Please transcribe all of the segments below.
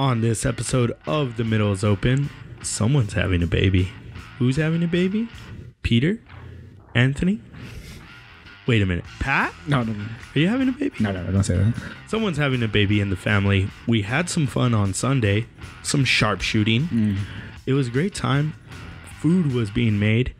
On this episode of The Middle is Open, someone's having a baby. Who's having a baby? Peter? Anthony? Wait a minute. Pat? No, no, no, Are you having a baby? no, no, don't say that. Someone's having a baby in the family. We had some fun on Sunday, some sharpshooting. Mm. It was a great time. Food was being made.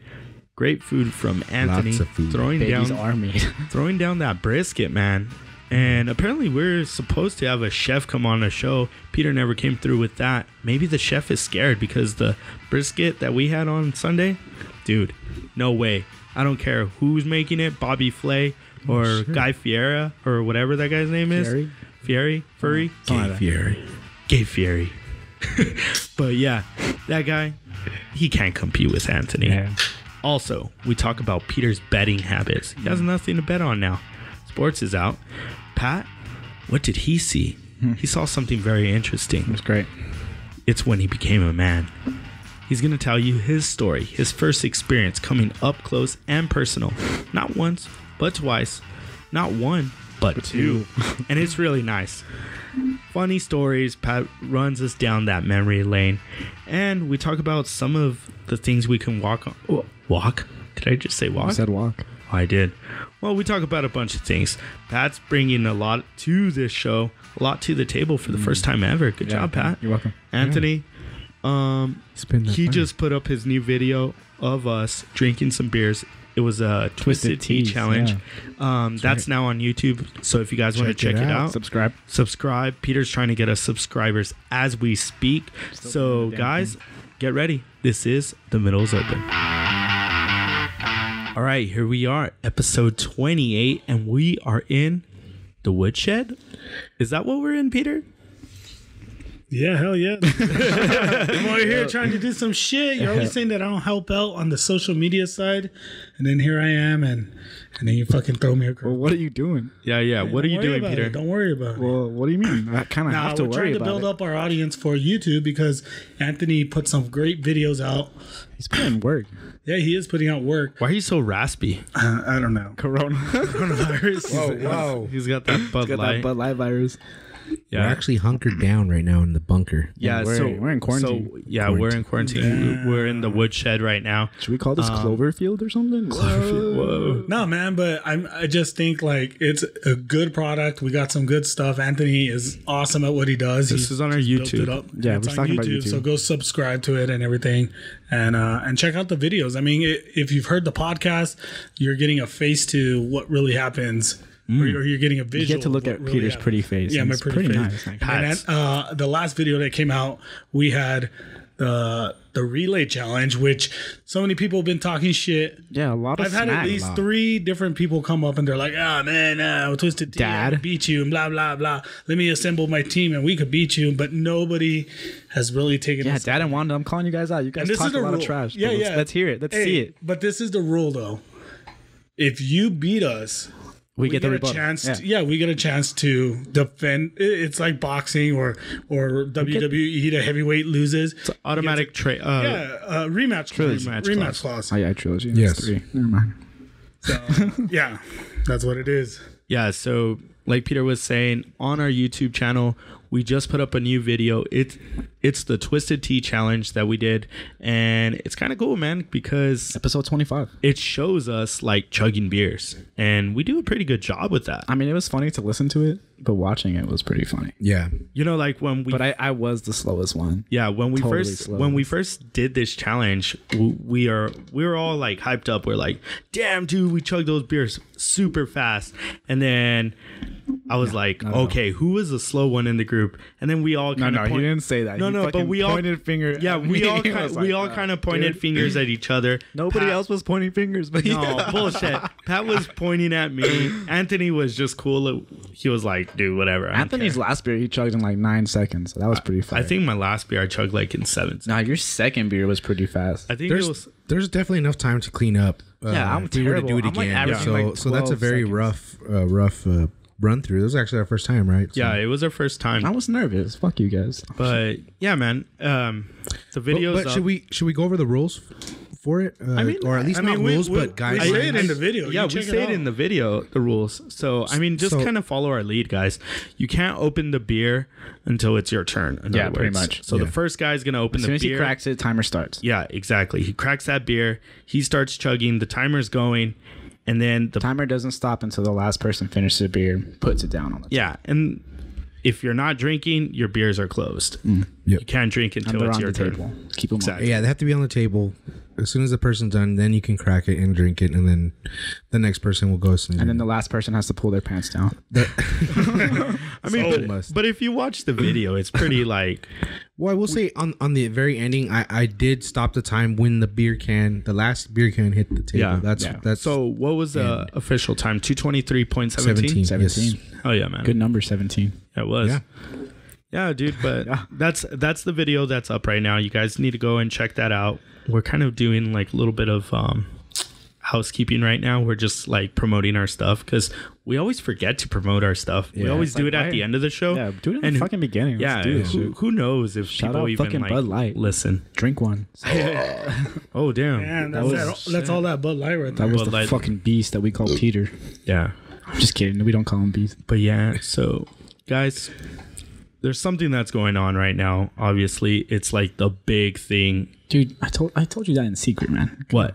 Great food from Anthony. Lots of food. Throwing Babies down are made. throwing down that brisket, man. And apparently, we're supposed to have a chef come on the show. Peter never came through with that. Maybe the chef is scared because the brisket that we had on Sunday, dude, no way. I don't care who's making it, Bobby Flay oh, or Guy Fiera or whatever that guy's name is. Fieri? Fieri? Furry? Oh, like that. Fury. Gay Fieri. but yeah, that guy, he can't compete with Anthony. Yeah. Also, we talk about Peter's betting habits. He has mm. nothing to bet on now. Sports is out. Pat, what did he see? Hmm. He saw something very interesting. It's great. It's when he became a man. He's going to tell you his story, his first experience coming up close and personal. Not once, but twice. Not one, but two. and it's really nice. Funny stories. Pat runs us down that memory lane. And we talk about some of the things we can walk on. Walk? Did I just say walk? I said walk. I did. Well, we talk about a bunch of things. Pat's bringing a lot to this show, a lot to the table for the first time ever. Good job, Pat. You're welcome. Anthony, um, Spin that he fire. just put up his new video of us drinking some beers. It was a twisted, tea Teas, challenge. yeah. Um, that's now on YouTube. So if you guys want to Check check it it out. out, Subscribe. subscribe. Peter's trying to get us subscribers as we speak. So guys, get ready. This is the middle's open. All right, here we are, episode 28, and we are in the woodshed. Is that what we're in, Peter? Yeah, hell yeah. I'm over here trying to do some shit. You're always saying that I don't help out on the social media side. And then here I am and and then you fucking throw me a curve. Well, what are you doing? Yeah, yeah. What are you doing, Peter? It. Don't worry about it. Well, what do you mean? I kind of Nah, have to we're worry trying to build it. up our audience for YouTube because Anthony put some great videos out. He's putting work. Yeah, he is putting out work. Why are you so raspy? Uh, I don't know. Corona. Coronavirus. Whoa, whoa. He's got that Bud Got Light. that Bud Light virus. Yeah, We're actually hunkered down right now in the bunker. yeah. we're- so we're in quarantine. So yeah, we're in quarantine. We're in the woodshed right now. Should we call this Cloverfield or something? Whoa. No, man, but I'm, I just think like it's a good product. We got some good stuff. Anthony is awesome at what he does. This He's is on our built YouTube. it up. Yeah, it's we're on talking about YouTube, YouTube. So go subscribe to it and everything, and uh, and check out the videos. I mean, i if you've heard the podcast, you're getting a face to what really happens, or you're, you're getting a visual. You get to look at really Peter's pretty face. Yeah, my pretty, pretty face. nice. actually. And then, uh, the last video that came out, we had the the relay challenge, which so many people have been talking shit. Yeah, a lot of I've had at least three different people come up and they're like, "Ah, man, uh, twisted Dad. beat you," and blah blah blah. Let me assemble my team and we could beat you, but nobody has really taken. Yeah, Dad and Wanda, I'm calling you guys out. You guys And this talk is a lot rule. of trash. Yeah, let's, yeah. Let's hear it. Let's Hey, see it. But this is the rule, though. If you beat us, We, we get the a rebuttal. chance. Yeah. To, yeah, we get a chance to defend. It's like boxing or or WWE. Get, The heavyweight loses. Automatic trade. Uh, yeah, uh, rematch clause. Rematch Rematch, clause. clause. Oh yeah, trilogy. Yes. Three. Never mind. So, yeah, that's what it is. Yeah, so like Peter was saying on our YouTube channel, we just put up a new video. It's it's the Twisted Tea challenge that we did, and it's kind of cool, man, because Episode 25. it shows us like chugging beers, and we do a pretty good job with that. I mean, it was funny to listen to it, but watching it was pretty funny. Yeah. You know, like when we But I, I was the slowest one. Yeah, when we Totally first slow. when we first did this challenge, w- we are we were all like hyped up. We're like, "Damn, dude, we chugged those beers super fast." And then I was like, not at all. "Okay, who was the slow one in the group?" And then we all No, kind no, of he didn't say that. No, He no, but fucking we all pointed finger. Yeah, at we me. all He kind, was we like, all uh, kind of pointed dude. fingers at each other. Nobody Pat- else was pointing fingers, but No yeah. bullshit. Pat was pointing at me. Anthony was just cool. He was like, "Dude, whatever." I don't Anthony's care." last beer he chugged in like nine seconds. So that was pretty fast. I think my last beer I chugged like in seven. Nah, your second beer was pretty fast. I think it There's was. there's definitely enough time to clean up. Uh, Yeah, I'm if we were to do it. I'm, like, again. averaging, so like, so that's a 12 very seconds. rough uh, rough uh, run through. This was actually our first time, right? So- Yeah, it was our first time. I was nervous. Fuck you guys. But yeah, man. Um, the But, videos. but should we should we go over the rules for it, uh, mean, or at least I not mean, rules, we, but guidelines. we say it in the video. Yeah, You we say it out. in the video, the rules. So I mean, just So- kind of follow our lead, guys. You can't open the beer until it's your turn. in Yeah, other pretty much. So Yeah. the first guy's gonna open As the soon as beer. he cracks it, timer starts. Yeah, exactly. He cracks that beer. He starts chugging. The timer's going, and then the Timer doesn't stop until the last person finishes the beer, puts it down on the Table. yeah, and if you're not drinking, your beers are closed. Mm, yep. You can't drink until it's on your the turn. table. Keep them Exactly. Yeah, they have to be on the table. As soon as the person's done, then you can crack it and drink it, and then the next person will go. And then the last person has to pull their pants down. I mean, but, must. but if you watch the video, it's pretty like Well, I will say on on the very ending, I I did stop the time when the beer can, the last beer can hit the table. Yeah. that's Yeah. that's so. What was the official time? Two twenty three point seventeen. 17. Yes. Oh yeah, man. Good number, 17. It was. Yeah. Yeah, dude, but that's that's the video that's up right now. You guys need to go and check that out. We're kind of doing like a little bit of um housekeeping right now. We're just like promoting our stuff cuz we always forget to promote our stuff. we always do like, it at why- the end of the show. Yeah, do it in And the fucking beginning. Yeah, Let's do this who, who knows if Shout people out even fucking like Bud Light. listen. Drink one. Oh damn. Man, That that's, was- that, that's all that Bud Light right there. That was Bud the Light. fucking beast that we call Peter. Yeah. I'm just kidding. We don't call him beast. But yeah, so guys, there's something that's going on right now. Obviously, it's like the big thing. Dude, I told I told you that in secret, man. What?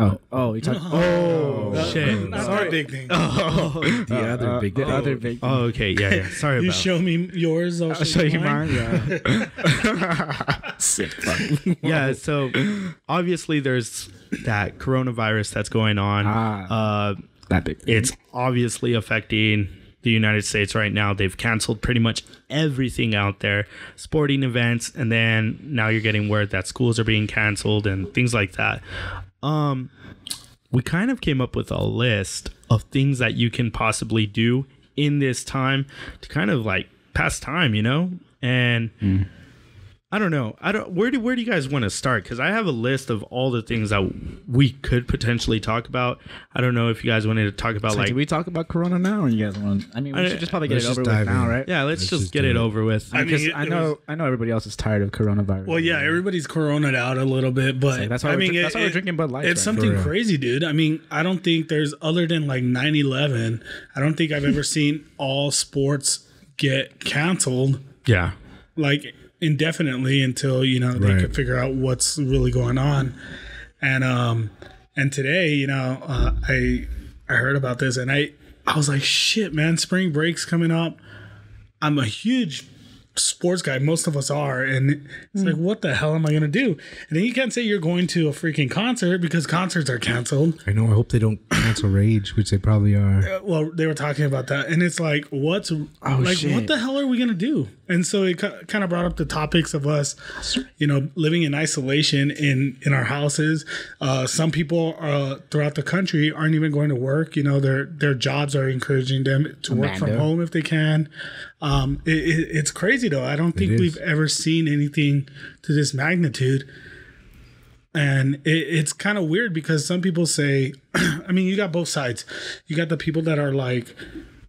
Oh, oh, you talking? Oh, That- shit. Not that big thing. Oh, the other big. the other big. Oh, okay. Yeah, yeah. Sorry about. you about show me yours. I'll, I'll show you mine. Yeah. Sick. Fuck. yeah so obviously there's that coronavirus that's going on Ah. uh That big. it's obviously affecting the united states right now. They've canceled pretty much everything out there sporting events and then now you're getting word that schools are being canceled and things like that. Um we kind of came up with a list of things that you can possibly do in this time to kind of like pass time you know? And I don't know. I don't. Where do where do you guys want to start? Because I have a list of all the things that we could potentially talk about. I don't know if you guys wanted to talk about So like. do we talk about Corona now, or you guys want? I mean, we I- should just probably get it over with dive now, right? yeah, let's, Let's just, just get it it. over with. I mean, it- I know was- I know everybody else is tired of coronavirus. Well, yeah, everybody's coronaed out a little bit, but that's why I mean, dr- it- that's why we're it- drinking Bud Lights It's right something For real. crazy, dude. I mean, I don't think there's other than like 9/11. I don't think I've ever seen all sports get canceled yeah, like indefinitely until you know they Right. could figure out what's really going on. And um, and today, you know, uh, I I heard about this and I I was like, shit, man, spring break's coming up. I'm a huge sports guy. Most of us are, and it's like, what the hell am I gonna do? And then you can't say you're going to a freaking concert because concerts are canceled. I know. I hope they don't cancel Rage, which they probably are. Uh, Well, they were talking about that, and it's like, what's like, shit. what the hell are we gonna do? And so it kind of brought up the topics of us, you know, living in isolation in in our houses. Uh, some people uh, throughout the country aren't even going to work. You know, their their jobs are encouraging them to work from home if they can. Um, it, it, it's crazy though. I don't think we've ever seen anything to this magnitude. And it, it's kind of weird because some people say i mean you got both sides. You got the people that are like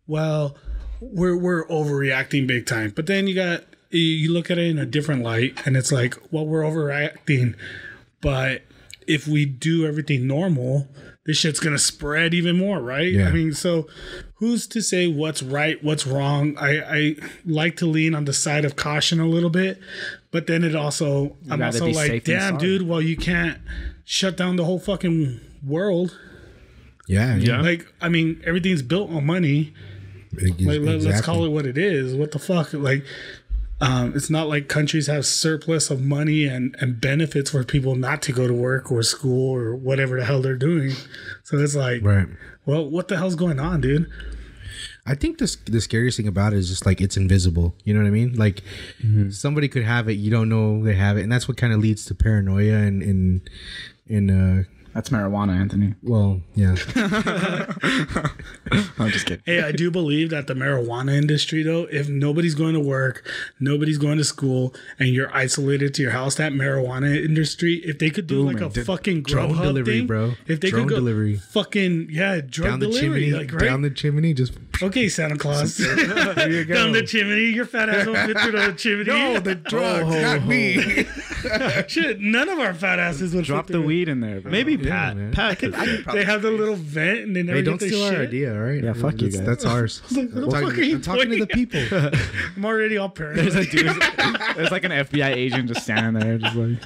well we're we're overreacting big time. But then you got you- you look at it in a different light and it's like well we're overreacting. But if we do everything normal this shit's gonna spread even more right? Yeah. i mean so who's to say what's right what's wrong i i like to lean on the side of caution a little bit but then it also i'm also like damn dude well you can't shut down the whole fucking world Yeah. Yeah. like i mean everything's built on money Ex- like, let, us call it what it is. What the fuck? Like, um, it's not like countries have surplus of money and, and benefits for people not to go to work or school or whatever the hell they're doing. So it's like, Right. Well, what the hell's going on, dude? I think the the scariest thing about it is just like it's invisible. You know what I mean? Like somebody could have it, you don't know they have it, and that's what kind of leads to paranoia and and and uh, That's marijuana, Anthony. Well, yeah. I'm just kidding. Hey, I do believe that the marijuana industry, though, if nobody's going to work, nobody's going to school, and you're isolated to your house, that marijuana industry, if they could do like a D- fucking drone Grubhub delivery, thing, bro. If they Drone could go delivery. fucking yeah, drug down the delivery, chimney, like right. down the chimney, just okay, Santa Claus, you go. down the chimney. Your fat ass won't fit through the chimney. no, the drugs, not me. shit. None of our fat asses would Drop fit the weed in there, bro. Maybe Yeah, Pat. man. Pat. could- They have the little vent and they never Hey, don't their steal our idea, all right? Yeah, fuck you guys. That's ours. like, what the I'm fuck talking, are you I'm talking to the pointing people. I'm already all There's a dude. There's like an FBI agent just standing there, just like,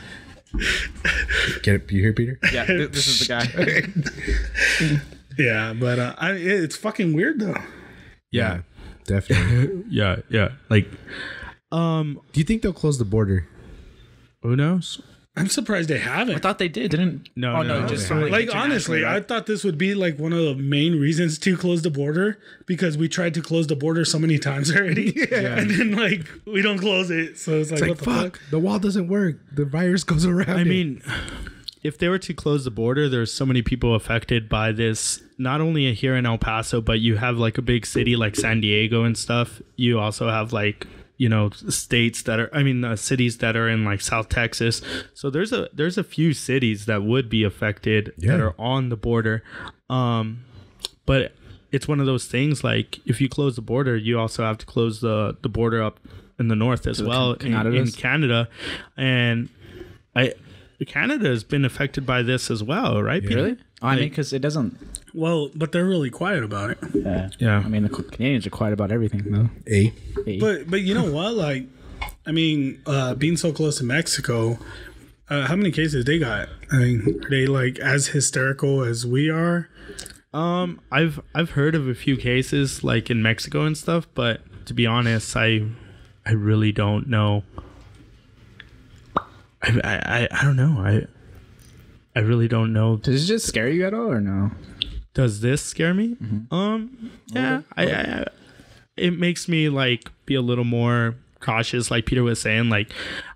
Get it? You hear Peter? yeah, th- this is the guy. yeah, but uh, I, it's fucking weird though. yeah. definitely. Yeah. Yeah. Like, um, Do you think they'll close the border? who knows? I'm surprised they haven't. I thought they did, didn't? No, oh no, no, no, just they like honestly, I thought this would be like one of the main reasons to close the border because we tried to close the border so many times already, and then like we don't close it, so it's like, It's what like, the fuck, fuck? the wall doesn't work. The virus goes around. I it. mean, if they were to close the border, there's so many people affected by this. Not only here in El Paso, but you have like a big city like San Diego and stuff. You also have like you know states that are i mean uh, cities that are in like south texas. So there's a there's a few cities that would be affected that are on the border. Um but it's one of those things like if you close the border you also have to close the the border up in the north as well in, in canada. And i canada has been affected by this as well right? Peter? Really? I mean, because it doesn't. Well, but they're really quiet about it. Yeah. Yeah. I mean, the Canadians are quiet about everything, though. A. Hey. But but you know what? Like, I mean, uh, being so close to Mexico, uh, how many cases they got? I mean, are they like as hysterical as we are? Um, I've I've heard of a few cases like in Mexico and stuff, but to be honest, I I really don't know. I I, I, I don't know. I I really don't know. Does it just scare you at all, or no? Does this scare me? Um, yeah, I, I, it makes me like be a little more cautious like peter was saying like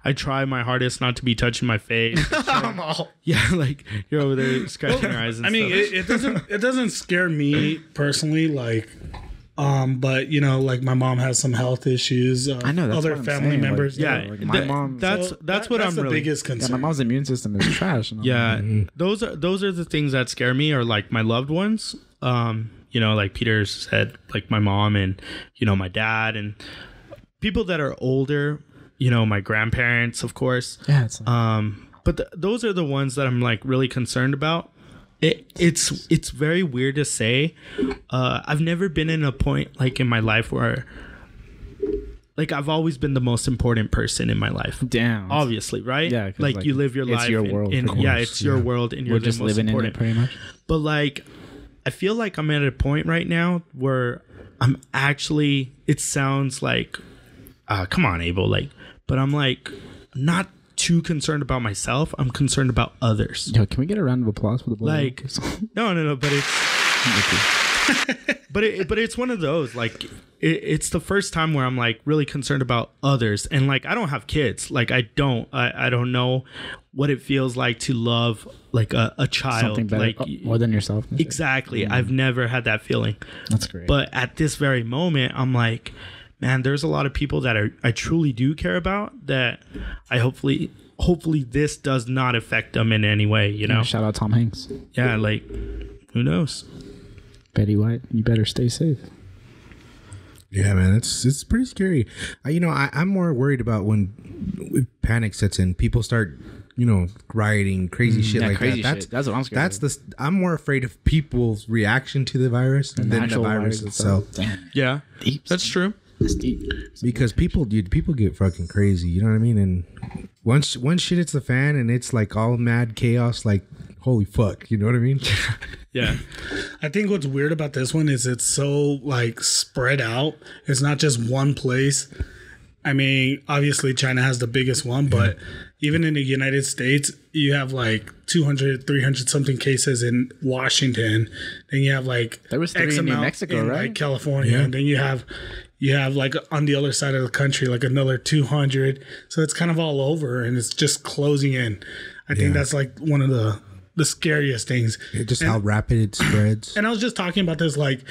i try my hardest not to be touching my face yeah like you're over there scratching your eyes and I mean, it, it doesn't it doesn't scare me personally. Like, um, but you know, like my mom has some health issues. Uh, I know, other family saying, like, members. yeah, like, my th- mom- that's So that's what that's i'm the really biggest Yeah, my mom's immune system is trash. and I'm Yeah, like, those are those are the things that scare me, or like my loved ones. Um, you know, like Peter said, like my mom and you know my dad and people that are older. You know, my grandparents, of course. yeah, it's like, Um, but th- those are the ones that I'm like really concerned about. It, it's it's very weird to say. Uh, I've never been in a point like in my life where, like, I've always been the most important person in my life damn. obviously right Yeah, like, like, you live your it's life your in- world, in, yeah it's your yeah. world and you're just living in it, pretty much. but like i feel like i'm at a point right now where i'm actually it sounds like uh come on abel like but i'm like not too concerned about myself i'm concerned about others. Yo, can we get a round of applause for the boy? like no no no but it's but it, but it's one of those like it, it's the first time where I'm like really concerned about others. And like I don't have kids. Like I don't I, I don't know what it feels like to love like a, a child. Something better, like oh, more than yourself. exactly. Mm. I've never had that feeling. That's great. but at this very moment I'm like man there's a lot of people that I, I truly do care about that I hopefully hopefully this does not affect them in any way you know shout out Tom Hanks, yeah like who knows Betty White. You better stay safe. Yeah, man, it's it's pretty scary. I, you know, I, I'm more worried about when, when panic sets in. People start, you know, rioting, crazy mm, shit yeah, like crazy that. shit. That's That's what I'm scared That's of. the. I'm more afraid of people's reaction to the virus than the actual virus itself. Damn, yeah deep. that's true That's deep. Because people, dude, people get fucking crazy. You know what I mean? And once once shit hits the fan and it's like all mad chaos, like holy fuck, you know what I mean? yeah I think what's weird about this one is it's so like spread out. It's not just one place. I mean, obviously China has the biggest one, but even in the United States, you have like 200, 300 something cases in Washington. Then you have like There was three in New Mexico, in, right? Like California. And then you have you have like on the other side of the country like another 200. So it's kind of all over and it's just closing in. I think that's like one of the the scariest things. just how rapid it spreads. And I was just talking about this like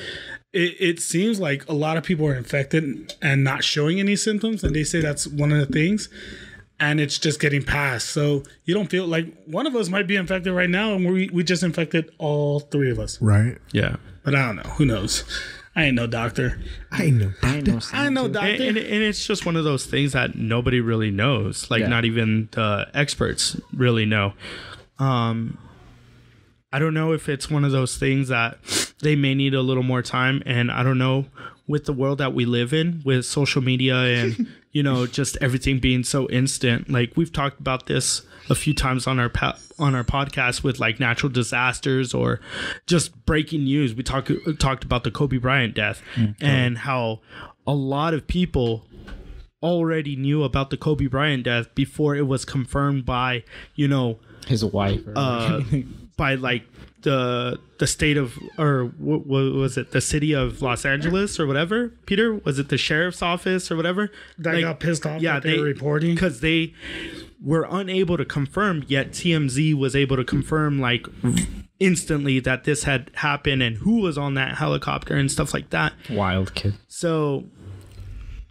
it, it seems like a lot of people are infected and not showing any symptoms and they say that's one of the things and it's just getting passed. So you don't feel like one of us might be infected right now and we we just infected all three of us. right. Yeah. But I don't know. Who knows? I ain't no doctor. I know. I know. I know doctor. And, and, and it's just one of those things that nobody really knows. Like Yeah. not even the experts really know. Um, I don't know if it's one of those things that they may need a little more time. And I don't know with the world that we live in with social media and, you know, just everything being so instant. Like we've talked about this a few times on our pa- on our podcast with like natural disasters or just breaking news. We talked talked about the Kobe Bryant death and how a lot of people already knew about the Kobe Bryant death before it was confirmed by, you know, his wife. Or uh, by like the the state of or what, what was it? The city of Los Angeles or whatever? Peter was it the sheriff's office or whatever? That got pissed off that they, were reporting. because they were unable to confirm yet TMZ was able to confirm like instantly that this had happened and who was on that helicopter and stuff like that. Wild kid. so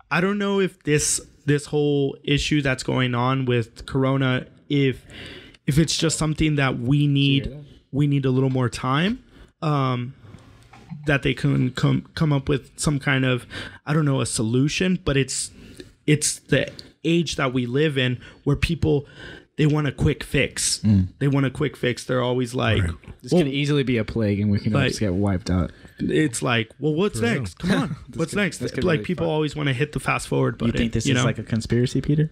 I don't know if this this whole issue that's going on with corona if if it's just something that we need we need a little more time um that they can come come up with some kind of I don't know a solution but it's it's the age that we live in where people they want a quick fix. They want a quick fix. They're always like, This can easily be a plague, and we can Like- just get wiped out. it's like, well, what's next? Come on, what's could- next? Like really people fuck. always want to hit the fast forward button. You think this you is know? like a conspiracy, Peter?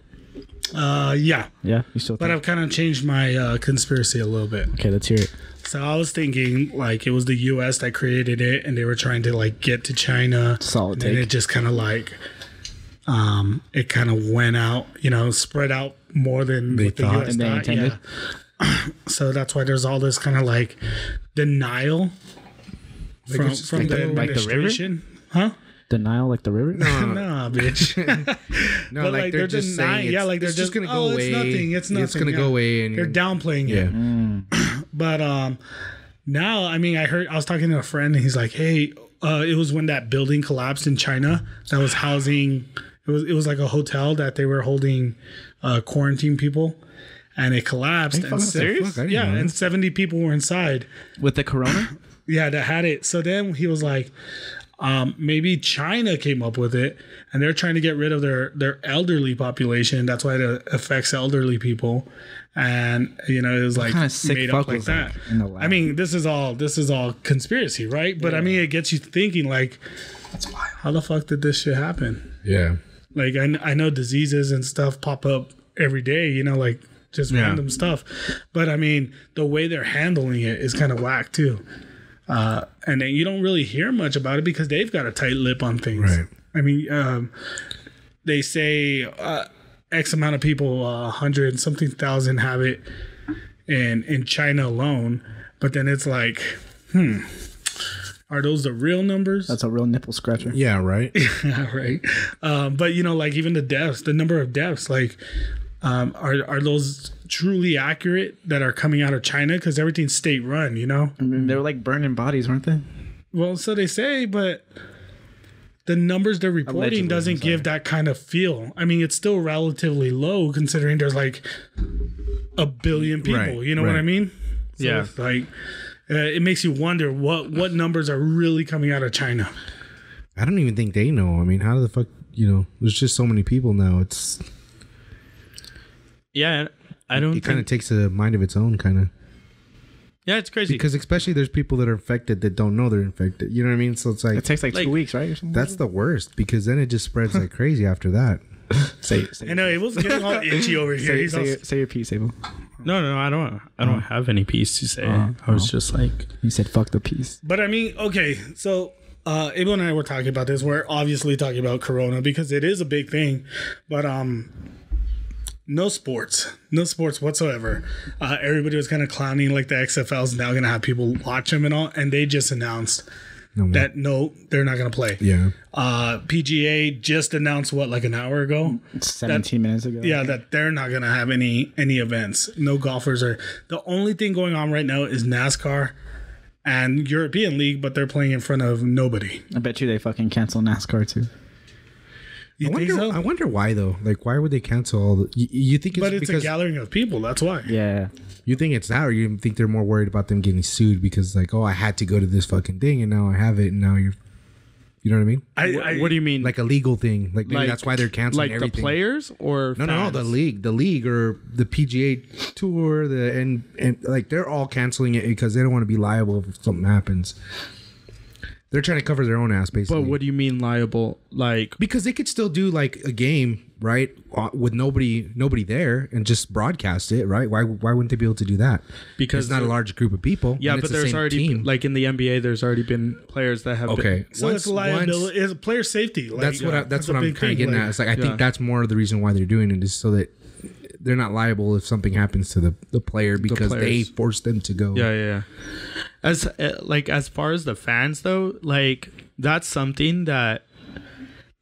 Uh, yeah, Yeah, you still but think? I've kind of changed my uh, conspiracy a little bit. okay, let's hear it. So I was thinking like it was the U.S. that created it, and they were trying to like get to China. Solid and take. it just kind of like, um, it kind of went out, you know, spread out more than They what the thought. U.S. And they thought, intended? yeah. so that's why there's all this kind of like denial from, from like the the- like the river? administration, huh? Denial like the river? nah, bitch. No, but like, like, they're, they're, just denying, saying, yeah, like they're it's just, gonna oh, go away. It's nothing. It's nothing. It's gonna yeah. go away, and They're downplaying it. Yeah, But um, now I mean, I heard I was talking to a friend, and he's like, "Hey, uh, it was when that building collapsed in China that was housing. It was it was like a hotel that they were holding uh, quarantine people, and it collapsed. And se- serious? Fuck, Yeah, know and seventy people were inside. With the corona? Yeah, that had it. So then he was like, um, maybe China came up with it, and they're trying to get rid of their their elderly population. That's why it affects elderly people, and you know it was like kinda sick made fuck up like that. that in the lab? I mean, this is all this is all conspiracy, right? But I mean, it gets you thinking like, That's wild. how the fuck did this shit happen? yeah. Like I, I know diseases and stuff pop up every day, you know, like just Yeah. random stuff. But I mean, the way they're handling it is kind of whack too. Uh, and then you don't really hear much about it because they've got a tight lip on things. Right. I mean, um, they say uh, X amount of people, a hundred and something thousand, have it in in China alone. But then it's like, hmm, are those the real numbers? That's a real nipple scratcher. Yeah, right. Yeah, right. Um, but you know, like even the deaths, the number of deaths, like, um, are are those truly accurate that are coming out of China? Because everything's state run, you know. I mean, they were like burning bodies, weren't they? Well, so they say, but the numbers they're reporting Allegedly, doesn't give that kind of feel. I mean, it's still relatively low considering there's like a billion people. Right, you know what I mean? So Yeah. like. Uh, it makes you wonder what what numbers are really coming out of China. I don't even think they know. I mean, how the fuck? You know, there's just so many people now. It's yeah, I don't. it kind of takes a mind of its own, kind of. yeah, it's crazy. Because especially there's people that are infected that don't know they're infected. You know what I mean? So it's like It takes like, Like- two weeks, right? Or something? that's the worst because then it just spreads like crazy after that. say, say, I know it was getting all itchy over here. say, He's say, all- your, say your piece, Abel. no, no, I don't. I don't have any piece to say. Uh, I was just like, You said fuck the piece. But I mean, okay, so uh Abel and I were talking about this. We're obviously talking about Corona because it is a big thing, but um no sports, no sports whatsoever. Uh, everybody was kind of clowning like the XFL is now going to have people watch them and all, and they just announced No that no, they're not going to play. Yeah. Uh, PGA just announced what like an hour ago. 17 minutes ago. Yeah, that they're not going to have any any events. No golfers are. The only thing going on right now is NASCAR and European League, but they're playing in front of nobody. I bet you they fucking cancel NASCAR too. You I think wonder, so? I wonder why though. Like, why would they cancel all the? You, you think it's, but it's because a gathering of people. That's why. Yeah. you think it's that, or you think they're more worried about them getting sued because like, oh, I had to go to this fucking thing and now I have it and now you're, you know what I mean? I, What, I, what do you mean? Like a legal thing. Like maybe Like- that's why they're canceling like everything. the players or No, no, no, the league, the league, or the PGA Tour, the and and like they're all canceling it because they don't want to be liable if something happens. They're trying to cover their own ass, basically. But what do you mean liable? Like because they could still do like a game, right, uh, with nobody nobody there and just broadcast it, right? Why why wouldn't they be able to do that? Because it's not a large group of people. yeah, but it's the there's already team. like in the NBA, there's already been players that have okay. Been, so it's liability. It's player safety. Like, that's what I, that's a what I'm kind of getting like- at. It's like I Yeah. think that's more of the reason why they're doing it is so that they're not liable if something happens to the, the player because they players. forced them to go. Yeah, yeah, yeah. As uh, like as far as the fans though, like that's something that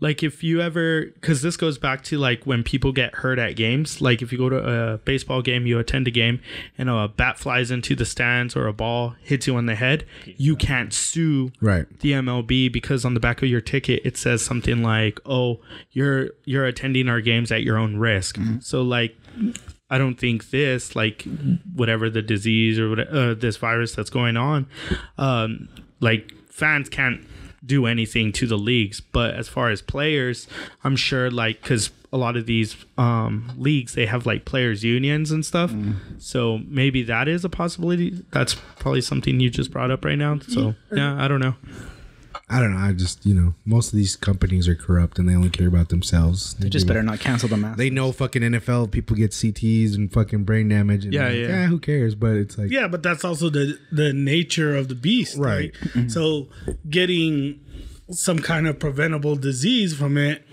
like if you ever cuz this goes back to like when people get hurt at games, like if you go to a baseball game, you attend a game and a bat flies into the stands or a ball hits you on the head, you can't sue Right. the MLB because on the back of your ticket it says something like, "Oh, you're you're attending our games at your own risk." So like I don't think this like whatever the disease or whatever, uh, this virus that's going on um like fans can't do anything to the leagues, but as far as players, I'm sure like cuz a lot of these um leagues they have like players unions and stuff. So maybe that is a possibility. That's probably something you just brought up right now. So, yeah, I don't know. I don't know. I just you know most of these companies are corrupt and they only care about themselves. They They just give better not cancel the mask. They know fucking NFL people get CTEs and fucking brain damage. And Yeah, they're like, yeah. "Ah, who cares? But it's like, Yeah, but that's also the the nature of the beast, Right. right? So getting some kind of preventable disease from it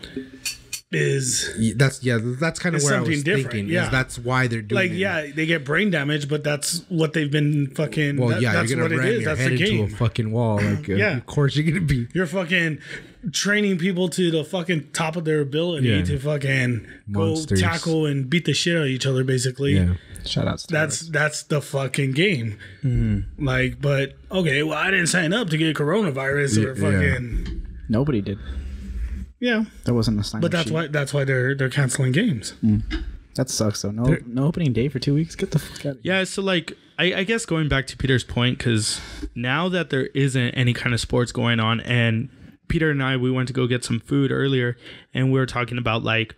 is that's yeah, that's kind of It's where I was different, thinking. yeah. is that's why they're doing like it. yeah, they get brain damage, but that's what they've been fucking. Well, that- yeah, that's you're gonna it ram is. your That's head the into a fucking wall. Like, uh, Yeah. of course you're gonna be You're fucking training people to the fucking top of their ability Yeah. to fucking Monsters. go tackle and beat the shit out of each other. Basically, yeah. Shout outs to that's that's the fucking game. Mm-hmm. Like, but okay, well, I didn't sign up to get coronavirus or Yeah, yeah. fucking nobody did. Yeah. that wasn't a sign. But that's why that's why they're they're canceling games. Mm. that sucks though. No, no opening day for two weeks. Get the fuck out. Yeah, so like I, I guess going back to Peter's point, because now that there isn't any kind of sports going on, and Peter and I we went to go get some food earlier, and we were talking about like,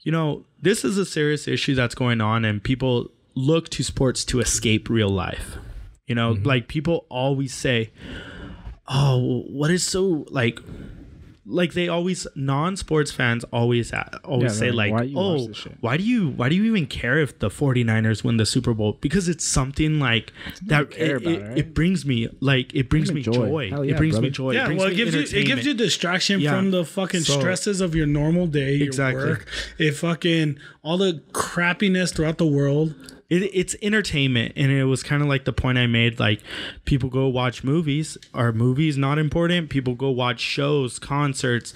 you know, this is a serious issue that's going on, and people look to sports to escape real life. You know, mm-hmm. like people always say, "Oh, what is so like." Like they always non-sports fans always always Yeah, say like, like, "Why "Oh, why do you why do you even care if the 49ers win the Super Bowl? Because it's something like that care it, about, it, right? it brings me like it brings me me joy. joy. Hell it yeah, brings me joy. Yeah, it well, it gives you it gives you distraction Yeah. from the fucking So- stresses of your normal day, your Exactly. work, it fucking all the crappiness throughout the world. It, it's entertainment and it was kind of like the point i made like people go watch movies are movies not important people go watch shows concerts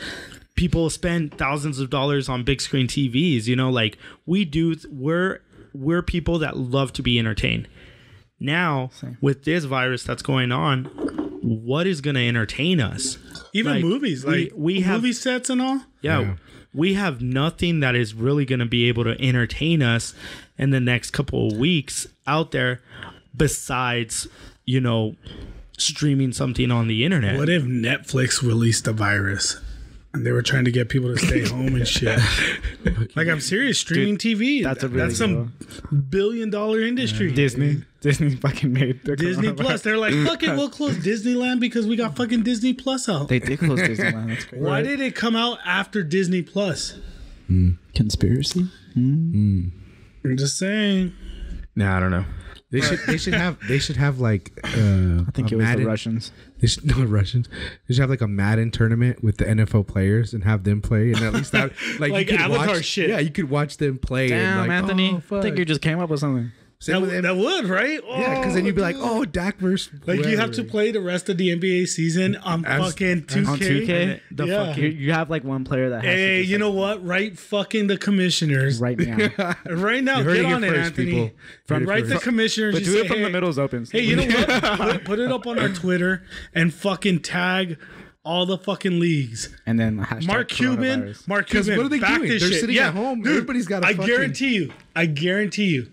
people spend thousands of dollars on big screen tvs you know like we do we're we're people that love to be entertained now with this virus that's going on what is going to entertain us Even Like, movies, we- like we have- movie sets and all. yeah, Yeah. we have nothing that is really going to be able to entertain us in the next couple of weeks out there besides, you know, streaming something on the internet. What if Netflix released a virus and they were trying to get people to stay home and shit? like I'm serious, streaming TV. that's a really that's some billion dollar industry. Disney. Disney fucking made the Disney. Plus. They're like, fuck it, we'll close Disneyland because we got fucking Disney Plus out. They did close Disneyland. That's crazy. Why did it come out after Disney Plus? Hmm. Conspiracy? Hmm. Hmm. I'm just saying. Nah, I don't know. They should they should have they should have like uh, I think a it was Madden, the Russians. They should no Russians. They should have like a Madden tournament with the NFL players and have them play, and at least that like, Like you could Avatar watch, shit. Yeah, you could watch them play. Damn, and like, Anthony. oh, I think you just came up with something. Same That, with would- that would right? yeah, because oh, then you'd be like, oh, Dak versus Like you have to play the rest of the NBA season on As- fucking 2K. On 2K? The Yeah. fucking You, you have like one player that has Hey, to just, you know like, what? Right fucking the commissioners. right now. Right now, get it here on it, Anthony. people. From Heard it right the commissioners. But you do say, it from the hey, middle's open. Hey, you know what? put, put it up on our Twitter and fucking tag all the fucking leagues. and then Mark Cuban, Mark Cuban, what are they back doing? this They're shit. sitting yeah, at home. Dude, Everybody's got a I fucking- I guarantee you. I guarantee you.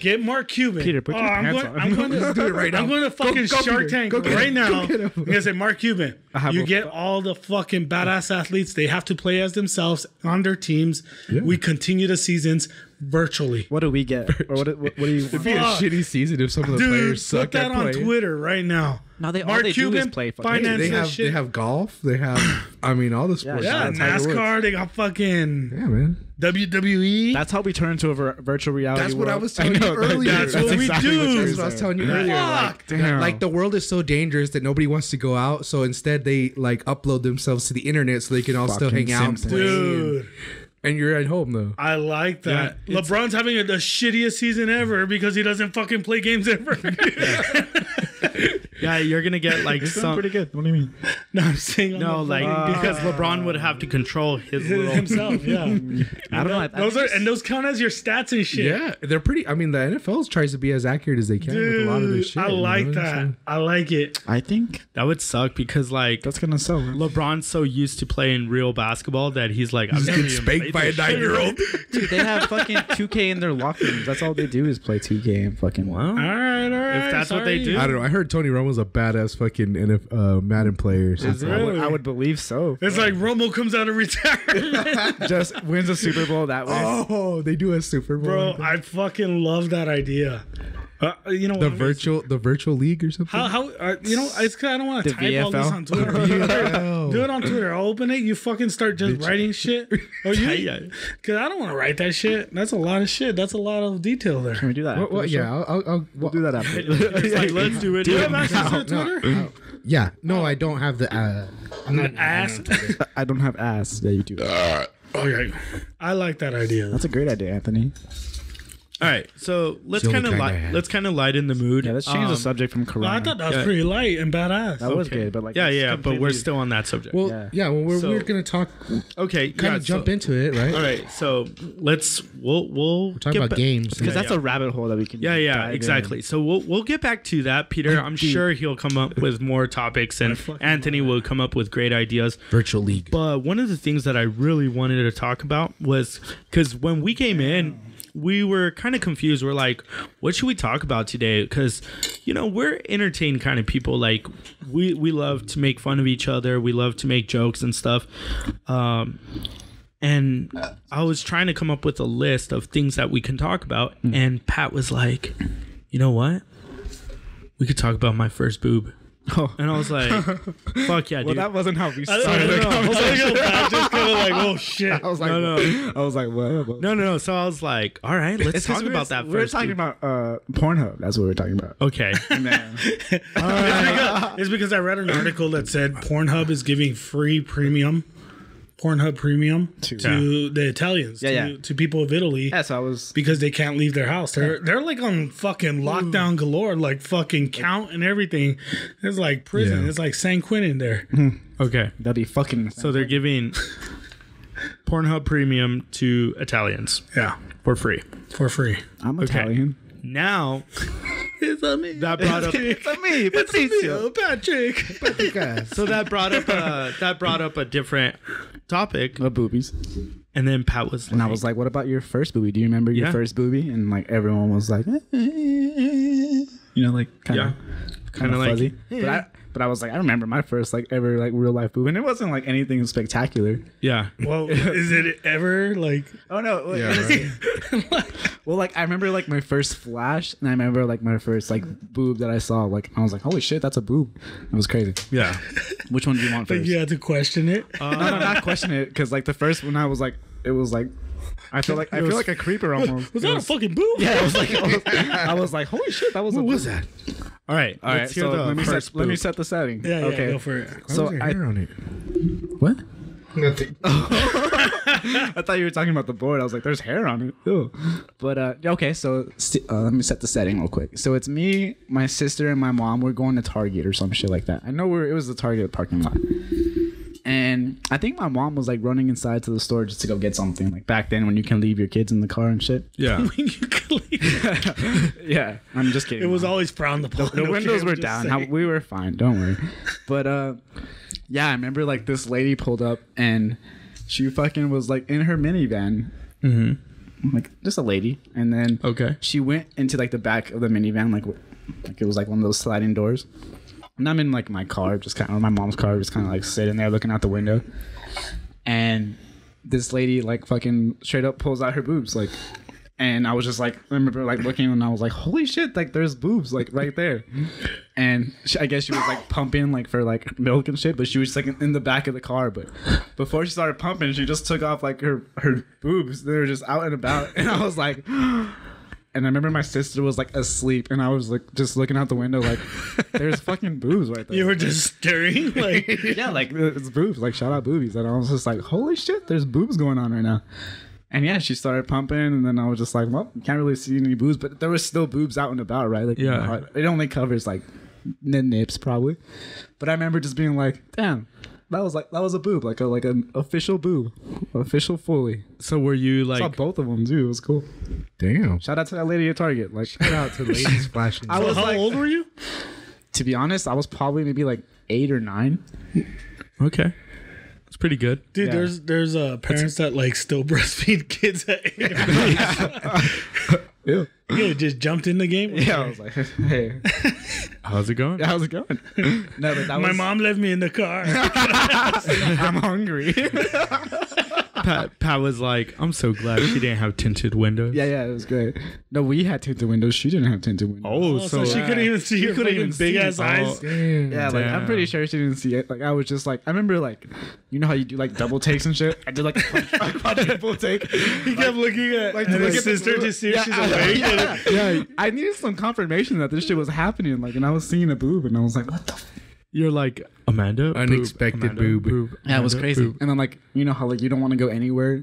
Get Mark Cuban. Peter, put oh, your I'm pants going, on. I'm going to do it right now. I'm going to fucking go, Shark Peter. Tank Go right him. now. Go. I'm going to say, Mark Cuban, you a- get all the fucking badass athletes. They have to play as themselves on their teams. We continue the seasons virtually. What do we get? Or what, what, what do you It'd be a Fuck. shitty season if some of the Dude, players put suck that at on playing. Twitter right now. Now they- all Mark they do is Cuban play fucking- finance They that have shit. they have golf. They have I mean all the sports. yeah, That's how. NASCAR. They got fucking Yeah, man. WWE. That's how we turn into a vir- virtual reality. That's what I world. was telling you earlier. That's what we do. That's what I was telling you earlier. Like, Fuck. Damn. like the world is so dangerous that nobody wants to go out. So instead, they like upload themselves to the internet so they can all still Fucking hang out. and Simpsons. play. Dude, and you're at home though. I like that. Yeah, LeBron's having a, the shittiest season ever because he doesn't fucking play games ever. yeah, you're gonna get like It's some pretty good. What do you mean? no, I'm saying no the like fucking- because LeBron would have to control his little himself. Yeah, I don't know. I, I those are and those count as your stats and shit. Yeah, they're pretty. I mean, the NFL tries to be as accurate as they can with a lot of this shit. I you like know? that. I like it. I think that would suck because like that's gonna sell. bro. LeBron's so used to playing real basketball that he's like I'm getting even spanked by a nine-year-old. Dude, they have fucking 2K in their locker rooms. That's all they do is play 2K and fucking. Well, All right, all right. If that's what they do. I don't know. I heard Tony Romo's a badass fucking NF, uh, Madden player. or something. I would, Really? I would believe so. It's like Romo comes out of retirement. Just wins a Super Bowl that way. Oh, they do a Super Bowl. Bro. I fucking love that idea. Uh, you know the virtual, the virtual league or something. How how uh, you know? It's 'cause I don't want to The type all this on Twitter. Do it on Twitter. I'll open it. You fucking start just writing shit. Or you? Yeah. Because I don't want to write that shit. That's a lot of shit. That's a lot of detail there. Can we do that? What, what, yeah, I'll, I'll, I'll We'll do that after. It's like let's do it. Do you have access to Twitter? yeah. No, I don't have the. Uh, I'm not Ass. I don't have ass. Yeah, you do. Okay. I like that idea. That's a great idea, Anthony. All right, so let's kind of only kind I light. Let's kind of lighten the mood. Yeah, let's change Um, the subject from Corona. Well, I thought that was Yeah. pretty light and badass. that was okay. good, but like yeah, it's yeah, but we're completely- still on that subject. well, Yeah. yeah. well, we're, So- we're gonna talk, okay, kind yeah, of jump so- into it, right? All right, so let's we'll we'll Talk get about ba- games. because that's yeah. a rabbit hole that we can. Yeah, yeah, dive in. exactly. So we'll we'll get back to that, Peter. I'm deep. sure he'll come up with more topics, and Anthony will come up with great ideas. Virtual league. But one of the things that I really wanted to talk about was because when we came in, we were kind of confused. We're like, what should we talk about today? Because, you know, we're entertained kind of people. Like, we, we love to make fun of each other, we love to make jokes and stuff. Um, and I was trying to come up with a list of things that we can talk about. And Pat was like, you know what? We could talk about my first boob. Oh. And I was like, fuck yeah, Well, dude. that wasn't how we started. don't the. I was conversation. like, I just kind of like, oh shit. I was like, No, no. I was like, what? No, no, no. So I was like, all right, let's It's talk about that We were first. talking dude. about uh, Pornhub. That's what we're talking about. Okay. And then- It's because, it's because I read an article that said Pornhub is giving free premium, Pornhub premium to, To- the Italians, Yeah, to, yeah. to people of Italy. yeah, so I was. Because they can't leave their house. They're they're like on fucking lockdown galore, like fucking count and everything. It's like prison. Yeah. It's like San Quentin there. Hmm. Okay. That'd be fucking. So they're giving Pornhub Premium to Italians Yeah. for free. For free. I'm Italian. Now It's a me. that brought up it's a me, Oh, Patrick. Patrick. so that brought up a that brought up a different topic, No boobies. and then Pat was like, And I was like, "What about your first booby? Do you remember your Yeah. first booby?" And like everyone was like, you know, like kind yeah, of kind of like, fuzzy. But I but I was like, I remember my first like ever like real life boob, and it wasn't like anything spectacular. yeah, Well, is it ever like Oh no! Yeah, right. Well, like I remember like my first flash, and I remember like my first like boob that I saw. Like I was like, "Holy shit, that's a boob!" It was crazy. yeah. Which one do you want like first? you had to question it? Uh, no, no, not question it because like the first one, I was like, it was like, I feel like I feel like a creeper almost. Was It that a fucking boob? Yeah, I was like, I was, I was like, holy shit, that was a What was that? All right, All right, let's so let me set, let me set the setting. Yeah, yeah, okay. go for it. Why So was there I- hair on it? What? Nothing. I thought you were talking about the board. I was like, there's hair on it. Ew. But uh, okay, so st- uh, let me set the setting real quick. So it's me, my sister, and my mom. We're going to Target or some shit like that. I know we're, it was the Target parking lot. And I think my mom was like running inside to the store just to go get something. Like back then when you can leave your kids in the car and shit. Yeah. When you could leave. Yeah, I'm just kidding. It was Mom. always frowned upon. the okay? windows were down. How, we were fine. Don't worry. But uh, yeah, I remember like this lady pulled up and she fucking was like in her minivan, Mm-hmm. like just a lady, and then Okay. she went into like the back of the minivan, like like it was like one of those sliding doors. And I'm in like my car, just kind of my mom's car, just kind of like sitting there looking out the window, and this lady like fucking straight up pulls out her boobs, like. And I was just like, I remember like looking and I was like, holy shit, like there's boobs like right there. And she, I guess she was like pumping like for like milk and shit, but she was like in the back of the car. But before she started pumping, she just took off like her her boobs. They were just out and about, and I was like, and I remember my sister was like asleep, and I was like just looking out the window, like there's fucking boobs right there. You were just staring like yeah, like it's boobs, like shout out boobies, and I was just like, holy shit, there's boobs going on right now. And yeah, she started pumping, and then I was just like, well, can't really see any boobs, but there was still boobs out and about, right? Like, Yeah. it only covers like the nips probably. But I remember just being like, damn, that was like that was a boob, like a like an official boob, official fully. So were you like Saw both of them too. It was cool. Damn. Shout out to that lady at Target. Like, Shout out to ladies flashing. I was how like- old were you? to be honest, I was probably maybe like eight or nine. okay? It's pretty good. Dude, Yeah. there's there's uh, parents that like still breastfeed kids at eight. Ew. yeah, just jumped in the game. Yeah, I was like, hey, How's it going? how's it going? no, but that My was, mom left me in the car. I'm hungry. Pat, Pat was like, I'm so glad she didn't have tinted windows. Yeah, yeah, it was great. No, we had tinted windows. She didn't have tinted windows. Oh, oh so, so, she couldn't even see your couldn't fucking even big see ass eyes. Oh, damn. yeah, like I'm pretty sure she didn't see it. Like I was just like, I remember like, you know how you do like double takes and shit. I did like a quadruple take. He kept looking at, Like, at his at the sister boob. to see if Yeah, she's I- awake. Yeah, yeah. I needed some confirmation that this shit was happening. Like, and I was seeing a boob, and I was like, what the. F-? You're like Amanda. boob, Unexpected Amanda, boob. Yeah, it was Amanda, crazy. boob. And then like, you know how like you don't want to go anywhere.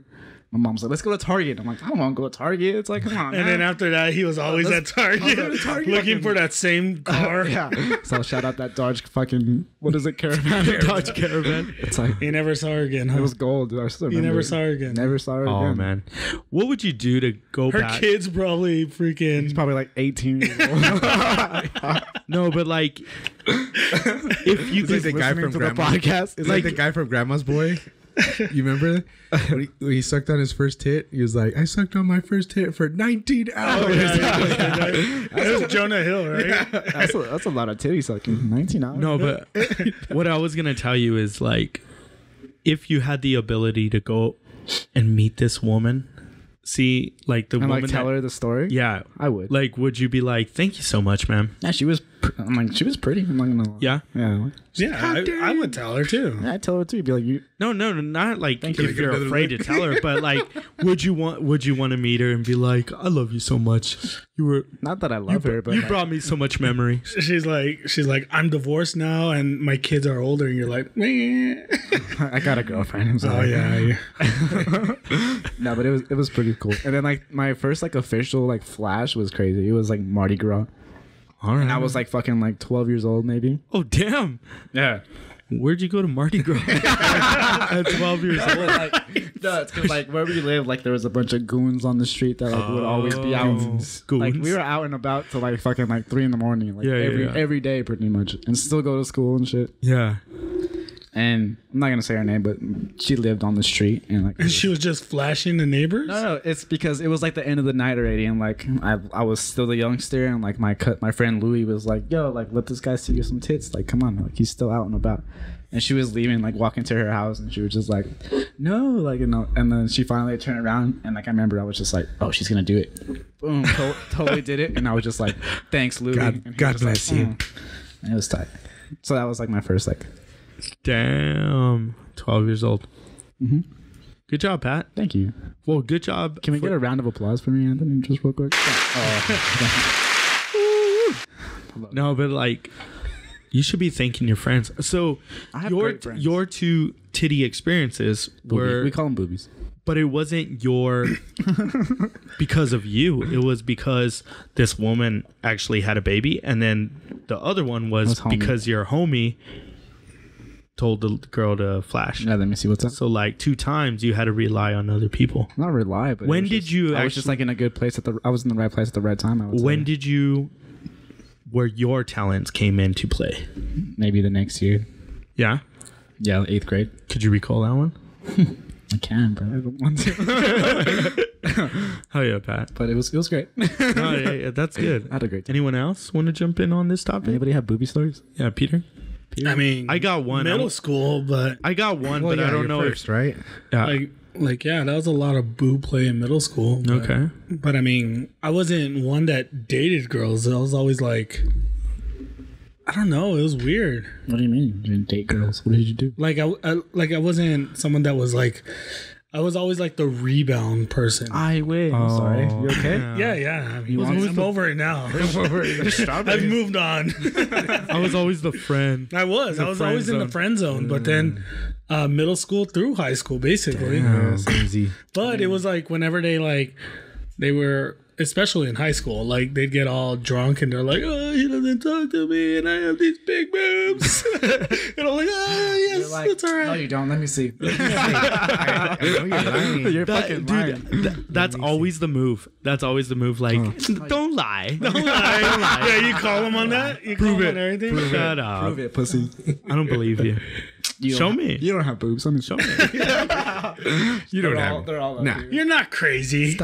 My mom's like, let's go to Target. I'm like, I don't want to go to Target. It's like, come on. And man. then after that, he was always at let's- Target, I'll go to Target. looking for that same car. yeah. So shout out that Dodge fucking what is it caravan? Dodge Caravan. It's like He never saw her again, huh? it was gold. I still you remember. never saw her again. Never saw her Oh again. man, what would you do to go Her back? kid's probably freaking. He's probably like 18 years old. No, but like, if you It's like the guy from to the podcast. It's like, the guy from Grandma's Boy. You remember when he, when he sucked on his first hit? He was like, "I sucked on my first hit for 19 hours." Oh, yeah, yeah, yeah. That was Jonah Hill, right? that's, a, that's a lot of titty sucking. 19 hours. no, but what I was gonna tell you is like, if you had the ability to go and meet this woman, see like the and woman like tell that- her the story. yeah, I would. like, would you be like, thank you so much, ma'am? yeah, she was. Pr- I'm like, she was pretty. I'm not gonna. Lie. Yeah. Yeah. Yeah, I, I would tell her too. Yeah, I tell her too. Be like, you. No, no, no, not like you. if Can I get you're another afraid to tell her, but like, would you want would you want to meet her and be like, I love you so much. You were Not that I you, love her, but you like, brought me so much memory. She's like, she's like, I'm divorced now, and my kids are older, and you're like, Meh. I got a girlfriend. I'm oh sorry. yeah, yeah. No, but it was it was pretty cool. And then like my first like official like flash was crazy. It was like Mardi Gras. All right. And I was like fucking like 12 years old maybe. oh damn. Yeah. Where'd you go to Mardi Gras at 12 years old? like, no, it's because like where we live, like there was a bunch of goons on the street that like would always be out. Oh, Like we were out and about till like fucking like three in the morning, like Yeah, yeah, every yeah. every day pretty much, and still go to school and shit. Yeah. And I'm not gonna say her name, but she lived on the street and like. And she was just flashing the neighbors. No, no, it's because it was like the end of the night already, and like I, I was still the youngster, and like my cut, my friend Louis was like, "Yo, like let this guy see you some tits, like come on, like he's still out and about." And she was leaving, like walking to her house, and she was just like, "No," like you know. And then she finally turned around, and like I remember, I was just like, "Oh, she's gonna do it." Boom, to- totally did it, and I was just like, "Thanks, Louis." God- God bless like, you. "Mm." And it was tight. So that was like my first like. Damn. 12 years old. Mhm. Good job, Pat. Thank you. Well, good job. Can we for- get a round of applause for me, Anthony, just real quick? Oh, No, but like You should be thanking your friends. So I have your friends. your two titty experiences were we call them boobies. but it wasn't your because of you. It was because this woman actually had a baby, and then the other one was, Was because your homie told the girl to flash. Yeah, let me see what's up. So like two times you had to rely on other people. Not rely, but When did just- you I was just like in a good place at the. I was in the right place at the right time. I would say. When did you where your talents came into play? maybe the next year. Yeah. Yeah, eighth grade. Could you recall that one? I can, but I don't want to. Oh yeah, Pat. but it was it was great. Oh, yeah, yeah, that's good. I had a great time. Anyone else want to jump in on this topic? Anybody have booby stories? Yeah, Peter. I mean, I got one. middle I'm- school, but I got one, Well, but yeah, I don't know first, right? yeah. like, like yeah, that was a lot of boo play in middle school. but- okay. But I mean, I wasn't one that dated girls. I was always like, I don't know. It was weird. What do you mean? You didn't date girls? What did you do? Like I, I like I wasn't someone that was like, I was always like the rebound person. I win. Oh, sorry. You okay? yeah, yeah. I mean, want I'm over it now. I've moved on. I was always the friend. I was. I was friend always in the zone. friend zone, but then uh, middle school through high school, basically. Yeah, it's easy. But it was like whenever they like, they were especially in high school, like they'd get all drunk and they're like, "Oh, he doesn't talk to me, and I have these big boobs," and I'm like, "Oh, yes, that's all No, you don't. Let me see. I know you're lying. You're That- fucking dude, lying. that's always the move. That's always the move. Like, oh. don't lie. Don't lie. yeah, you call them on that. You Prove call 'em it. on everything. Shut up. Prove it, pussy. I don't believe you. You Show don't me. have- you don't have boobs. Let me show me. You don't They're all, have. they're all up Nah. here. You're not crazy.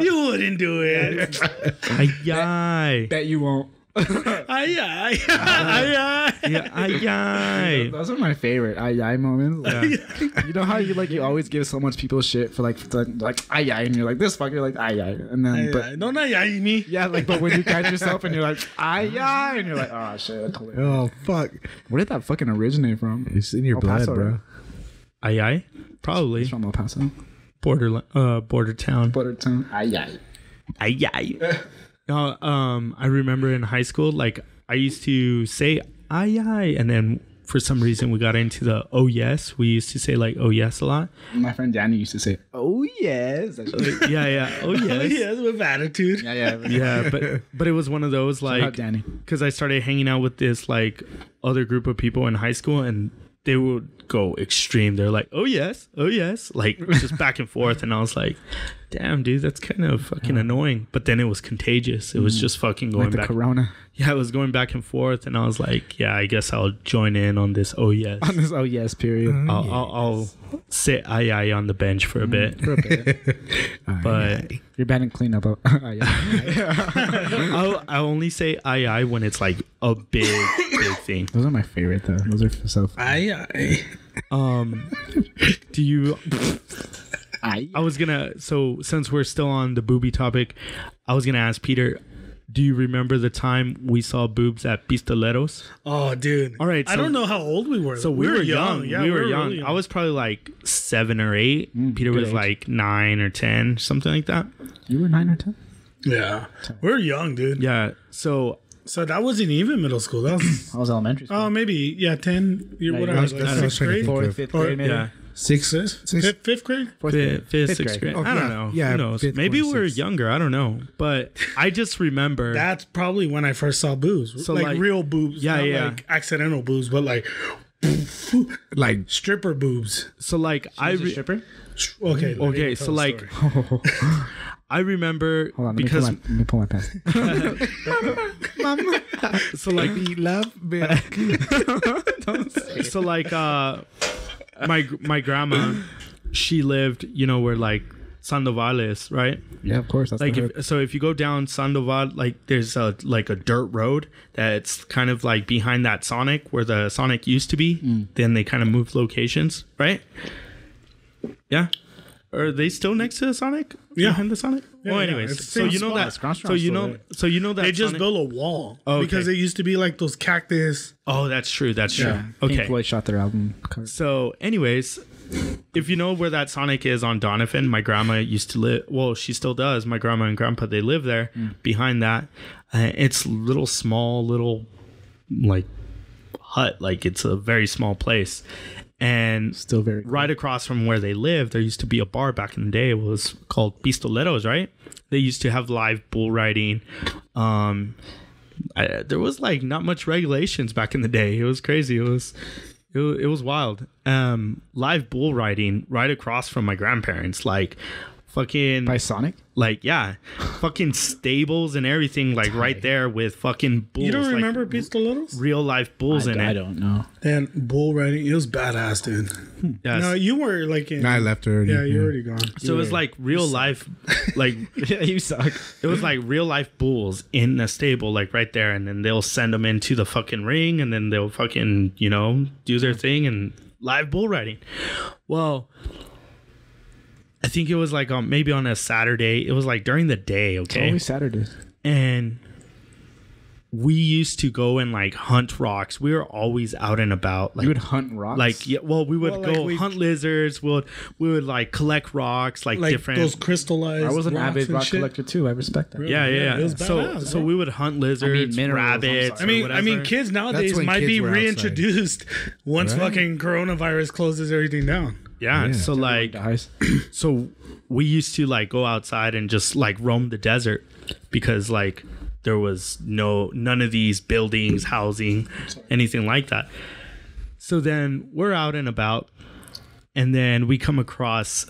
You wouldn't do it. Ay, ay. Bet you won't. Ay, ay, ay, ay. Yeah, ay, ay. Those are my favorite ay ay moments. Like, you know how you like you always give so much people shit for like for, like ay ay and you're like this fucker like ay ay and then Ay, but ay. Don't ay, ay me. yeah like but when you catch yourself and you're like ay ay and you're like oh shit Oh fuck! where did that fucking originate from? It's in your El blood, Paso, bro. Ay, ay. Probably It's from El Paso, border, uh, border town. Buttertown. Ay ay. Ay, ay. No, um, I remember in high school, like I used to say ay, ay, and then for some reason we got into the oh yes. We used to say like oh yes a lot. My friend Danny used to say, "Oh yes." That. Oh, yeah, yeah. Oh, oh yes. Yes, with attitude. yeah, yeah, Yeah, but but it was one of those Shout out like Danny. because I started hanging out with this like other group of people in high school, and they would go extreme. They're like, "Oh yes, oh yes," like just back and forth, and I was like, "Damn, dude, that's kind of fucking annoying." But then it was contagious. It was mm. just fucking going Like the back. Corona yeah, it was going back and forth, and I was like, "Yeah, I guess I'll join in on this." Oh yes, on this. Oh yes, period. I'll, oh, I'll, I'll sit aye aye on the bench for a mm, bit, For a bit. but You're bad in cleanup. Oh, ay, ay. I'll, I only say aye aye when it's like a big big thing. Those are my favorite though. Those are so. Ay, ay. Um, do you? Ay. I was gonna. So since we're still on the booby topic, I was gonna ask Peter. Do you remember the time we saw boobs at Pistoleros? Oh, dude. All right, I don't know how old we were. So we, were, young. Yeah, we were really young. I was probably like seven or eight. Peter was age. like nine or ten, something like that. You were nine or ten. Yeah. we're young, dude. Yeah. So So that wasn't even middle school. That was, I was elementary oh, school. oh, maybe, yeah, 10. You're, Yeah, what you I was- was, like that's what I was sixth trying grade? Fourth, fifth grade, maybe. yeah, Six, six, Fifth, fifth grade? Fourth fifth, fifth, Fifth sixth grade. grade. Oh, I don't oh, yeah. know. Yeah, Who knows? fifth, Maybe we fourth, were sixth. younger. I don't know. But I just remember. That's probably when I first saw boobs. So, like, like- real boobs. Yeah, not yeah. like accidental boobs, but like like stripper boobs. so like I. She's a Re- stripper. Okay. okay, so like story. I remember Hold on. Let because me pull my, let me pull my pants. so like we love milk. so like uh my my grandma she lived you know where like Sandoval is right yeah, of course. That's like if, so if you go down Sandoval like there's a like a dirt road that's kind of like behind that Sonic where the Sonic used to be Mm. then they kind of moved locations right yeah are they still next to the Sonic Yeah. behind the Sonic well yeah, anyways it's the so you know spot. that Restaurant's so you know so you know that they just Sonic- built a wall Oh, okay. because it used to be like those cactus. oh that's true that's true Yeah. Pink okay Floyd shot their album. cover. So, anyways, if you know where that Sonic is on Donovan, my grandma used to live. Well, she still does. My grandma and grandpa they live there. Behind that, uh, it's little small, little like hut. Like it's a very small place. And Still very cool. right across from where they live there used to be a bar back in the day. It was called Pistoleros, right? They used to have live bull riding. Um, I, there was like not much regulations back in the day. It was crazy. It was it, it was wild. Um, live bull riding right across from my grandparents, like fucking by Sonic. like yeah, fucking stables and everything like right there with fucking bulls. You don't like, remember Pistoleros? real life bulls in I, I don't know. And bull riding, it was badass, dude. Yes. No, you were like in. I left already. Yeah, you're already gone. so it was like real life, like yeah, you suck. It was like real life bulls in a stable, like right there, and then they'll send them into the fucking ring, and then they'll fucking you know do their thing and live bull riding. Well, I think it was like on maybe on a Saturday. It was like during the day, okay, Always Saturdays. and we used to go and like hunt rocks. We were always out and about, like You would hunt rocks. like yeah. Well, we would Well, go we- hunt lizards. We would we would like collect rocks, like, Like different those crystallized. I was an rocks avid rock shit. collector too. I respect that. Yeah, yeah, Yeah, yeah. so, badass, so right? we would hunt lizards, minerals, I'm rabbits. sorry. I or mean, I mean, kids nowadays might kids be were outside. reintroduced once Right. fucking coronavirus closes everything down. Yeah, Yeah. so like, Dies. so we used to like go outside and just like roam the desert because like there was no none of these buildings, housing, anything like that. So then we're out and about, and then we come across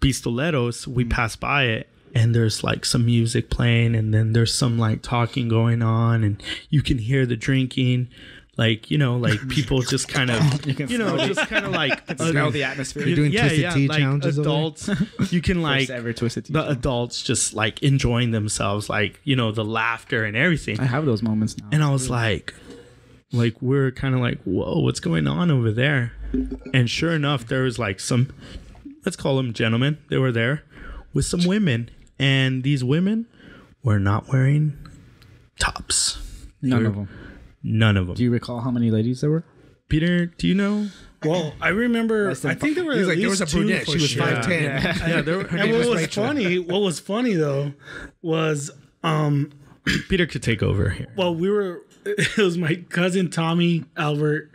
Pistoleros. We pass by it, and there's like some music playing, and then there's some like talking going on, and you can hear the drinking. Like you know, like people just kind of you, can know smell just kind of like Smell the atmosphere. You're doing yeah, twisted yeah, tea like challenges over there? adults. You can like First ever twisted tea. the adults just like enjoying themselves, like you know the laughter and everything. I have those moments now. And I was like, like we're kind of like, whoa, what's going on over there? And sure enough, there was like some, let's call them gentlemen. They were there with some women, and these women were not wearing tops. None of them. None of them. Do you recall how many ladies there were? Peter, do you know? Well, I remember. I think there were at like, there least was a two brunette. for She was sure. five ten. Yeah, yeah, there were, And what was funny, what was funny though, was um, Peter could take over here. well, we were. It was my cousin Tommy, Albert,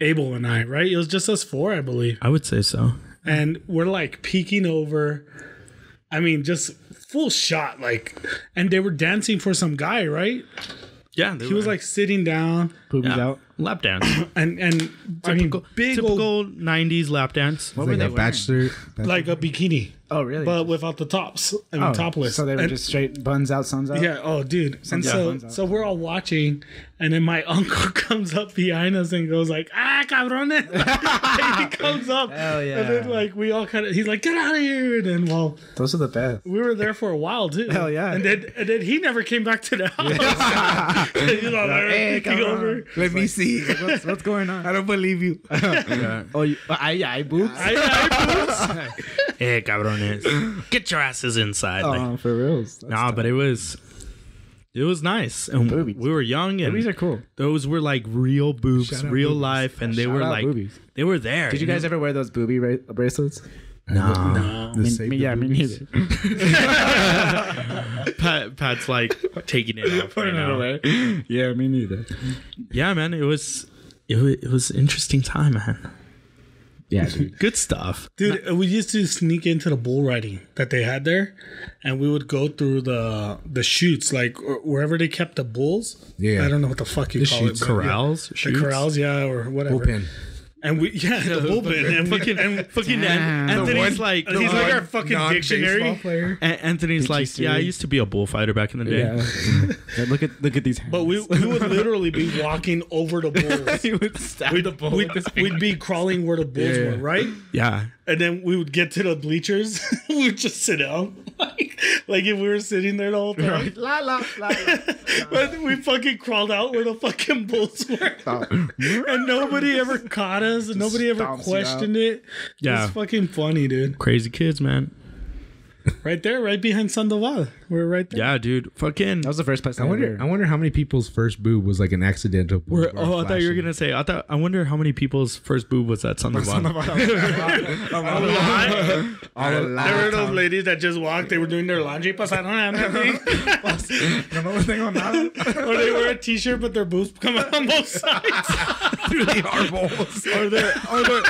Abel, and I. Right? It was just us four, I believe. I would say so. and we're like peeking over. I mean, just full shot, like, and they were dancing for some guy, right? Yeah, He was like sitting down, Boobies out. Lap dance. and and I mean, typical, big old, '90s lap dance. What Like were they a wearing? bachelor. like a bikini, Oh, really? but without the tops. I mean, Oh, topless. So they were And- just straight buns out, suns out. Yeah. Oh, dude. And Yeah. so, out. so we're all watching, and then my uncle comes up behind us and goes like, "Ah, cabrones!" and he comes up, Hell yeah. and then like we all kind of, he's like, "Get out of here!" And then well, Those are the best. we were there for a while too. Hell yeah. And then and then he never came back to the house. He's all there Hey, come over. Let me see. What's, what's going on? I don't believe you. Oh, you, oh, I, I boobs. I, I, Hey, eh, cabrones, get your asses inside. Oh, like, Oh, for reals. That's nah, tough. but it was, it was nice, and Boobies. we were young, and boobies are cool. those were like real boobs, Shout real life, and they Shout were out like boobies. they were there. Did you guys ever wear those booby ra- bracelets? No. The Me, me- the yeah, me neither. Pat, Pat's like taking it off right now. yeah, me neither. Yeah, man, it was, it was, it was interesting time, man. Yeah, dude. Good stuff. dude, we used to sneak into the bull riding that they had there, and we would go through the the chutes, like wherever they kept the bulls. Yeah. I don't know what the fuck you The call chutes. it. but yeah. Corrals, The corrals, yeah, or whatever. Bullpen. And we, yeah, the bullpen, and fucking, and fucking Damn. An- The Anthony's like, he's like our fucking dictionary. player. A- Anthony's like, yeah, I used to be a bullfighter back in the day. Yeah. Yeah, look at look at these hands. But we, we would literally be walking over the bulls. he would stab We'd, the bull we'd, we'd be crawling where the bulls Yeah. were, right? Yeah. And then we would get to the bleachers. we would just sit down, like, like if we were sitting there the whole time. La la la. la. But we fucking crawled out where the fucking bulls were, and nobody ever caught us. And nobody ever questioned it. Yeah. It's fucking funny, dude. Crazy kids, man. Right there, right behind Sandoval. We're right there. Yeah, dude. Fucking. That was the first place I, I wonder. ever- I wonder how many people's first boob was like an accidental. We're, boob or oh, I thought you were gonna say. I thought. I wonder how many people's first boob was at Sandoval. There were those ladies that just walked. They were doing their laundry. Pasaron anything. or they wear a t-shirt, but their boobs come out on both sides. through the armholes. or they're, or they're,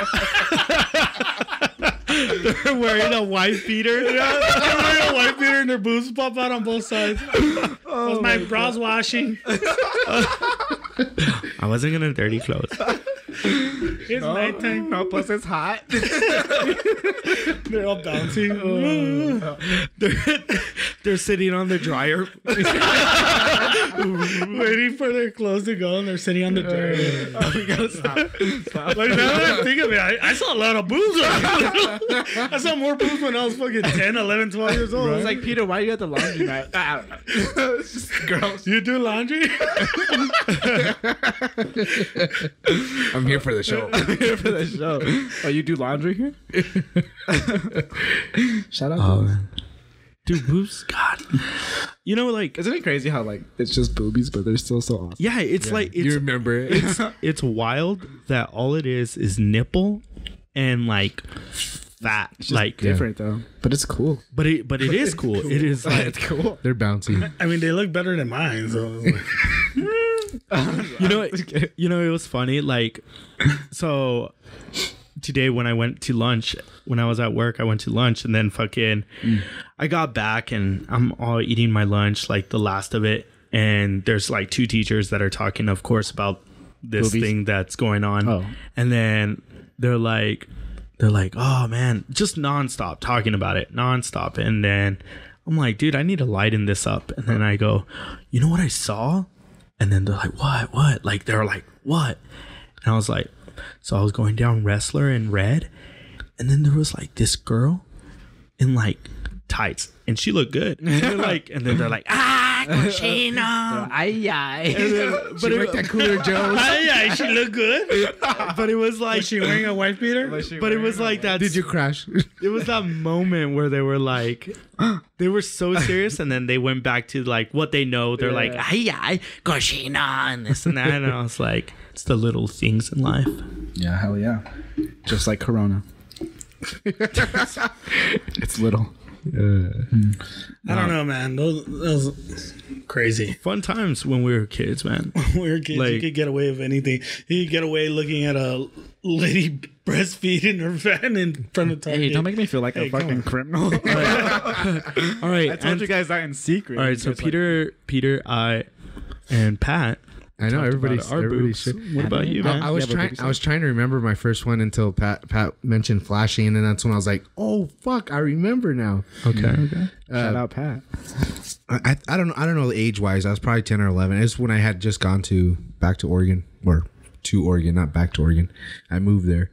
they're wearing a white beater. Yeah, they're wearing a white beater and their boobs pop out on both sides. Oh Was my bras washing? I wasn't gonna dirty clothes. It's nighttime. No, plus it's hot. They're all bouncing. Oh, they're, they're sitting on the dryer. waiting for their clothes to go, and they're sitting on the uh, dryer. Like now that I think of it, I, I saw a lot of boobs. When I was little. I saw more boobs when I was fucking 10, 11, 12 years old. It's like Peter, why are you at the laundry mat? I don't know. just girls. you do laundry? I'm here for the show. I'm here for the show. Oh, you do laundry here? Shout out. Oh, girls. Dude, boobs. God. You know, like Isn't it crazy how like it's just boobies, but they're still so awesome? yeah, it's like you remember it? it's it's wild that all it is is nipple and like fat, like Different though, but it's cool. But it but it is cool. It is like It's cool. They're bouncy. I mean, they look better than mine. So like, you know you know it was funny like so today when I went to lunch when I was at work I went to lunch and then fucking I got back and I'm all eating my lunch like the last of it and there's like two teachers that are talking of course about this Boobies? thing that's going on Oh. and then they're like they're like oh man just nonstop talking about it nonstop and then I'm like dude I need to lighten this up and then I go you know what I saw and then they're like, what, what? Like, they're like, what? And I was like, so I was going down Resler in red. And then there was like this girl in like tights. And she looked good. And like, and then they're like, ah, Cochino. Ay, ay. And then- but, it, that cooler Joe. yeah, she look good. but it was like, Was she wearing a white beater? but it was like that. Did you crash? It was that moment where they were like, they were so serious, and then they went back to like what they know. They're like, ay, ay, Cochino, and this and that. And I was like, it's the little things in life. Yeah, hell yeah. Just like Corona. it's little. I don't know, man. Those, those crazy. Fun times when we were kids, man. When we were kids, you Like- could get away with anything. You could get away looking at a lady breastfeeding her van in front of Target. Hey, don't make me feel like Hey, a come fucking on. criminal. All right, I told and- you guys that in secret. all right. So Just like- Peter, Peter, I, and Pat. I know talked everybody's about our everybody's boobs. shit. What about you, I- man? I was Yeah, trying. I was trying to remember my first one until Pat Pat mentioned flashing, and then that's when I was like, "Oh fuck, I remember now." okay, okay. Shout out Pat. I I, I don't know. I don't know age wise. I was probably ten or eleven. It's when I had just gone to back to Oregon or to Oregon, not back to Oregon. I moved there.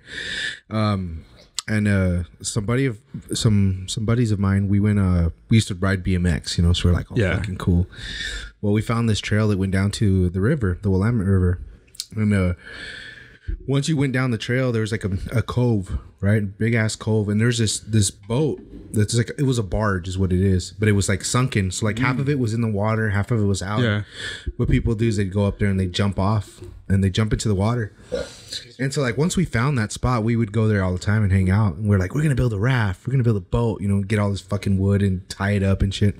Um, and uh, somebody of some some buddies of mine, we went. Uh, we used to ride BMX. You know, so we're like, oh, Yeah. fucking cool. Well, we found this trail that went down to the river, the Willamette River, and uh, once you went down the trail, there was like a, a cove, right? Big ass cove, and there's this this boat that's like it was a barge, is what it is, but it was like sunken. So like half of it was in the water, half of it was out. Yeah. What people do is they go up there and they jump off and they jump into the water. And so like once we found that spot, we would go there all the time and hang out. And we're like, we're gonna build a raft, we're gonna build a boat, you know, get all this fucking wood and tie it up and shit.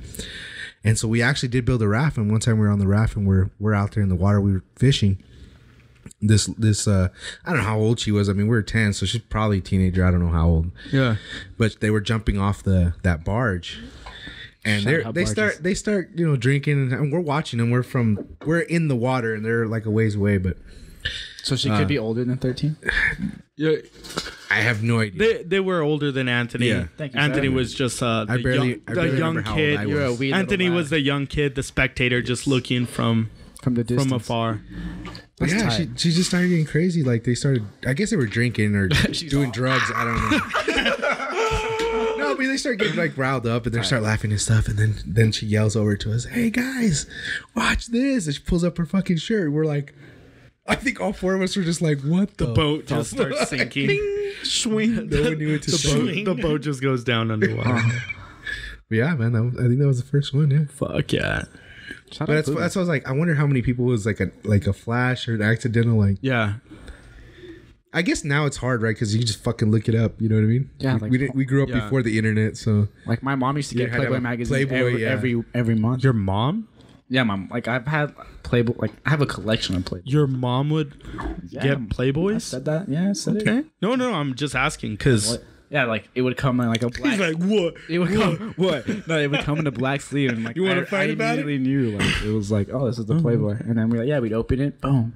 And so we actually did build a raft. And one time we were on the raft and we're we're out there in the water, we were fishing this this uh I don't know how old she was. I mean, we were ten, so she's probably a teenager. I don't know how old. Yeah. But they were jumping off the that barge. And they they start they start you know drinking and we're watching them. We're from we're in the water and they're like a ways away. But So she could be older than 13? Yeah. I have no idea. They they were older than Anthony. Yeah. Thank you, Anthony sir. was just uh, the I barely- young, I the young remember how old kid. I You're a was. wee Anthony little was the young kid, the spectator, just looking from from the distance. from afar. But yeah, she, she just started getting crazy. Like they started. I guess they were drinking or doing drugs. I don't know. no, but they start getting like riled up and they start laughing and stuff. And then then she yells over to us, "Hey guys, watch this!" And she pulls up her fucking shirt. We're like, I think all four of us were just like, "What the, Boat just starts sinking. Swing. No one knew it to the swing. boat, the boat just goes down underwater. Uh-huh. But yeah, man, that was, I think that was the first one. Yeah. Fuck yeah. Shout But that's Boobies. that's what I was like. I wonder how many people was like a like a flash or an accidental like. Yeah. I guess now it's hard, right? Because you just fucking look it up. You know what I mean? Yeah, We, like- we, didn't, we grew up Yeah. before the internet, so like my mom used to get had to have Playboy a magazine Playboy, every, yeah. every every month. Your mom? yeah, mom. Like I've had Playboy. Like I have a collection of Playboy. Your mom would Yeah, get I Playboys? said that. Yeah, I said it. Okay. No, no, I'm just asking because Yeah, like it would come in like a black. He's like, what? it would come what? No, it would come in a black sleeve, and like You wanna I, fight I about it? immediately knew like it was like, oh, this is the Playboy, and then we're like, yeah, we'd open it, boom.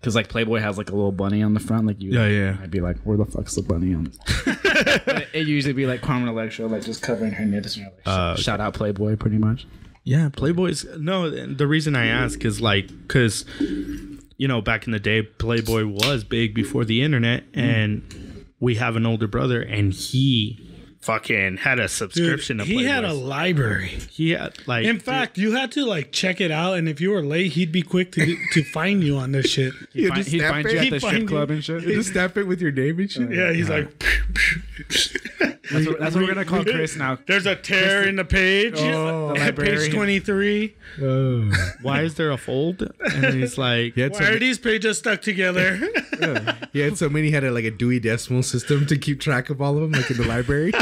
Because like Playboy has like a little bunny on the front, like you. Yeah, yeah. I'd be like, where the fuck's the bunny on? But it usually be like Carmen Electra, like just covering her nips. And you're like, Uh, shout out Playboy, pretty much. Yeah, Playboy's no. The reason I ask is like because you know back in the day, Playboy was big before the internet, mm. and we have an older brother, and he fucking had a Dude, subscription to he Playboy. had a library. he had like In fact, you had to like check it out, and if you were late, he'd be quick to to find you on this shit. He'd, find, he'd find it? you at He'd the strip find club and shit. He'd just stamp it with your name and shit. Yeah, he's like, That's what, that's what we're gonna call Chris now. there's a tear in the page. Oh, the page twenty three. Oh. why is there a fold? And he's like, He had, so, Why are these pages stuck together? he had so many. He had a, like a Dewey Decimal System to keep track of all of them, like in the library.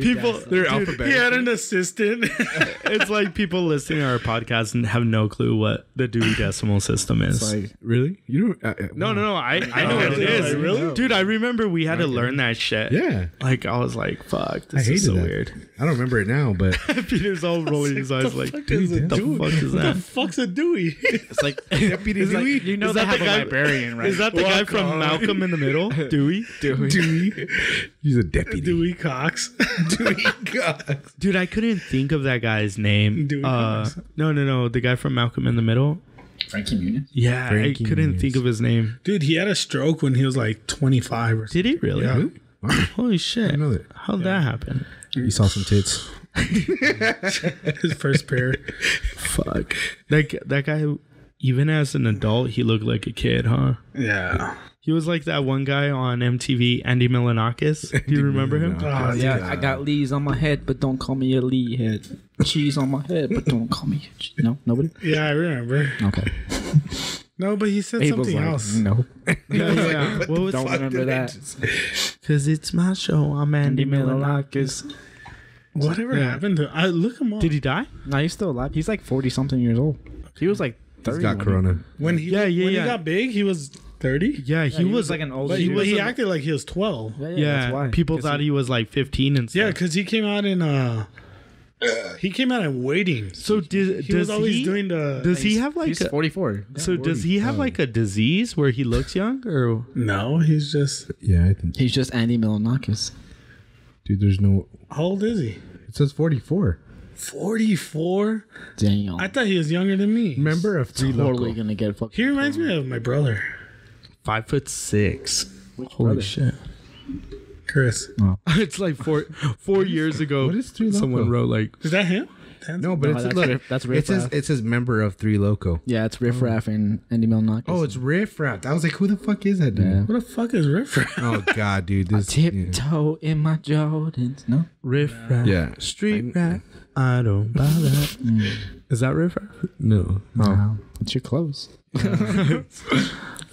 People. They're dude, alphabetical. he had an assistant. it's like people listening to our podcast and have no clue what the Dewey Decimal System is. like Really? You don't? Uh, uh, no, no, no. I, I know Oh, what it really? is. Dude, I remember we had to learn that shit. Yeah, Like I was like, fuck, I this hated is so that. weird. I don't remember it now, but Peter's all rolling his eyes like, fuck is a the fuck is What that? the fuck's a Dewey? it's like Deputy it's like, Dewey. you know that the guy- librarian, right? Is that the guy from. Malcolm in the Middle? Dewey. Dewey? Dewey. He's a deputy. Dewey Cox. Dewey. Cox. Dude, I couldn't think of that guy's name. Dewey Uh, Cox. no, no, no. The guy from Malcolm in the Middle. Frankie Muniz? Yeah, Frankie I couldn't Muniz. think of his name. Dude, he had a stroke when he was like 25 or something. Did he really? Yeah. Wow. Holy shit. I know that. How'd that happen? You saw some tits. His first pair. Fuck. That, g- that guy, even as an adult, he looked like a kid, huh? Yeah. He was like that one guy on MTV, Andy Milonakis. Do you remember him? Oh, Yeah, I got leaves on my head, but don't call me a Lee head. Cheese on my head, but don't call me. a che- No, nobody. Yeah, I remember. Okay. No, but he said Abel's something like, else. No, Yeah, yeah. What was don't remember that. Because it's my show. I'm Andy Milonakis. Whatever happened to I look him up. Did he die? No, he's still alive. He's like forty something years old. He was like He's thirty. got when corona. when he Yeah, yeah, when yeah. he got big, he was 30? Yeah, he, he was, was like an old But he, dude. he acted like he was 12. Yeah, yeah, Yeah, that's why. people 'Cause thought he was like 15 and stuff. Yeah, because he came out in uh he came out in waiting. So did, He does was always he doing the does he have like he's a, forty-four. so does he have like a disease where he looks young or No, he's just Yeah, I think. He's just Andy Milonakis. Dude, there's no. how old is he? It says 44. 44? Daniel. I thought he was younger than me. Member of Three totally Loco. gonna get fucked. He reminds me of my brother, five foot six? Holy brother? shit! Chris. Oh. it's like four four years ago. What is Three Someone wrote like Is that him? No, but No, it's that's look, Riff- that's it Riff says Raff. it says member of Three Loco. Yeah, it's Riff Raff and Andy Milonakis. Oh, it's Riff Raff. I was like, who the fuck is that dude? Yeah. What the fuck is Riff Raff? Oh god, dude, this. yeah. tiptoe in my Jordans. No, riff Raff. Yeah. street rap. I don't buy that. Mm. Is that riff Raff? No. oh, it's your clothes.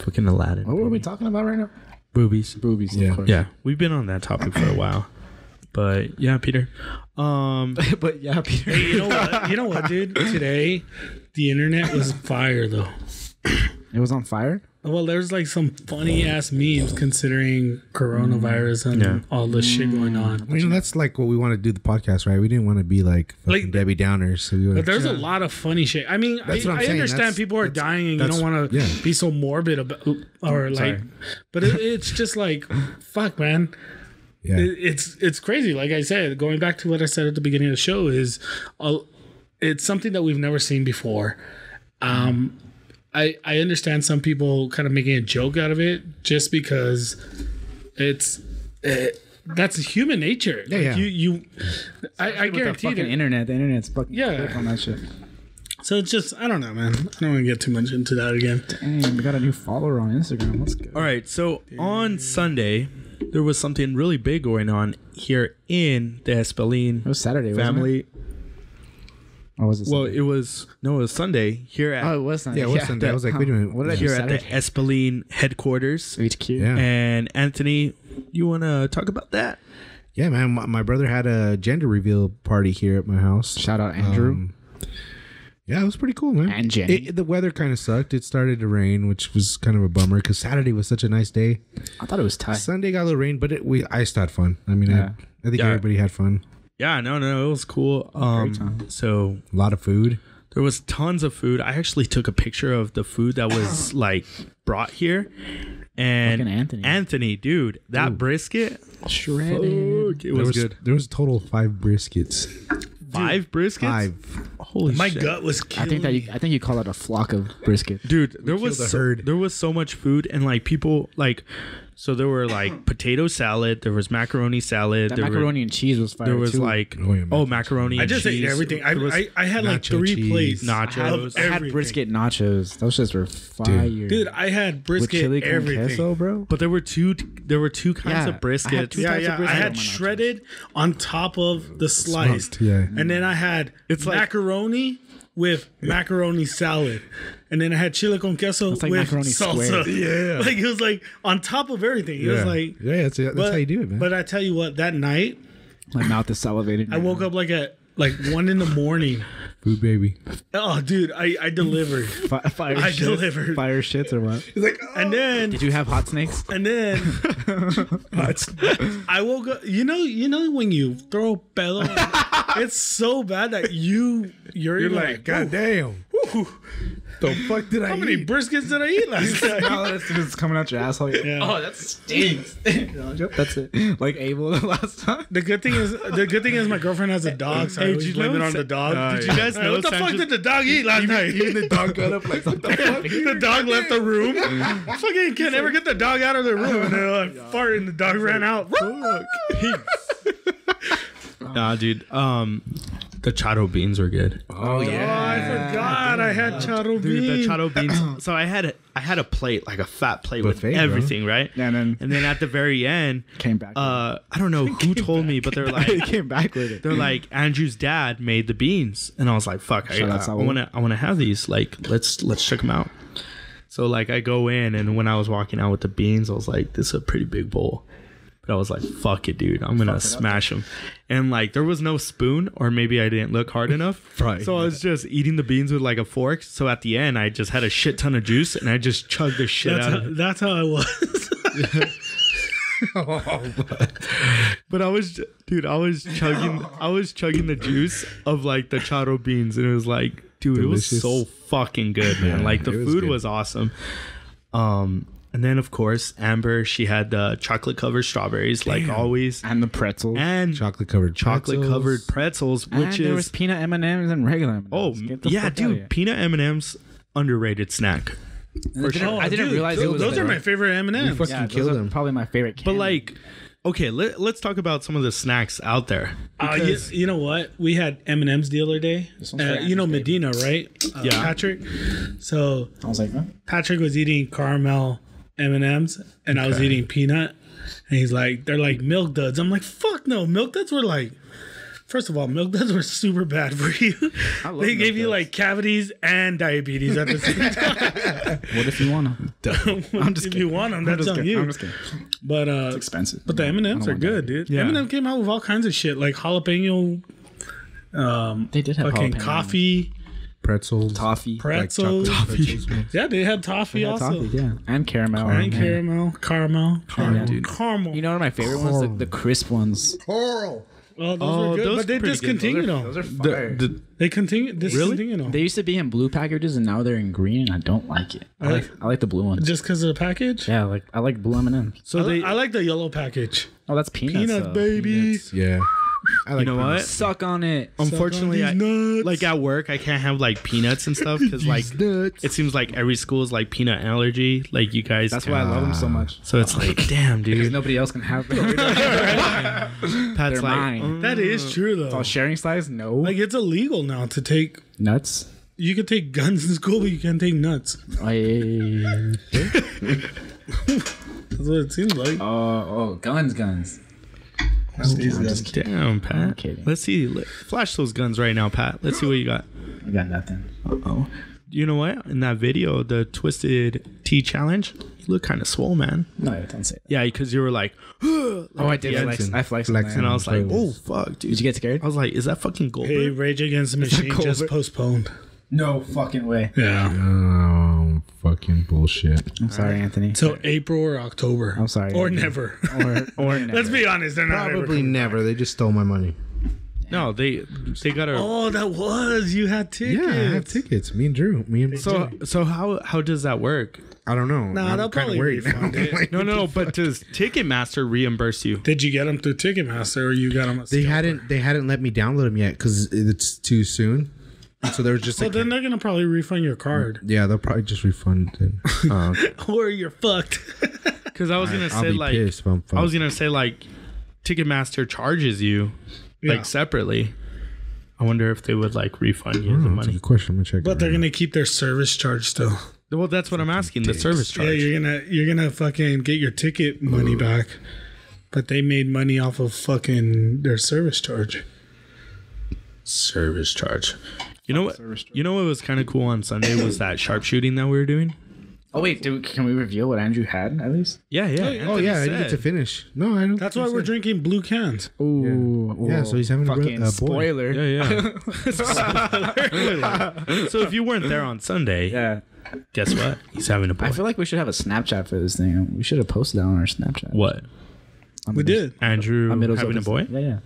Fucking Aladdin. What were we talking about right now? Boobies. Boobies. Yeah. Of. Yeah, we've been on that topic for a while, but yeah, Peter. Um, but yeah, Peter. you know what? You know what, dude? Today, the internet was fire though. It was on fire. Well, there's like some funny ass memes considering coronavirus and Yeah. all this shit going on. Well, you know, that's like what we want to do the podcast, right? We didn't want to be like fucking Like- Debbie Downers. So we But want there's a lot of funny shit. I mean, I, That's what I'm I saying. understand That's- people are dying and you don't want to yeah. be so morbid about or like, Sorry. but it, it's just like, fuck, man. yeah. It, it's it's crazy. Like I said, going back to what I said at the beginning of the show is, uh, it's something that we've never seen before. Um, I I understand some people kind of making a joke out of it just because it's. It, that's human nature. Yeah, Like, yeah. You, you, I, I With the guarantee fucking it. internet. The internet's fucking Yeah. on that shit. So it's just, I don't know, man. I don't want to get too much into that again. Damn, we got a new follower on Instagram. Let's go. all right, so on Sunday, there was something really big going on here in the Espelin It was Saturday, wasn't family. It? Or was it? Well, it was no, it was Sunday here at oh, it was Sunday. Yeah, it was Sunday. I was like, wait a minute. What did I do here at the Saturday? Espelin headquarters. HQ. Yeah. And Anthony, you want to talk about that? Yeah, man. My, my brother had a gender reveal party here at my house. Shout out Andrew. Um, yeah, it was pretty cool, man. And Jenny. It, the weather kind of sucked. It started to rain, which was kind of a bummer because Saturday was such a nice day. I thought it was tight. Sunday got a little rain, but it, we I still had fun. I mean, Yeah. I, I think Yeah. everybody had fun. Yeah, no, no, it was cool. Um, time. so A lot of food. there was tons of food. I actually took a picture of the food that was like brought here, and Fucking Anthony. Anthony, dude, that brisket, Shredded. fuck, it There was, was good. There was a total of five briskets. Five briskets. Five. Holy My shit. gut was I killing think that you, I think you call it a flock of brisket. dude there was killed a so, herd. there was so much food and like people like so there were like potato salad there was macaroni salad That there macaroni were, and cheese was fire there was too. like Oh, yeah, oh, mac and macaroni I and just ate everything. I, was- I, I had like three cheese, plates. nachos. of I had everything. brisket nachos. Those shits were fire. Dude, I had brisket with brisket chili con everything. queso, bro. but there were two there were two kinds Yeah, of I had briskets Yeah, types of yeah. I brisket on had my nachos. shredded on top of the sliced. Smoked, yeah. And then I had It's like- macaroni with macaroni salad. And then I had chili con queso like with macaroni salsa. squared. Yeah. Like it was like on top of everything. It was like yeah, that's, that's but, how you do it, man. But I tell you what, that night My mouth is salivating. I woke up like at like one in the morning. Food baby. Oh dude, I, I delivered. Fi- fire I shits, delivered. fire shits or what? He's like, oh. And then Did you have hot snakes? And then Hot I woke up. You know, you know when you throw pedo, it's so bad that you you're, You're like, like, God damn. The fuck did I eat? how many eat? briskets did I eat last night? that's it's coming out your asshole. Yeah. Oh, that stinks. yep, that's it. Like Abel the last time. The good thing is, the good thing is, my girlfriend has a dog, so I Hey, always blame it on the dog. Uh, Did you guys know what the fuck did the dog eat last night? Even the dog got up like, what the fuck? the dog left the room. Fucking can't ever get the dog out of the room. And they're like, fart, and the dog ran out. nah dude um the charro beans were good Oh, Oh, I forgot. I had charro dude the beans. beans so i had a i had a plate like a fat plate Buffet, with bro. everything right And then and then at the very end came back. uh i don't know who told me but they're he like came back with it. they're like Andrew's dad made the beans, and I was like, "Fuck, I, Shout out I, want to, I want to have these. Like, let's let's check them out." So like, I go in, and when I was walking out with the beans, I was like, "This is a pretty big bowl," but I was like, "Fuck it, dude, I'm gonna smash them." And like, there was no spoon, or maybe I didn't look hard enough, Probably so I was just eating the beans with like a fork. So at the end, I just had a shit ton of juice, and I just chugged the shit That's out. how, of it. that's how I was. oh, But but I was, dude, I was chugging, I was chugging the juice of like the charro beans, and it was like, dude, it was so fucking good, man. Like the was food good. was awesome. Um, and then of course Amber, she had the chocolate covered strawberries, like always, and the pretzels. and Chocolate covered chocolate covered pretzels, And which there was is peanut M and M's and regular M&Ms. oh yeah, fuck outta here. dude, peanut M and M's underrated snack. I didn't, Oh, I didn't dude, realize those, it was. those are my favorite M and M's. fucking Yeah, those kill are them. Probably my favorite. But like, okay, let, let's talk about some of the snacks out there. Uh, you, Because- you know what? We had M and M's the other day. Uh, you know Medina, right? Uh, Yeah. Patrick. So I was like, huh? Patrick was eating caramel M and M's, and I was eating peanut. And he's like, "They're like milk duds." I'm like, "Fuck no, milk duds were like." First of all, milk duds were super bad for you. love They Milk gave you Duds. like cavities and diabetes at the same time. what if you want them? I'm just if kidding. you want them, I'm that's just on kidding. you. I'm just kidding. But uh, Expensive. But the M and M's are good, dude. Yeah. M&M came out with all kinds of shit, like jalapeno, um, They did have fucking jalapeno. coffee, pretzels. toffee. like pretzels. chocolate pretzels. yeah, they had toffee Yeah, also, toffee, yeah, and caramel. and Yeah. caramel, caramel, caramel, dude. caramel. You know what my favorite ones? The, the crisp ones. Coral. oh, those Oh, were good, those but they pretty good. discontinued them. Those are The, fire. the, They continue discontinued them They used to be in blue packages, and now they're in green, and I don't like it. I like I like the blue ones. just because of the package. Yeah, like I like blue M and M's. so I, they, I like the yellow package. Oh, that's peanuts. Peanuts, though. baby. Yeah. I like you know what? Suck on it. Unfortunately, I, Suck on these nuts. like at work, I can't have like peanuts and stuff because like nuts. it seems like every school is like peanut allergy. Like you guys, That's can- why I love them so ah. much. So it's like, damn, dude, Because dude. nobody else can have them. Pat's They're like, mine. That is true though. oh, sharing size? No. Like it's illegal now to take. Nuts. You can take guns in school, but you can't take nuts. I, That's what it seems like. Oh, oh, guns, guns. These I'm guys. just kidding. Damn, Pat. kidding. Let's see. Let- Flash those guns right now, Pat. Let's see what you got. I got nothing. Oh, you know what? In that video, the Twisted Tea Challenge, you look kind of swole, man. No, don't say that. Yeah, because you were like, Oh, I did flex. Flexing. I flexed. Flexing. and I was like, oh fuck, dude. Did you get scared? I was like, is that fucking Goldberg? Hey, Rage Against the Machine cool? just postponed. No fucking way. Yeah. Oh, fucking bullshit. I'm sorry, Anthony. So April or October. I'm sorry. Or never. or or never. Let's be honest. They're not ever Probably coming. never. They just stole my money. No, they they got a. Oh, that was you had tickets. Yeah, I have tickets. Me and Drew. Me and so so how how does that work? I don't know. Nah, I'm they'll kinda probably worried. refund it. Like, No, no, no. But does Ticketmaster reimburse you? Did you get them through Ticketmaster or you got them? They hadn't. They hadn't let me download them yet because it's too soon. So there was just So like, then they're gonna probably refund your card, yeah, they'll probably just refund it. Uh, or you're fucked. Because I was gonna I'll say be like if I'm I was gonna say like Ticketmaster charges you Yeah. like separately. I wonder if they would like refund you the that's a money. good question. I'm gonna check. But it they're out. gonna keep their service charge still. Well, that's what I'm asking. The service charge. Yeah, you're gonna you're gonna fucking get your ticket money back, but they made money off of fucking their service charge. service charge. You know what? You know what was kind of cool on Sunday was that sharpshooting that we were doing. Oh wait, do, can we reveal what Andrew had at least? Yeah, yeah. Oh Anthony yeah, I didn't get to finish. No, I don't. That's why I we're said. drinking blue cans. Ooh, Yeah, so he's having a bro- fucking a boy. spoiler. Yeah, yeah. so if you weren't there on Sunday, Yeah. guess what? He's having a boy. I feel like we should have a Snapchat for this thing. We should have posted that on our Snapchat. what? On We did. Andrew on middle having a boy? Yeah, yeah.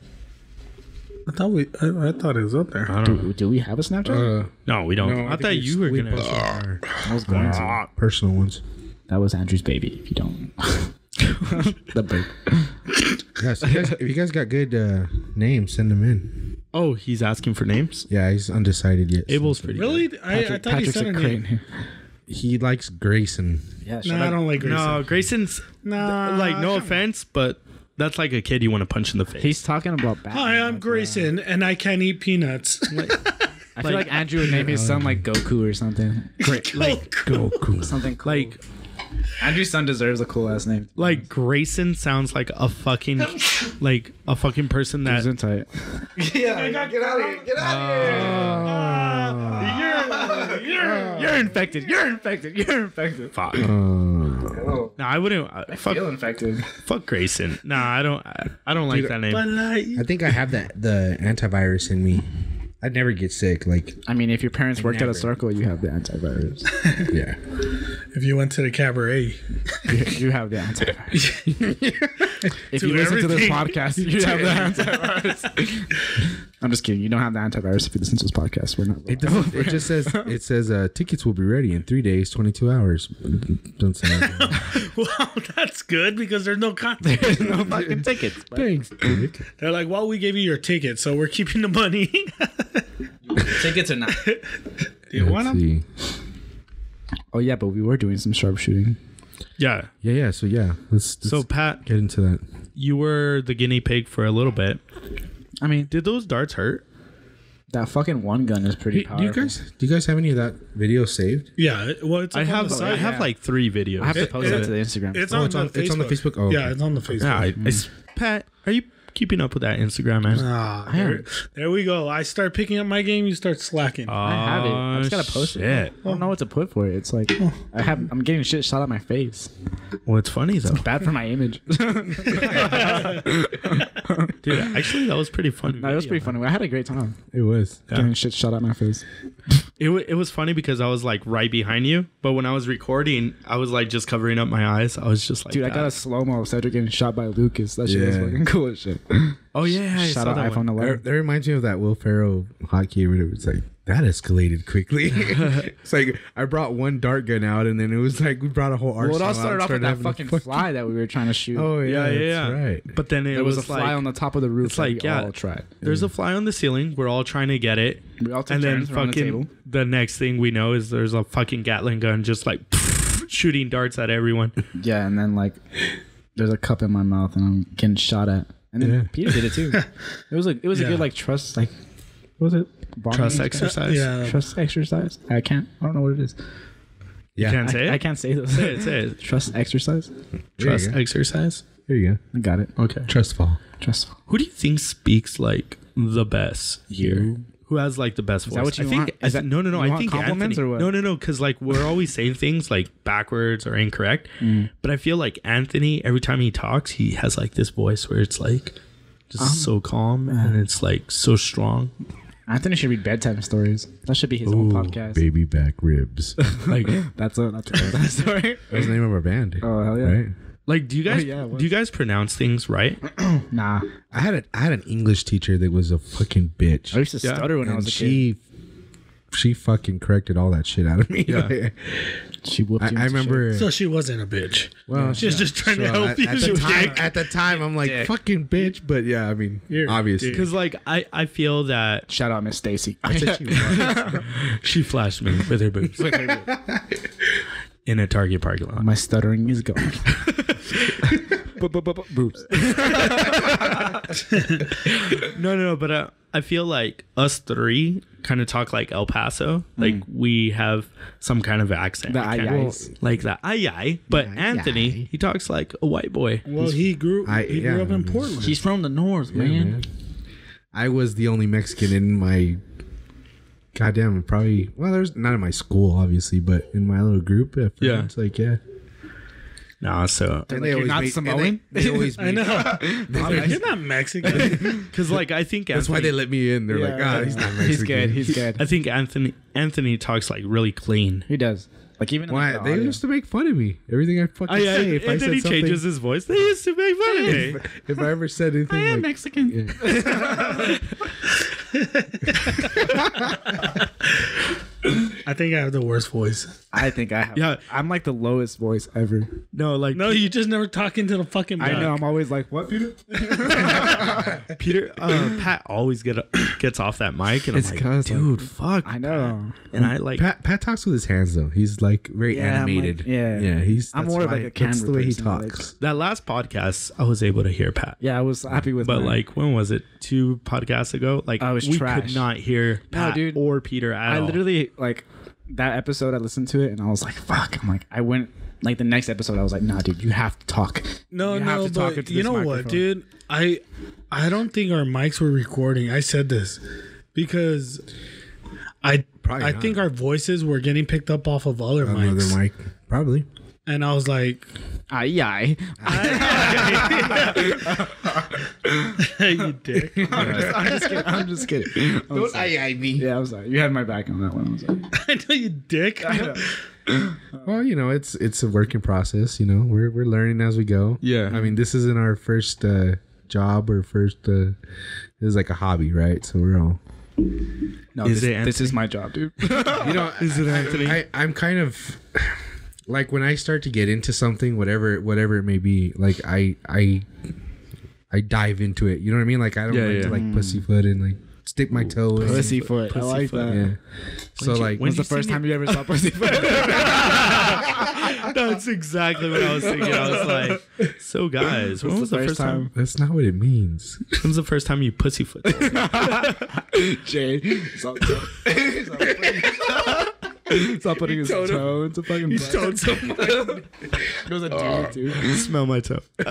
I thought we. I, I thought it was up there. I don't know. Do, do we have a Snapchat? Uh, No, we don't. no, I, think thought we- you were we gonna. posted our I was going to. personal ones. That was Andrew's baby. If you don't, the bird. Yeah, so you guys, if you guys got good uh, names, send them in. Oh, he's asking for names. Yeah, he's undecided yet. Abel's pretty. good. Really? I, I thought he said a name. He likes Grayson. Yeah, No, I don't like Grayson. No, Grayson's Nah, like no offense, but that's like a kid you want to punch in the face. He's talking about Batman. Hi, I'm Grayson, and I can't eat peanuts. I feel like Andrew would name his son like Goku or something. Great, like Goku. Something cool. like Andrew's son deserves a cool ass name. like Grayson sounds like a fucking like a fucking person that Isn't tight. You're, You're infected. You're infected. You're infected. fuck. Uh, No, I wouldn't. I, fuck, Feel infected. fuck Grayson. Nah, I don't. I, I don't like that name. but like, I think I have that the antivirus in me. I'd never get sick. Like, I mean, if your parents worked at a circle, you have the antivirus. yeah. If you went to the cabaret, you, you have the antivirus. if To you listen to this podcast, you have the antivirus. I'm just kidding. You don't have the antivirus if you listen to this podcast. We're not. It doesn't. It just says it says uh, tickets will be ready in three days, twenty two hours. Don't say anything. wow, that's good because there's no content. no fucking tickets. but- Thanks, Dick. They're like, well, we gave you your ticket, so we're keeping the money. tickets or not? Do you want Let's them? see. Oh yeah, but we were doing some sharpshooting. Yeah. Yeah, yeah. So yeah, let's, let's So Pat, get into that. you were the guinea pig for a little bit. I mean, Did those darts hurt? that fucking one gun is pretty Hey, powerful. do you guys do you guys have any of that video saved? Yeah. Well, it's I up on have. the I have yeah. like three videos. I have to It- post it- that to the Instagram. It's, Oh, on, it's on- the it's on the Facebook? Oh, yeah, okay. it's on the Facebook. Yeah, I, I s- Pat, are you keeping up with that Instagram, man? Ah, there, there we go. I start picking up my game, you start slacking. I have it. I just gotta post shit. it. I don't know what to put for it. It's like I have. I'm getting shit shot at my face. Well, it's funny though, Bad for my image. dude. Actually, that was pretty funny. no, it was video, pretty man. funny. I had a great time It was. getting shit shot at my face. It, wa- it was funny because I was like right behind you, but when I was recording, I was like just covering up my eyes. I was just like, Dude, I got a slow mo of Cedric getting shot by Lucas. That shit was Yeah. fucking cool as shit. Oh yeah, I Shout saw out that iPhone one. 11. That, that reminds me of that Will Ferrell hockey where it was like that escalated quickly. it's like I brought one dart gun out and then it was like we brought a whole arsenal. Well, it all started and off with that having a fucking fly that we were trying to shoot. Oh yeah, Yeah, yeah, that's yeah. right. But then it there was, was, a fly like, on the top of the roof. it's that like, we yeah. all tried. there's a fly on the ceiling. We're all trying to get it, We all took and then turns around the table. the, next thing we know is there's a fucking Gatling gun just like shooting darts at everyone. Yeah, and then like there's a cup in my mouth and I'm getting shot at. And then Yeah. Peter did it too. It was like it was Yeah. a good like trust like what was it? Bonding Trust exercise. yeah. Trust exercise. I can't. I don't know what it is. Yeah. can't say it. I can't say those. Say it. Say it. Trust exercise. There you Trust go. exercise. There you go. I got it. Okay. go. Trust fall. Trust. fall. Who do you think speaks like the best here? You. Who has like the best voice? Is that what you I think, want? I Is thi- that- no, no, no. you I want think compliments Anthony. or what? No, no, no. Because like we're always saying things like backwards or incorrect, Mm. but I feel like Anthony every time he talks, he has like this voice where it's like just Um, so calm and it's like so strong. Anthony should read bedtime stories. That should be his own podcast. Baby back ribs. Like, That's a that's a bedtime story. That's the name of our band. Oh hell yeah. Right. like, do you oh, guys yeah, it was. do you guys pronounce things right? Nah. I had a I had an English teacher that was a fucking bitch. I used to Yeah. stutter when I and was a kid. she she fucking corrected all that shit out of me. Yeah. She whooped I, you I into remember. So she wasn't a bitch. well, She was just trying to help at, you. at the time. At the time, I'm like Dick. fucking bitch, but yeah, I mean, You're a obviously. Because like I I feel that. Shout out Miss Stacy. she flashed me with her boobs in a Target parking lot. My stuttering is gone. Boobs. No, no, no. But uh, I feel like us three kind of talk like El Paso. Like mm. we have some kind of accent. The We kinda- like that ay ay. But Anthony, he talks like a white boy. Well, he grew. I- he yeah, grew up in Portland. He's from the north, Yeah, man. man. I was the only Mexican in my. Goddamn, probably. Well, there's not in my school, obviously, but in my little group. At Yeah. friends, like yeah. Nah, so And like, "You're not and Samoan?" They, they always. I made- know. You're not Mexican. because like I think That's why they let me in. They're like, ah, he's not Mexican. He's good. He's good. I think Anthony Anthony talks like really clean. He does. Like even Why the they audio. used to make fun of me. Everything I fucking Oh, yeah, say. If I then said he changes his voice. They used to make fun of me. if I ever said anything, I am like, Mexican. I think I have the worst voice. I think I have. Yeah. I'm like the lowest voice ever. No, like No, you just never talk into the fucking. I know. I'm always like, what, Peter? Peter uh, Pat always get gets off that mic and It's I'm like, 'cause, like, dude, fuck. I know. And I like Pat, Pat talks with his hands though. He's like very Yeah, I'm like- animated. yeah. yeah. He's. I'm that's more of why- like a That's the way he person, like- talks. that last podcast. I was able to hear Pat. Yeah, I was happy with. But mine. like when was it? Two podcasts ago? Like I it was we trash. could not hear No, Pat dude. or Peter at I all. literally like that episode. I listened to it and I was like, fuck. I'm like, I went like the next episode. I was like, nah, dude, you have to talk. No, You have no, to talk but into you this know what, dude? I I don't think our mics were recording. I said this because I Probably I not. think our voices were getting picked up off of other Another mics, mic, probably. And I was like, Aye, aye. "You dick." I'm just kidding. I'm just kidding. I'm sorry. I me. Yeah, I'm sorry. You had my back on that one. I was like, I know you dick. Well, you know, it's it's a working process. You know, we're we're learning as we go. Yeah. I mean, this isn't our first uh, job or first. Uh, this is like a hobby, right? So we're all. no, Is this, it this is my job, dude. You know, Is it I- Anthony? I, I'm kind of like when I start to get into something, whatever whatever it may be. Like I I I dive into it. You know what I mean? Like I don't Yeah, like yeah. to like hmm. pussyfoot and like stick my toe in. Pussyfoot. I like Pussyfoot. that. Yeah. So you- like when When's the first seen time you ever saw Pussyfoot? That's exactly what I was thinking. I was like, so guys, when was the first time? that's not what it means. When's the first time you pussyfoot? Jay. Stop, stop putting his toe into fucking butt. Told someone. It was a dude, oh. dude. Smell my toe.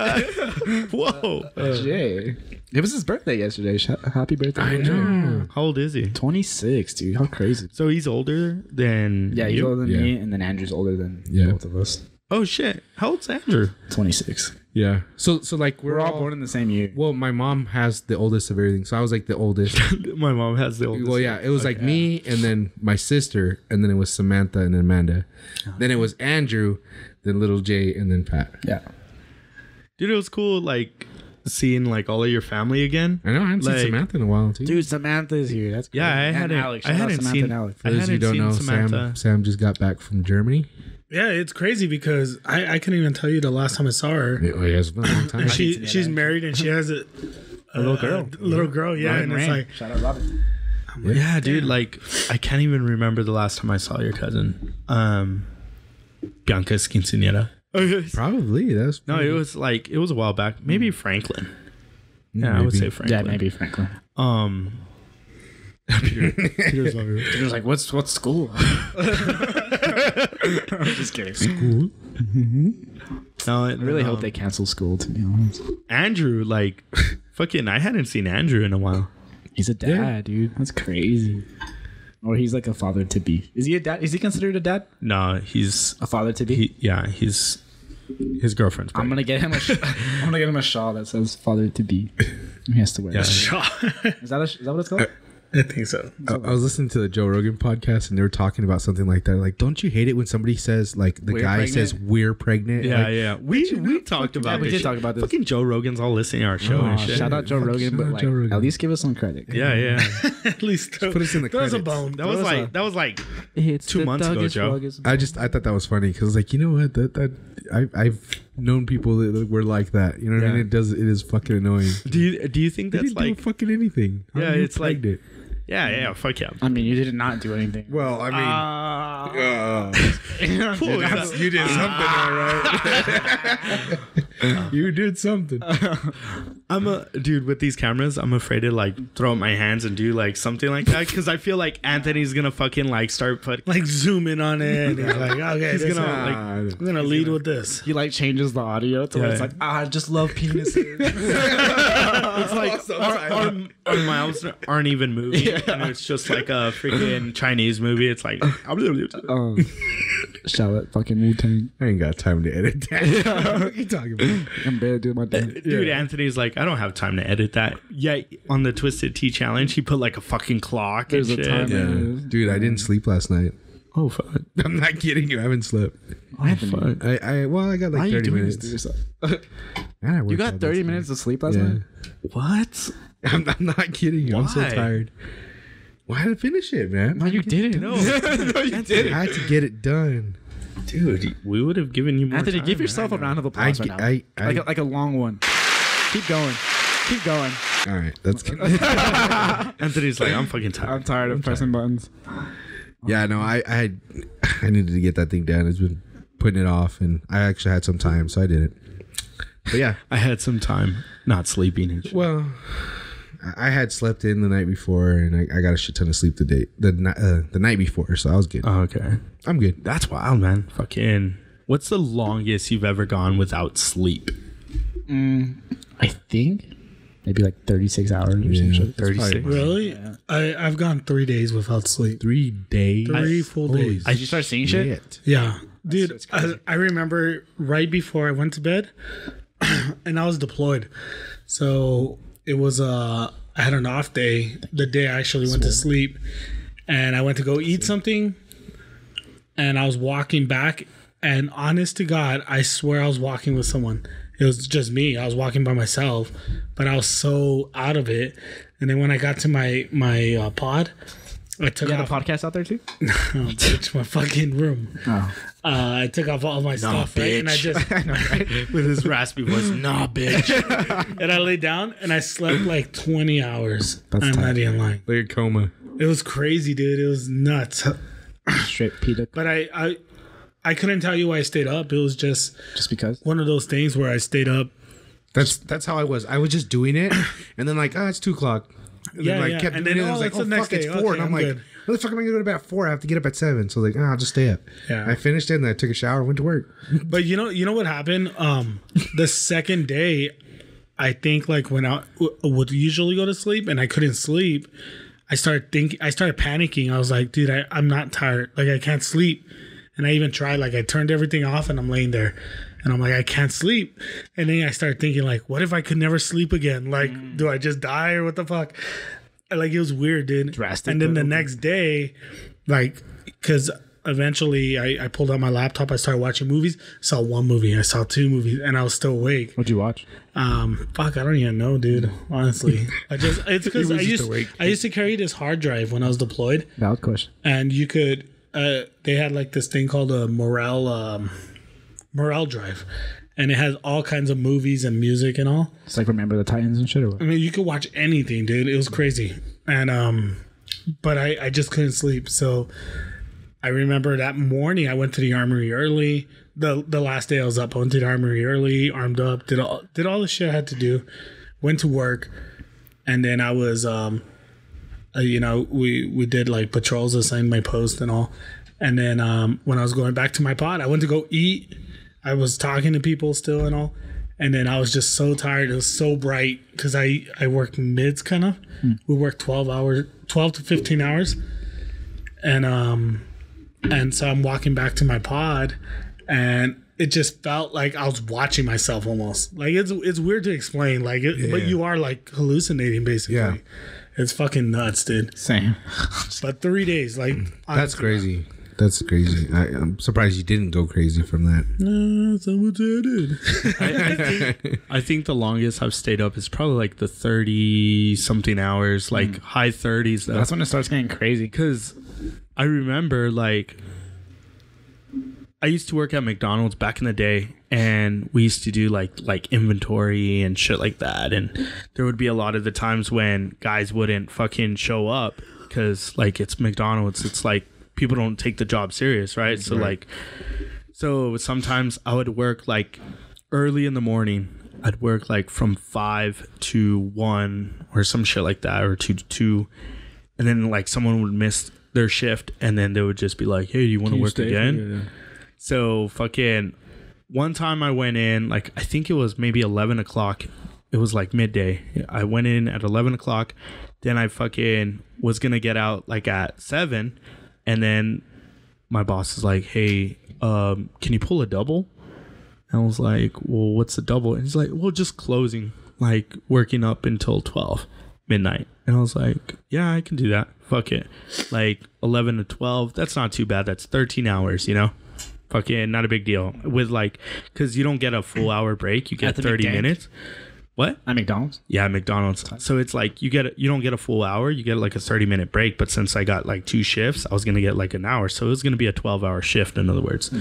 Whoa. Uh, Jay. It was his birthday yesterday. Sh- Happy birthday. I know. How old is he? 26, dude. How crazy. So he's older than Yeah, he's you? older than Yeah. me, and then Andrew's older than Yeah. both of us. Oh shit! How old's Andrew? 26. Yeah. So so like we're, We're all born in the same year. Well, my mom has the oldest of everything, so I was like the oldest. My mom has the oldest. well, yeah, it was like me, and then my sister, and then it was Samantha, and then Amanda. Uh-huh. Then it was Andrew, then little Jay, and then Pat. Yeah. dude, it was cool. Like seeing like all of your family again. I know I haven't Like- seen Samantha in a while too. Dude, Samantha's here. That's Yeah, I. And hadn't. Alex. I Shout out hadn't Samantha seen. and Alex. For I those of you hadn't who don't seen know, Samantha. Sam Sam just got back from Germany. Yeah, it's crazy because I, I couldn't even tell you the last time I saw her. Oh, yeah, it's been a long time. She she's married and she has a, a little girl. little girl, yeah, and it's like Shout out Robin. Yeah, dude. Like I can't even remember the last time I saw your cousin. Um, Bianca's quinceañera. Probably that's No, it was like it was a while back. Maybe Franklin. Yeah, I would say Franklin. Yeah, maybe Franklin. Um, Peter's like, what's what's school? I'm just kidding. Cool. Mm-hmm. No, I really hope um, they cancel school. To be honest, Andrew, like, fucking, I hadn't seen Andrew in a while. he's a dad, dude. That's crazy. Or he's like a father to be. Is he a dad? Is he considered a dad? No, he's A father to be? he, yeah, he's his girlfriend's. I'm gonna get him a. Sh- I'm gonna get him a shawl that says "father to be." He has to wear. Yeah. that. Is that a, is that what it's called? Uh, I think so. I, I was listening to the Joe Rogan podcast and they were talking about something like that. Like, don't you hate it when somebody says like the We're guy pregnant? says we're pregnant? Yeah, Like, yeah. We we talked about Yeah, we did shit. talk about this. Fucking Joe Rogan's all listening to our show Aw, and shit. shout out Joe Fuck, Rogan, but like, Joe Rogan. at least give us some credit. Yeah, yeah. At least throw, put us in the throw was a bone. That was like a- that was like It's Two months ago, Joe. I just I thought that was funny because like you know what that that I I've known people that were like that. You know what I mean? It does it is fucking annoying. Do you do you think that's didn't do like fucking anything. How Yeah, are you it's like- pregnant? Yeah yeah fuck yeah. I mean, you did not do anything. Well, I mean, Uh, Cool, that's- you did something, all right. you did something. I'm a dude with these cameras. I'm afraid to like throw up my hands and do like something like that because I feel like Anthony's gonna fucking like start put. like zoom in on it. And he's like, okay, He's this gonna, is- like, I'm gonna lead with this. he like changes the audio to where it's like, ah, I just love penises. It's like our, our, our mouths aren't even moving, and it's just like a freaking Chinese movie. It's like um, Charlotte fucking Wu Tang. I ain't got time to edit that. what are you talking about? I'm barely doing my thing. Uh, dude, Anthony's like, I don't have time to edit that. Yeah, on the Twisted Tea challenge, he put like a fucking clock. There's and a shit. time- Yeah. Dude, I didn't sleep last night. Oh fuck. I'm not kidding you. I haven't slept. Oh, Anthony, I, I well, I got like why are you 30 minutes. this to yourself? Man, I You got 30 day minutes of sleep last today. night? What? I'm, I'm not kidding you. I'm so Why? tired. Why had to finish it, man? No, you didn't. No. no, you didn't. I had to get it done. Dude, we would have given you more Anthony, time, give yourself a round of I, applause right ge- now. I, I, like, a, like a long one. Keep going. Keep going. all right. That's good. Anthony's like, I'm fucking tired. I'm tired of pressing buttons. yeah, no, I, I, had, I needed to get that thing done. It's been putting it off, and I actually had some time, so I did it. But yeah, I had some time not sleeping well, I I had slept in the night before, and I, I got a shit ton of sleep the day the uh, the night before, so I was good. Oh, okay. I'm good. That's wild, man. Fucking. What's the longest you've ever gone without sleep? I think maybe like 36 hours or some Yeah, shit. that's 36. probably- Really? I, I've gone three days without sleep. Three days. Three full days. I just start seeing shit? Shit. Yeah, dude. I, I remember right before I went to bed, and I was deployed, so it was uh I had an off day the day I actually went to sleep, and I went to go eat something, and I was walking back, and honest to God, I swear I was walking with someone. It was just me. I was walking by myself, but I was so out of it. And then when I got to my my uh, pod, I took You got off a podcast out there too? oh, bitch, my fucking room. Oh. Uh, I took off all my stuff, right? And I just With his raspy voice, nah, bitch. and I laid down and I slept like 20 hours. That's I'm tight. not even lying. Like a coma. It was crazy, dude. It was nuts. Straight PETA. But I, I, I couldn't tell you why I stayed up. It was just Just because? one of those things where I stayed up. That's that's how I was. I was just doing it, and then like, oh, it's two o'clock. And Yeah, then like yeah. kept And then, it. I was oh, like, oh the next fuck, it's four, Okay, and I'm, I'm like, good. what the fuck am I gonna go to bed at four? I have to get up at seven. So like, ah, I'll just stay up. Yeah. I finished it, and I took a shower, went to work. But you know, you know what happened? Um, the second day, I think like when I w- would usually go to sleep and I couldn't sleep, I started thinking, I started panicking. I was like, dude, I, I'm not tired. Like I can't sleep. And I even tried, like I turned everything off and I'm laying there and I'm like, I can't sleep. And then I started thinking like, what if I could never sleep again? Like, do I just die or what the fuck? Like it was weird, dude. Drastic, And then the next day, like, cause eventually I, I pulled out my laptop, I started watching movies, saw one movie, I saw two movies, and I was still awake. What'd you watch? Um, fuck, I don't even know, dude. Honestly, I just it's because I used awake. I used to carry this hard drive when I was deployed, Valid question. and you could uh they had like this thing called a morale um morale drive, and it has all kinds of movies and music and all. It's like Remember the Titans and shit or what? I mean, you could watch anything, dude. It was crazy, and um, but I I just couldn't sleep, so. I remember that morning I went to the armory early. The the last day I was up, I went to the armory early, armed up, did all did all the shit I had to do, went to work, and then I was um uh, you know, we we did like patrols, assigned my post and all. And then um, when I was going back to my pod, I went to go eat. I was talking to people still and all. And then I was just so tired. It was so bright because I I worked mids kind of. We work twelve hours, twelve to fifteen hours, and um, and so I'm walking back to my pod, and it just felt like I was watching myself almost. Like it's it's weird to explain. Like, it, but you are like hallucinating basically. Yeah. It's fucking nuts, dude. Same. But three days, like That's crazy. That's crazy. I, I'm surprised you didn't go crazy from that. Uh, someone said it. I, I think I think the longest I've stayed up is probably like the thirty something hours, like high thirties. That's when it starts getting crazy. because I remember like I used to work at McDonald's back in the day and we used to do like like inventory and shit like that and there would be a lot of the times when guys wouldn't fucking show up cuz like it's McDonald's it's like people don't take the job serious right? So like so sometimes I would work like early in the morning. I'd work like from 5 to 1 or some shit like that or 2 to 2 and then like someone would miss their shift and then they would just be like hey do you want to work again? so fucking one time I went in like I think it was maybe 11 o'clock. It was like midday. I went in at 11 o'clock. Then I fucking was gonna get out like at 7 and then my boss is like hey um can you pull a double? And I was like well what's a double? And he's like well just closing like working up until 12 midnight. And I was like yeah I can do that. Fuck it. Like 11 to 12 that's not too bad. That's 13 hours you know? Fucking not a big deal. With like because you don't get a full hour break you get 30 McDank? minutes what? At McDonald's. yeah at McDonald's. So it's like you get you don't get a full hour you get like a 30 minute break but since I got like two shifts I was gonna get like an hour. So it was gonna be a 12 hour shift in other words.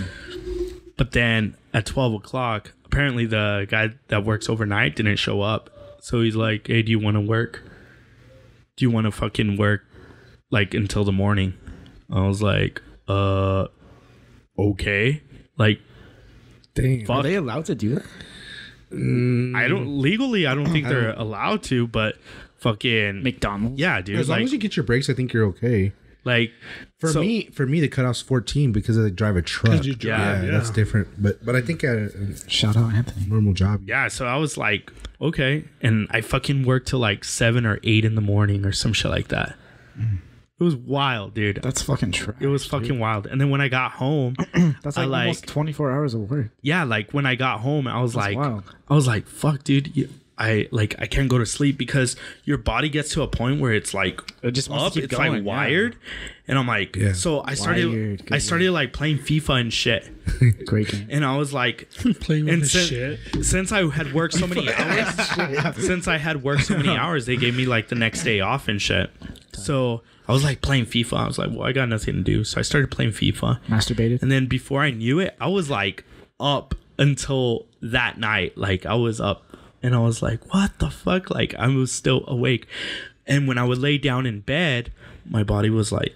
But then at 12 o'clock apparently the guy that works overnight didn't show up. So he's like hey do you want to work? Do you want to fucking work like until the morning? I was like uh okay. Like Dang. fuck. Are they allowed to do that? Mm. I don't legally I don't think they're allowed to, but fucking McDonald's. yeah, dude. As long like, as you get your breaks, I think you're okay. like For so- me, for me, the cutoff's 14 because I drive a truck. you drive, yeah, yeah. that's different. But but I think a, a Shout out Anthony. normal job. yeah, so I was like, okay, and I fucking worked till like seven or eight in the morning or some shit like that. Mm. It was wild, dude. That's fucking trash. It was fucking wild. And then when I got home, That's I like, like- almost 24 hours of work. yeah, like when I got home, I was like, wild. I was like, fuck, dude. You, I like I can't go to sleep because your body gets to a point where it's like It just up, it's going, like yeah. wired, and I'm like, Yeah. so I started, Wired, I started like playing FIFA and shit, Great game. and I was like, Playing with sin- shit. since I had worked so many hours, since I had worked so many hours, they gave me like the next day off and shit. So I was like playing FIFA. I was like, well, I got nothing to do, so I started playing FIFA. Masturbated. And then before I knew it, I was like up until that night. Like I was up and I was like, what the fuck? Like I was still awake. And when I would lay down in bed, my body was like,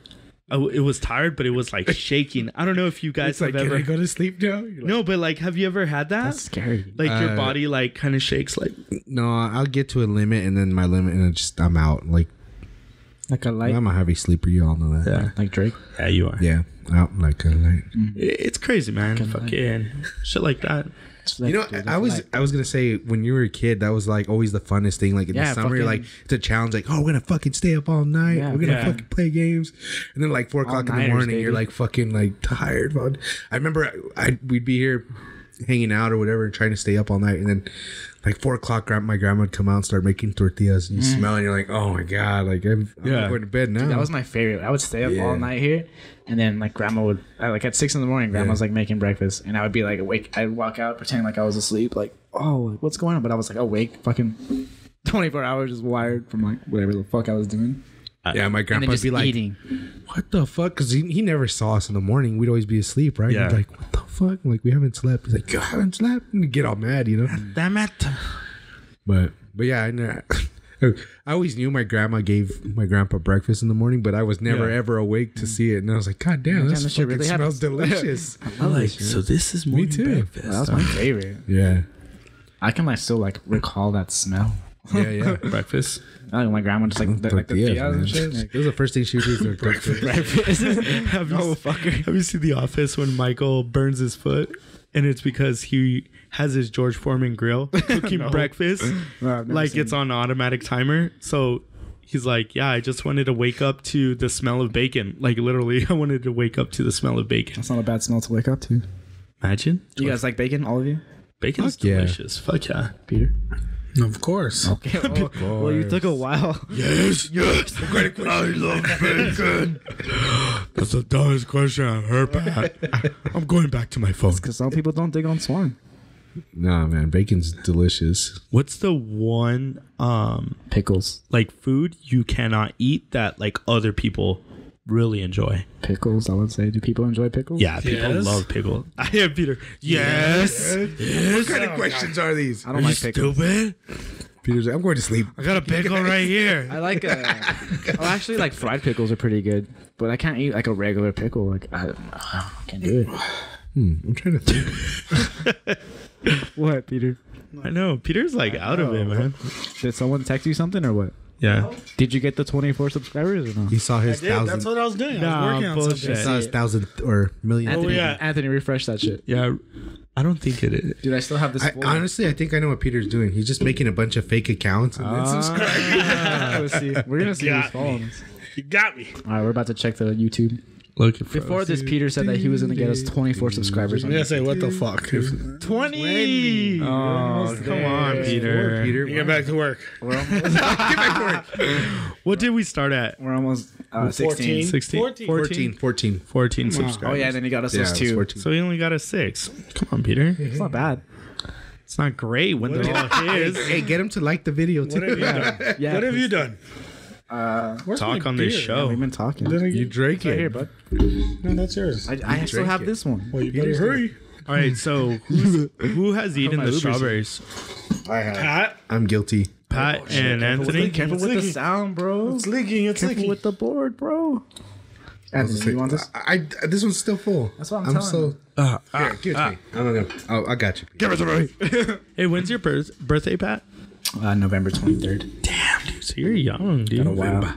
I w- it was tired, but it was like shaking. I don't know if you guys It's like, have can ever. I go to sleep now? Like, no, but like, have you ever had that? That's scary. like your Uh, body like kind of shakes like no, I'll get to a limit and then my limit and I just I'm out. Like Like a light. I'm a heavy sleeper. You all know that. yeah Like Drake. yeah you are Yeah, out like a light. It- it's crazy man fucking shit like that You know, I was I was gonna say when you were a kid, that was like always the funnest thing. Like in Yeah, the summer, you're like it's a challenge. Like, oh, we're gonna fucking stay up all night. Yeah, we're gonna yeah. fucking play games, and then like four o'clock in the All-nighters, morning, you're like fucking like tired. I remember I, I we'd be here hanging out or whatever, and trying to stay up all night, and then like four o'clock, my grandma would come out and start making tortillas, and you mm. smell, and you're like, oh my god, like I'm, I'm Yeah. going to bed now. That was my favorite. I would stay up Yeah. all night here, and then like grandma would like at six in the morning. Grandma's like making breakfast, and I would be like awake. I'd walk out pretending like I was asleep, like oh, what's going on? But I was like awake, fucking twenty four hours, just wired from like whatever the fuck I was doing. Yeah, my And grandpa would be like, eating. what the fuck? Because he, he never saw us in the morning. We'd always be asleep, right? Yeah. He'd be like, what the fuck? Like, we haven't slept. He's like, you haven't slept? And get all mad, you know? damn it But, but yeah, I, I always knew my grandma gave my grandpa breakfast in the morning, but I was never Yeah. ever awake to see it. And I was like, God damn, this this shit fucking really smells happens." delicious. I like so this is morning too. breakfast That was my favorite. yeah. I can like still like recall that smell. Yeah, yeah. breakfast. I know my grandma just like the, like the Tortillas, tortillas and shit. Like, It was the first thing she would do. is their tortillas. have, you, have you seen The Office when Michael burns his foot? And it's because he has his George Foreman grill cooking breakfast. No, like seen it's on automatic timer. So he's like, Yeah, I just wanted to wake up to the smell of bacon. Like literally, I wanted to wake up to the smell of bacon. That's not a bad smell to wake up to. Imagine. Do You guys like bacon, all of you? Bacon's Fuck yeah. delicious. Fuck yeah. Peter? Of course. Okay. Well, well, you took a while. Yes, yes. I love bacon. That's the dumbest question I've heard, Pat. I'm going back to my phone. Because some people don't dig on swine. Nah, man, bacon's delicious. What's the one um Pickles. like food you cannot eat that like other people really enjoy? Pickles, I would say. Do people enjoy pickles? Yeah, people Yes. love pickles. I hear Peter. Yes. Yes. What kind of questions are these? I don't like pickles. Stupid. Peter's like, I'm going to sleep. I got a pickle right here. I like, uh, oh, actually, like fried pickles are pretty good, but I can't eat like a regular pickle. Like, I, I can't do it. Hmm, I'm trying to think. What, Peter? I know. Peter's like out of it, man. Did someone text you something or what? Yeah. Did you get the 24 subscribers or no? He saw his Yeah, thousand. that's what I was doing. I Nah, was working on bullshit. he something. saw his thousand or million. Anthony, yeah. Anthony, refresh that shit. Yeah. I don't think it is. Dude, I still have this. I, folder. honestly, I think I know what Peter's doing. He's just making a bunch of fake accounts and then subscribe. Ah, let's see. We're gonna see Got who's following us. You got me. All right, we're about to check the YouTube. Looking for Before this, Peter said that he was gonna get us 24 subscribers. I'm gonna say what the fuck. If 20. Oh, come on, Peter. Peter, you get back to work. we're, almost, What did we start at? we're almost uh, 16. 16? 14. 14, 14. 14 subscribers. Oh yeah, and then he got us Yeah, those it's two. 14. So he only got a six. Come on, Peter. It's not bad. It's not great when they're all his. Hey, get him to like the video What have too. you done? Yeah. What have you done? Uh, Talk my on this beer? show. we've been talking. Did I You get, drank Right it. here, bud. no, that's yours. I, I still drank have it. this one. well, you better hurry. All right, so who's, who has eaten my the Uber strawberries? I have. Pat, I'm guilty. Pat and Anthony. Careful It's with the leaking. sound, bro. it's leaking. It's Careful leaking. with the board, bro. Anthony, you want this? I, I- this one's still full. That's what I'm telling so. you. Uh, Here, give it to me. I'm gonna. Oh, I got you. Give it to me. hey, when's your birth- birthday, Pat? Uh, November 23rd. Damn, dude. So you're young, dude. Oh, wow.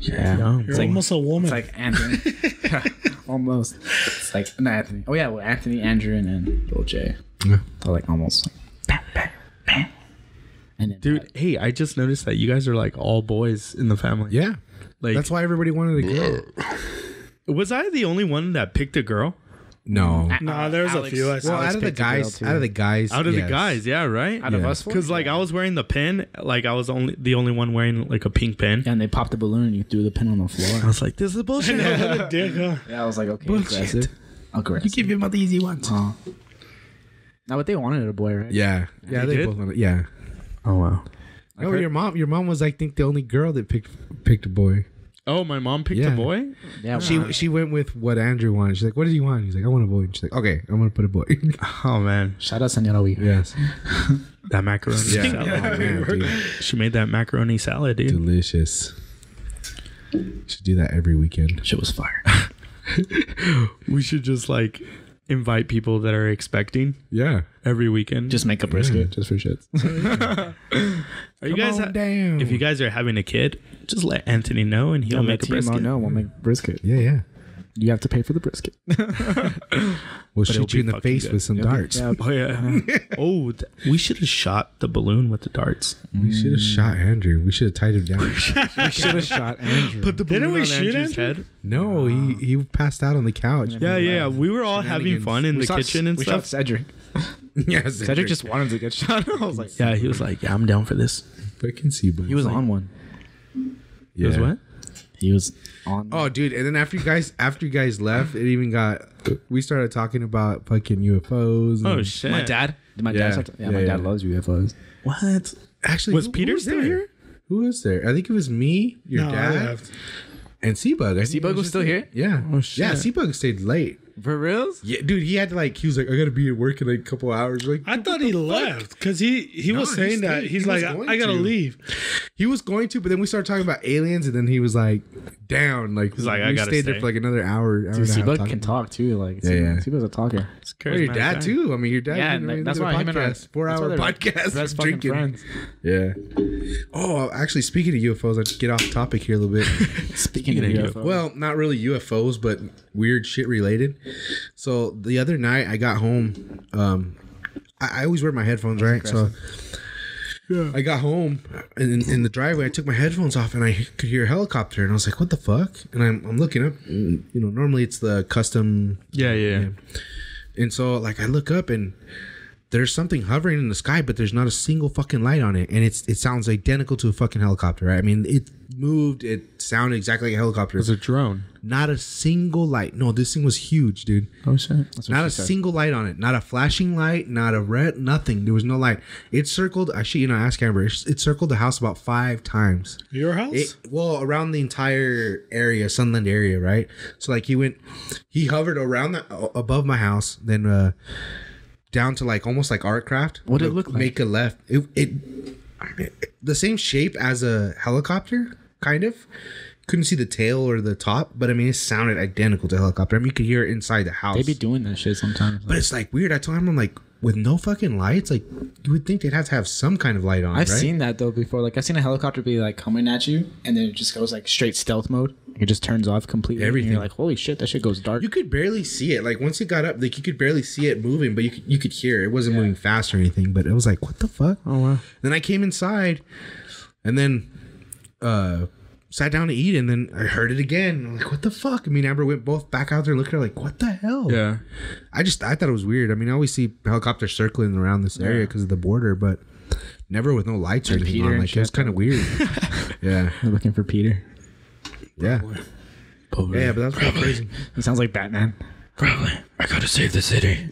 Yeah. Young. You're almost a woman. It's like Anthony. almost. It's like, no, Anthony. Oh, yeah, well, Anthony, Andrew, and then Lil J. Yeah. So, like, almost. Like, bam, bam, bam. And then, Dude, hey, I just noticed that you guys are like all boys in the family. Yeah. Like, That's why everybody wanted a girl. was I the only one that picked a girl? No. nah, there's Alex- a few. I saw. Well, out of the picked a girl, guys, too. out of the guys, Out of yes. the guys, yeah, right? out of Yeah. us? Because like I was wearing the pin, like I was only the only one wearing like a pink pin. And they popped the balloon and you threw the pin on the floor. I was like, this is bullshit. a dick. Yeah, I was like, okay, Bullshit. aggressive. Aggressive. You give him all the easy ones. Uh, now, but they wanted a boy, right? Yeah, yeah, They they, both wanted. Yeah. oh wow. Oh, your mom, your mom was, I think, the only girl that picked picked a boy. Oh, my mom picked Yeah. a boy. Yeah, She she went with what Andrew wanted. She's like, "What did you want?" He's like, "I want a boy." And she's like, "Okay, I'm gonna put a boy." Oh man, Shout out Senora Wee. yes. that macaroni. Yeah. salad. Oh, man, dude. She made that macaroni salad, dude. Delicious. Should do that every weekend. Shit was fire. We should just like invite people that are expecting Yeah. every weekend. Just make a brisket, just for shits. are you guys? on ha- down. if you guys are having a kid, just let Anthony know and he'll make a brisket. No, we'll make mm-hmm. brisket. Yeah, yeah. You have to pay for the brisket. We'll it'll shoot you in the face good. with some darts. Yeah, Oh yeah. oh, th- we should have shot the balloon with the darts. We should have mm. shot Andrew. We should have tied him down. we should have shot Andrew. Put the Didn't balloon we on shoot Andrew's Andrew? head. no, he he passed out on the couch. Yeah, yeah, yeah. We were all having fun in We the shot- kitchen and we stuff. shot Cedric. yeah, Cedric just wanted to get shot. I was like, Yeah, he was like, "Yeah, I'm down for this." I can see, he was on one. He was what? He was on. Oh, dude! And then after you guys, after you guys left, it even got. We started talking about fucking UFOs. Oh, and Oh shit! my dad. Did my Yeah. dad start to- yeah, Yeah, my yeah. dad loves UFOs. What? Actually, Was who- Peter who was still there? here? Who was there? I think it was me, your No, I dad, left. and Seabug. I Seabug it was still him. here? Yeah. Oh, shit. Yeah, Seabug stayed late. For reals? Yeah, dude, he had to like. He was like, I gotta be at work in like a couple hours. Like, I thought he left because he he No, was he saying that he's He like going I gotta to. leave. He was going to, but then we started talking about aliens, and then he was like down. Like He's like, we I gotta stayed there stay. for like another hour. hour Dude, and a half Seabug talking. can talk too. Like, Yeah, yeah. Seabug's a talker. Oh, your dad too. I mean, your dad. Yeah, you know, like, he that's did a why him and I- podcast, four that's why hour they're podcast, best fucking drinking. friends. Yeah. Oh, actually, speaking of UFOs, I'd get off topic here a little bit. Speaking, Speaking of of UFO, well, not really UFOs, but weird shit related. So the other night, I got home. Um, I, I always wear my headphones, right? So. I got home in, in the driveway. I took my headphones off and I could hear a helicopter, and I was like, "What the fuck?" And I'm, I'm looking up. and, You know, normally it's the custom Yeah, yeah. yeah. and so like I look up and there's something hovering in the sky, but there's not a single fucking light on it, and it's it sounds identical to a fucking helicopter. Right? I mean, it moved. It sounded exactly like a helicopter. It was a drone. Not a single light. No, this thing was huge, dude. oh shit, That's Not a said. single light on it. Not a flashing light. Not a red. Nothing. There was no light. It circled. Actually, you know, ask Amber. It it circled the house about five times. Your house? It, well, around the entire area, Sunland area, right? So like he went, he hovered around the above my house, then uh down to like almost like Artcraft. What'd it look like? Make a left. It, it the same shape as a helicopter, kind of. Couldn't see the tail or the top, but I mean, it sounded identical to a helicopter. I mean, you could hear it inside the house. They be doing that shit sometimes. but it's like weird. I told him, I'm like, with no fucking lights, like you would think they'd have to have some kind of light on. I've right? seen that though before. Like I've seen a helicopter be like coming at you, and then it just goes like straight stealth mode. It just turns off completely. and Everything. you're like, holy shit, that shit goes dark. You could barely see it. Like once it got up, like you could barely see it moving, but you could you could hear it. It wasn't moving fast or anything. But it was like, what the fuck? Oh wow. Then I came inside, and then uh sat down to eat, and then I heard it again. I'm like, what the fuck? I mean, Amber went both back out there, looked at her like, what the hell? Yeah. I just I thought it was weird. I mean, I always see helicopters circling around this area because of the border, but never with no lights or And anything Peter on. and Like it was shit. kind of weird. yeah, They're looking for Peter. yeah, yeah. But that's pretty crazy. He sounds like Batman. Probably. I gotta save the city.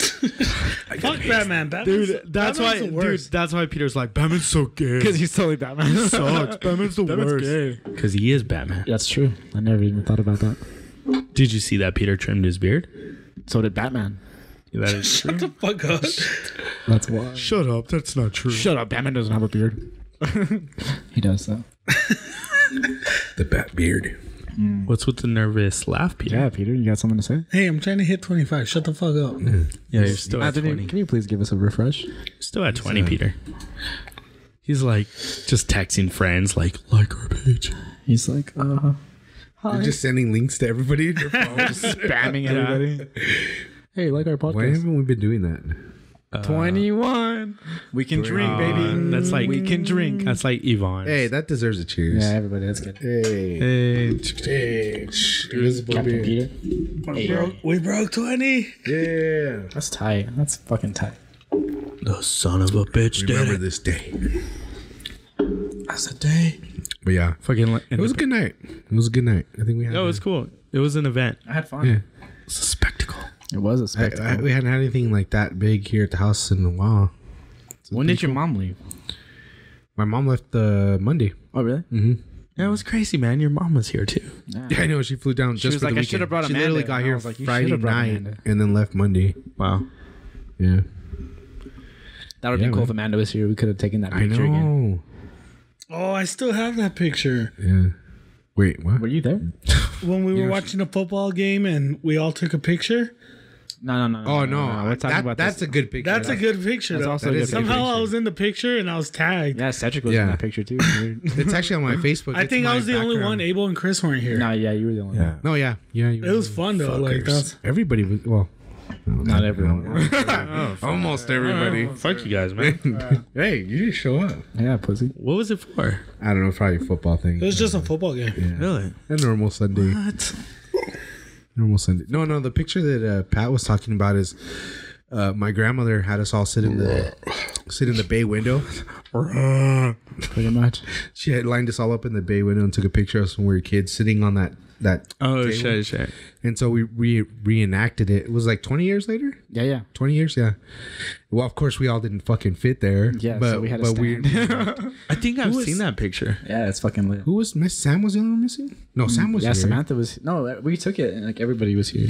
Fuck Batman. Batman's, Dude, that's why. Batman's the Dude, worst. that's why Peter's like Batman's so gay. Because he's totally Batman. sucks. Batman's the worst. Because he is Batman. That's true. I never even thought about that. Did you see that Peter trimmed his beard? So did Batman. That is true. the Fuck up. That's why. Shut up. That's not true. Shut up. Batman doesn't have a beard. he does though. The bat beard. What's with the nervous laugh, Peter? Yeah, Peter, you got something to say? Hey, I'm trying to hit 25. Shut the fuck up. Yeah, you're still at Anthony, 20. can you please give us a refresh? Still at 20, uh, Peter. He's like just texting friends, like, like our page. He's like, uh, You're just sending links to everybody in your phone. spamming everybody. Hey, like our podcast. Why podcast. haven't we been doing that? Uh, 21. We can drink, baby. That's like we can drink. That's like Yvonne. Hey, that deserves a cheers. Yeah, everybody, that's good. Hey, Hey. hey, shh, invisible Captain beard. Peter. We broke, we broke 20. Yeah. That's tight. That's fucking tight. The son of a bitch Remember did it. this day. That's a day. But yeah, Fucking. Like, it was a good night. It was a good night. I think we had. No, it was cool. It was an event. I had fun. yeah. It's a spectacle. It was a I, spectacle. I, we hadn't had anything like that big here at the house in a while. when did your mom leave? My mom left uh, Monday. Oh, really? Yeah, it was crazy, man. Your mom was here too. Yeah. Yeah, I know. She flew down just was for like, the "I weekend. should've brought She literally got here was like, Friday night Amanda." and then left Monday. Wow. Yeah, That would Yeah, be cool man. if Amanda was here. We could have taken that I picture again. Oh, I still have that picture. Yeah. Wait, what? Were you there? When we were watching a football game and we all took a picture. No, no, no. Oh no, We're talking that, about that's this. a good picture. That's a good picture. That's though. also That a good is a good picture. Somehow I was in the picture and I was tagged. Yeah, Cedric was Yeah. in that picture too. It's actually on my Facebook. I It's think I was the only one. Abel and Chris weren't here. no, yeah, you were the only one. No, yeah, yeah. You It was fun though. Like that's everybody was well. Not everyone. Almost everybody. Fuck you guys, man. hey, you didn't show up. yeah, pussy. what was it for? I don't know, probably a football thing. it was just a football game. Really? a normal Sunday. What? Normal Sunday. No, no. The picture that uh, Pat was talking about is uh, my grandmother had us all sit in the sit in the bay window. Pretty much. She had lined us all up in the bay window and took a picture of us when we were kids sitting on that that. Oh table. shit, shit. And so we re- reenacted it. It was like twenty years later. Yeah, yeah. Twenty years, yeah. Well, of course, we all didn't fucking fit there. Yeah, but so we had to but we. I think I've was- seen that picture. Yeah, it's fucking lit. Who was Miss Sam? Was the only one missing? No, Sam was Yeah, here. Samantha was. No, we took it and like everybody was here.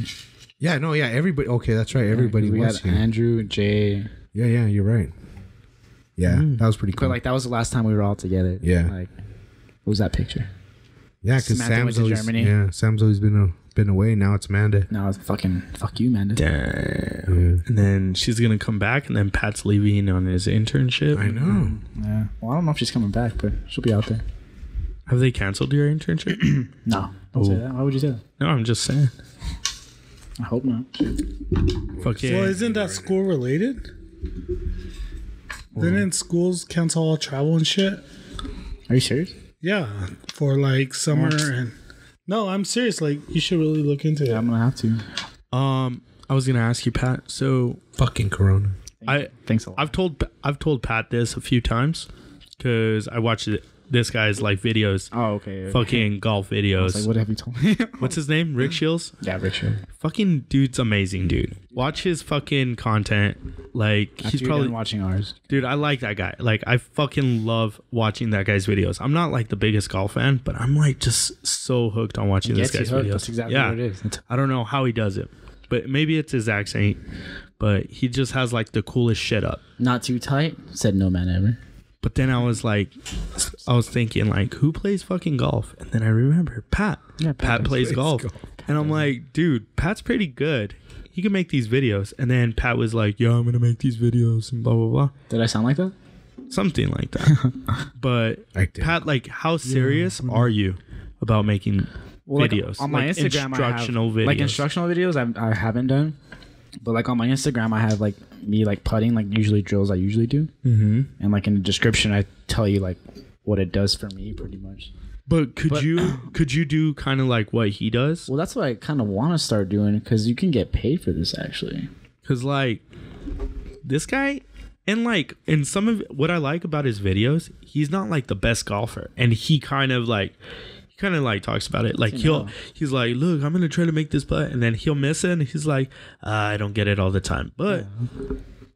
Yeah, no, yeah. Everybody. Okay, that's right. Everybody we was had here. Andrew, Jay, Yeah, yeah. You're right. Yeah, mm. that was pretty cool. but like that was the last time we were all together. Yeah. like What was that picture? Yeah, because Sam's always Germany. yeah Sam's always been uh, been away. Now it's Amanda. No, it's fucking fuck you, Amanda. Damn. And then she's gonna come back, and then Pat's leaving on his internship. I know. Yeah. Well, I don't know if she's coming back, but she'll be out there. Have they canceled your internship? No, don't say Oh. that. Why would you say that? no, I'm just saying. I hope not. Fuck yeah. Well, isn't that school related? Didn't schools cancel all travel and shit? Are you serious? Yeah, for like summer and. No, I'm serious. Like, you should really look into Yeah, it. I'm gonna have to. um, I was gonna ask you, Pat. So Fucking Corona. I Thanks a lot. I've told I've told Pat this a few times because I watched it, this guy's like videos, oh, okay. okay. fucking golf Like, videos. what have you told me? What's his name? Rick Shiels. yeah, Richard. Fucking dude's amazing, dude. Watch his fucking content. Like After he's probably watching ours. dude. I like that guy. Like I fucking love watching that guy's videos. I'm not like the biggest golf fan, but I'm like just so hooked on watching this guy's hooked. videos. That's exactly yeah. what it is. It's- I don't know how he does it, but maybe it's his accent. But he just has like the coolest shit up. Not too tight. Said no man ever. But then I was like, I was thinking like, who plays fucking golf? And then I remember Pat. Yeah, Pat, Pat plays, plays golf. golf. And I'm like, dude, Pat's pretty good. He can make these videos. And then Pat was like, yo, I'm gonna make these videos and blah blah blah, Did I sound like that? something like that. but Pat, like, how serious are you about making like, videos? on my Like, Instagram, instructional I have, videos. Like instructional videos, I, I haven't done. But like on my Instagram, I have like me like putting like usually drills I usually do, mm-hmm. and like in the description, I tell you like what it does for me pretty much. But could you could you do kind of like what he does? Well, that's what I kind of want to start doing because you can get paid for this actually. Cause like this guy, and like in some of what I like about his videos, he's not like the best golfer, and he kind of like he kind of like talks about it. Like he'll know. he's like, look, I'm gonna try to make this putt, and then he'll miss it, and he's like, uh, I don't get it all the time, but.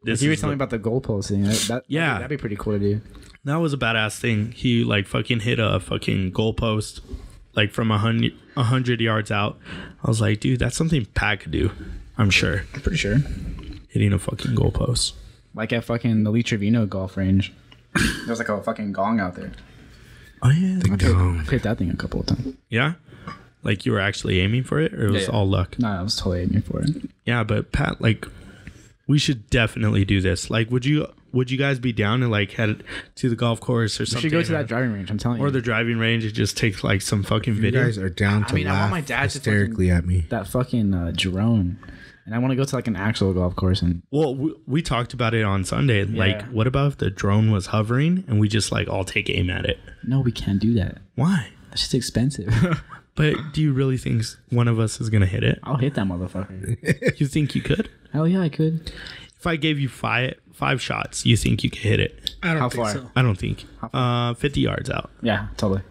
This If you were telling the- about the goalpost thing, that, that Yeah. that'd be pretty cool to do. that was a badass thing. He like fucking hit a fucking goalpost like from a hundred a hundred yards out. I was like, dude, that's something Pat could do. I'm sure I'm Pretty sure. hitting a fucking goalpost. Like at fucking the Lee Trevino golf range, there's like a fucking gong out there. Oh yeah, I've hit, I've hit that thing a couple of times. Yeah? Like you were actually aiming for it or it was Yeah, yeah. all luck? No, I was totally aiming for it. Yeah, but Pat, like we should definitely do this. Like would you would you guys be down to like head to the golf course or something? We something? should go to that driving range. I'm telling you. or the driving range and just take like some fucking You video. guys are down to I mean, I want laugh my dad to hysterically at me. that fucking uh, drone, and I want to go to like an actual golf course and well, we, we talked about it on Sunday. Like what about if the drone was hovering and we just like all take aim at it? no, we can't do that. Why? That's just expensive. But do you really think one of us is going to hit it? I'll hit that motherfucker. You think you could? Hell yeah, I could. If I gave you five five shots, you think you could hit it? I don't How think far? so. I don't think. Uh 50 yards out. Yeah, totally.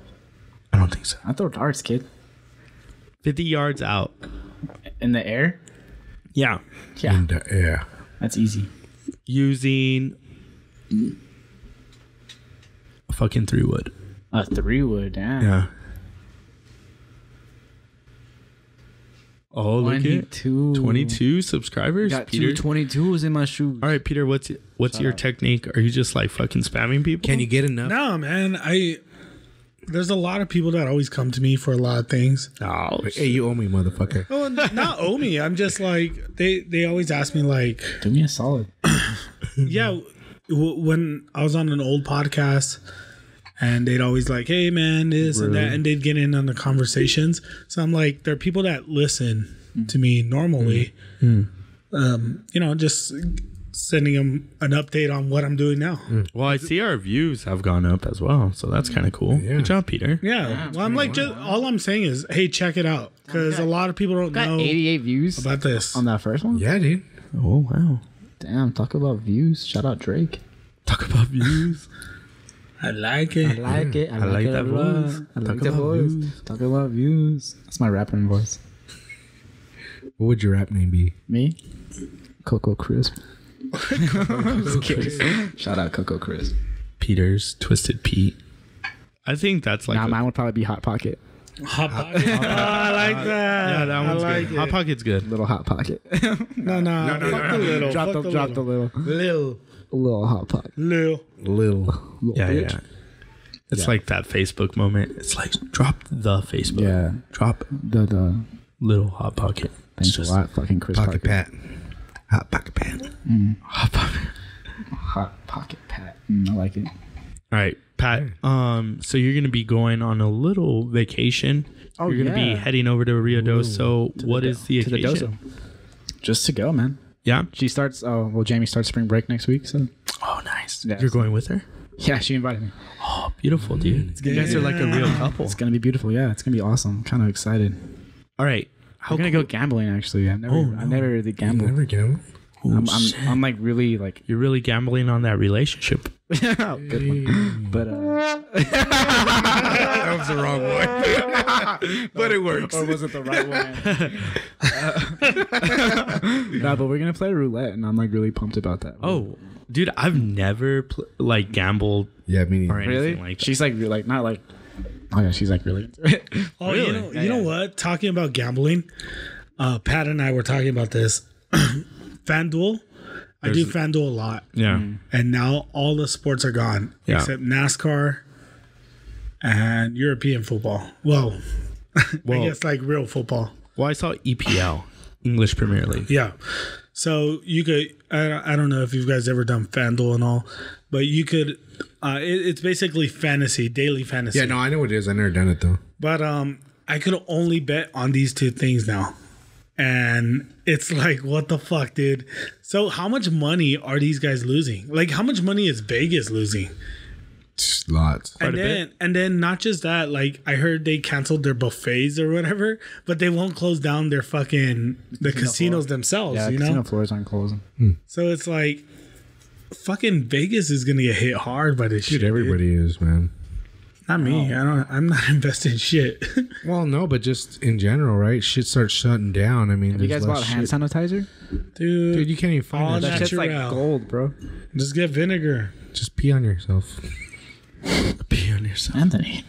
I don't think so. I throw darts, kid. 50 yards out. In the air. Yeah. Yeah, And, uh, yeah. that's easy. Using a fucking three wood. A three wood. Damn. Yeah. Oh, look at 22. 22 subscribers, Got Peter. two 22s in my shoe. All right, Peter, what's what's your technique? Are you just like fucking spamming people? Can you get enough? No, man. I there's a lot of people that always come to me for a lot of things. Oh, Hey, you owe me, motherfucker. Oh, not owe me. I'm just like they they always ask me like, Do me a solid. yeah. W- when I was on an old podcast, and they'd always like, hey man, this and that, and they'd get in on the conversations. So I'm like, there are people that listen to me normally. Um, you know, just sending them an update on what I'm doing now. Hmm. Well, I see our views have gone up as well, so that's kind of cool. Yeah. Good job, Peter. Yeah. Well, I'm like, just all I'm saying is, hey, check it out, because a lot of people don't Got know 88 views about this. on that first one. Yeah, dude. Oh wow. Damn, talk about views. Shout out Drake. Talk about views. I like it. I like it. I, like it that voice. I Talk like that about voice. views. Talk about views. That's my rapping voice. What would your rap name be? Me? Coco Crisp. Just kidding. Shout out Coco Chris. Peter's Twisted Pete. I think that's like Nah, a- mine would probably be Hot Pocket. Hot Pocket. Oh, I like that. yeah, that one's I like good. Hot. Pocket's good. Little Hot Pocket. No, no, fuck the little. drop fuck the, drop the little. little. Lil. Little Hot Pocket. Lil. Lil. Little Yeah, bitch. yeah. It's Yeah. like that Facebook moment. It's like drop the Facebook. Yeah. Drop The the little hot pocket. thanks It's just- a lot, fucking Chris Pocket Parker. pat. Hot pocket pat. Hot pocket. Hot pocket pat. Mm, I like it. All right, Pat. Um, so you're gonna be going on a little vacation. Oh, you're gonna yeah. be heading over to Rio So What the is do- the to the occasion? Just to go, man. yeah. She starts. Oh well, Jamie starts spring break next week. So Oh, nice. Yeah, you're so- going with her. yeah, she invited me. Oh, beautiful, dude. You guys are like a real couple. It's gonna be beautiful. Yeah, it's gonna be awesome. Kind of excited. All right. How We're gonna cool- go gambling. Actually, I've never, Oh, I've never really gambled. Never get him. I'm, I'm, I'm like really like You're really gambling on that relationship. good one. But uh, that was the wrong one. but it works. or was it the right one? no, but we're gonna play roulette, and I'm like really pumped about that. Oh, dude, I've never pl- like gambled Yeah, me neither. or anything really? like that. she's like like not like. Oh yeah, she's like really into it. Oh, Really? you know, Yeah, you know yeah. what? Talking about gambling, uh, Pat and I were talking about this. FanDuel, I do FanDuel a lot, yeah. and now all the sports are gone Yeah. except NASCAR and European football. Well, Well- I guess like real football. Well, I saw EPL, English Premier League. Yeah. So you could, I, I don't know if you guys ever done FanDuel and all, but you could, uh, it, it's basically fantasy, daily fantasy. Yeah, no, I know what it is. I never done it though. But um, I could only bet on these two things now. And it's like, what the fuck, dude? So, how much money are these guys losing? Like, how much money is Vegas losing? Just lots. Quite and a then, bit. and then, not just that. Like, I heard they canceled their buffets or whatever, but they won't close down their fucking the casinos themselves. yeah, you casino know, floors aren't closing. so it's like, fucking Vegas is gonna get hit hard by this shit. Dude, dude. everybody is, man. Not me. I don't. I'm not invested in shit. Well, no, but just in general, right? Shit starts shutting down. I mean, Have you there's guys less bought hand shit. sanitizer? Dude, Dude, you can't even All find that. That shit. shit's like gold, bro. just get vinegar. Just pee on yourself. Pee on yourself. Anthony.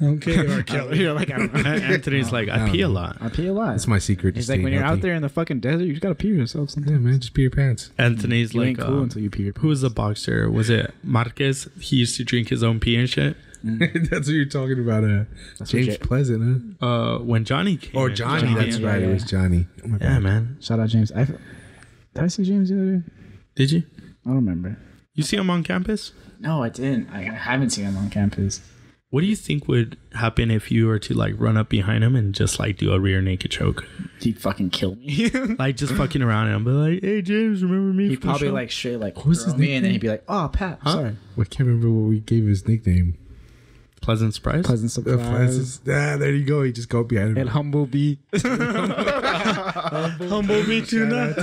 Okay, R. Kelly. You're like, I don't know. Anthony's like, I pee a lot. I pee a lot. That's my secret. to He's like, staying when you're out healthy. there in the fucking desert, you just gotta pee yourself. Sometimes. Yeah, man, just pee your pants. Anthony's You like, ain't cool uh, until you pee your pants. who was the boxer? Was it Marquez? He used to drink his own pee and shit. that's what you're talking about. Uh, That's what James Ja- Pleasant, huh? Uh, when Johnny came. Or in. Johnny. Johnny, that's yeah, right. yeah. It was Johnny. Oh my Yeah, God. man. Shout out James. I, did I see James the other day? Did you? I don't remember. You see him on campus? No, I didn't. I haven't seen him on campus. What do you think would happen if you were to like run up behind him and just like do a rear naked choke? He'd fucking kill me. Like just fucking around and be like, "Hey James, remember me?" he'd probably like straight like was throw his me, and then he'd be like, "Oh, Pat, sorry." I can't remember what we gave his nickname. pleasant surprise. Pleasant Uh, surprise. Francis. Ah, there you go. He just go behind him. El humble bee. Humble bee tuna.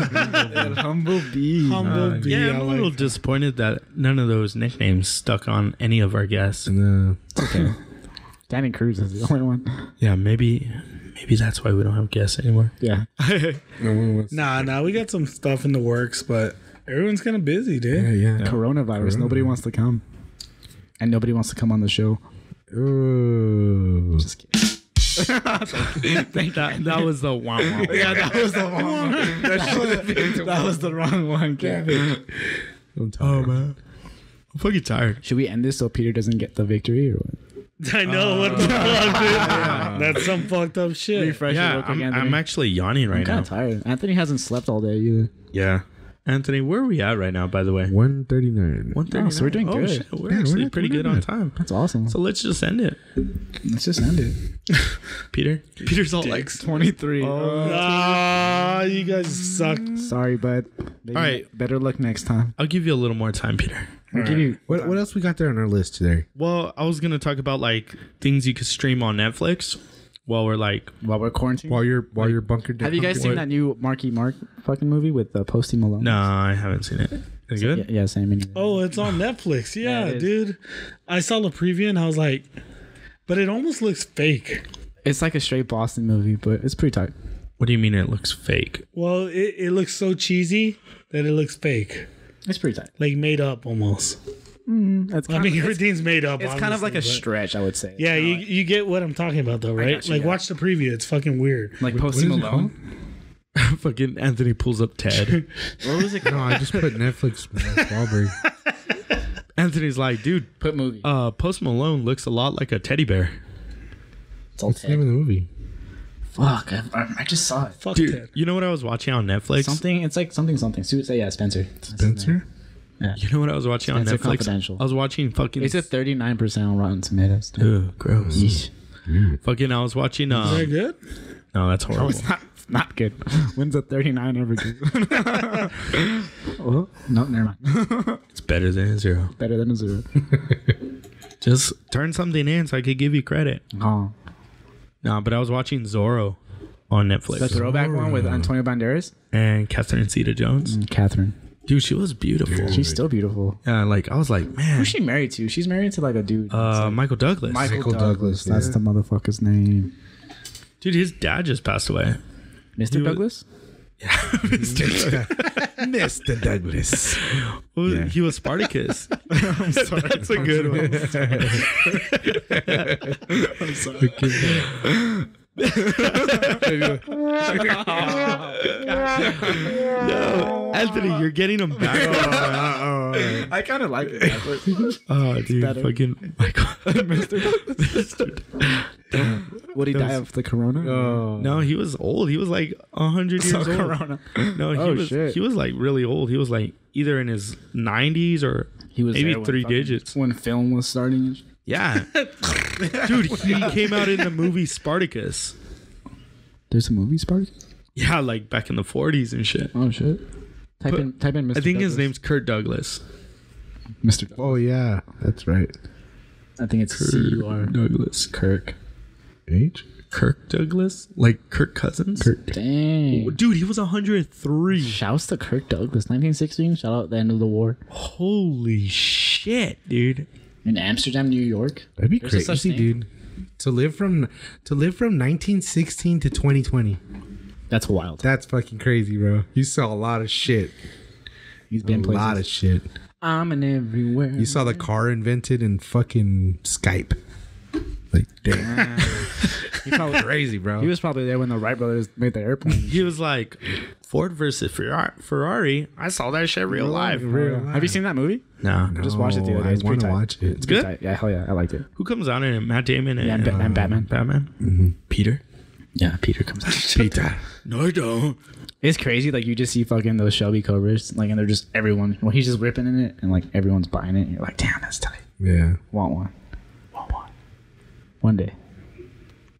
El humble bee. Humble bee. yeah, I'm I a like little that. disappointed that none of those nicknames stuck on any of our guests. And, uh, okay. Danny Cruz is the only one. Yeah, maybe maybe that's why we don't have guests anymore. Yeah. no Nah, nah, we got some stuff in the works, but everyone's kind of busy, dude. Yeah, yeah. Coronavirus. Nobody wants to come. And nobody wants to come on the show. Ooh. Just kidding. that, that was the wow. wow. yeah, that was the wrong one. that was the wrong one. Kevin. Oh, I'm tired. man, I'm fucking tired. Should we end this so Peter doesn't get the victory or what? I know what the uh, fuck, dude. That's some fucked up shit. Refresh it Yeah, real quick, I'm, Anthony. I'm actually yawning right now. I'm kind now. of tired. Anthony hasn't slept all day either. Yeah, Anthony, where are we at right now? By the way, 139. 139. Oh, so we're doing good. Shit, we're Yeah, we're actually pretty good on time. That's awesome. So let's just end it. Let's just end it. Peter. Peter's all like, 23. Ah, you guys suck. Sorry, bud. Maybe All right. Better luck next time. I'll give you a little more time, Peter. I'll you. What, what else we got there on our list today? Well, I was gonna talk about like things you could stream on Netflix while we're like, While we're quarantined. While you're while you're bunkered down. Have you guys seen that new Marky Mark fucking movie with uh, Posty Malone? no, I haven't seen it. Is it good? Yeah, yeah same. Anyway. Oh, it's on Netflix. Yeah, Yeah, it is. dude. I saw the preview and I was like, but it almost looks fake. It's like a straight Boston movie, but it's pretty tight. What do you mean it looks fake? Well, it, it looks so cheesy that it looks fake, It's pretty tight. like made up almost. It's I mean, of, it's, everything's made up. it's kind of like a but- stretch, I would say. Yeah, you you get what I'm talking about though, right? got you, like yeah. watch the preview. It's fucking weird. like What Posty is it Malone. Fucking Anthony pulls up Ted. What was it? No, I just put Netflix Mark Wahlberg. Anthony's like, dude, Put movie. uh, Post Malone looks a lot like a teddy bear. it's all What's the name of the movie? Fuck, I, I, I just saw it. Fuck Dude, Ted. you know what I was watching on Netflix? Something. It's like something something. Suit say yeah, Spencer. That's his name. Spencer? You know what I was watching on Spencer Netflix? Confidential. I was watching fucking. It's a thirty nine percent on Rotten Tomatoes. Ugh, gross. Yeesh. Fucking, I was watching. Is that Um, good? no, that's horrible. It's not it's not good. When's a thirty nine ever good? oh, no, never mind. It's better than a zero. Better than a zero. Just turn something in so I could give you credit. Oh, No, but I was watching Zorro on Netflix the throwback one with Antonio Banderas and Catherine Zeta-Jones. and Catherine. Dude, she was beautiful. She's still beautiful. Yeah, like I was like, man, Who's she married to? She's married to like a dude. uh, Michael Douglas. Michael Douglas, That's yeah. the motherfucker's name. Dude, his dad just passed away. Mr. Dude. Douglas? Mr. Douglas. Well, Yeah. He was Spartacus. That's a good one. No, Anthony, you're getting him back. I kind of like it. oh, dude, better. fucking Michael. Would he die of the corona? Oh. No, he was old. He was like hundred years So old. corona. No, he Oh, was shit. he was like really old. He was like either in his nineties or He was maybe there when three fucking- digits. when film was starting. And sh- Yeah, dude, he came out in the movie Spartacus. There's a movie Spartacus. Yeah, like back in the forties and shit. Oh shit! Type But in type in Mr. I think his Douglas. name's Kurt Douglas. Mr. Douglas. Oh, yeah. That's right. I think it's C U R. Douglas. Kirk. H? Kirk Douglas, like Kirk Cousins. Kirk. Dang. Oh, dude, he was 103. Shouts to Kirk Douglas, 1916. Shout out the end of the war Holy shit, dude. In Amsterdam, New York. That'd be There's crazy, dude. To live from to live from 1916 to 2020. That's wild. That's fucking crazy, bro. You saw a lot of shit. He's A been places. lot of shit. I'm in everywhere. You saw the car invented in fucking Skype. Like, damn. He, probably, crazy, bro. he was probably there when the Wright brothers made the airplane. He was like, Ford versus Ferrari. Ferrari. I saw that shit real live. Real Have you seen that movie? No. I just watched it the other day. I It's pretty want to watch it. It's pretty good? tight. Yeah, hell yeah, I liked it. Who comes out in it? Matt Damon and, Yeah, and, Ba- uh, and Batman. Batman. Peter. Yeah, Peter comes out. Peter. No, I don't. It's crazy. Like you just see fucking those Shelby Cobras, like, and they're just everyone. Well, he's just ripping in it, and like everyone's buying it. And you're like, damn, that's tight. Yeah. Want one? Want one? One day,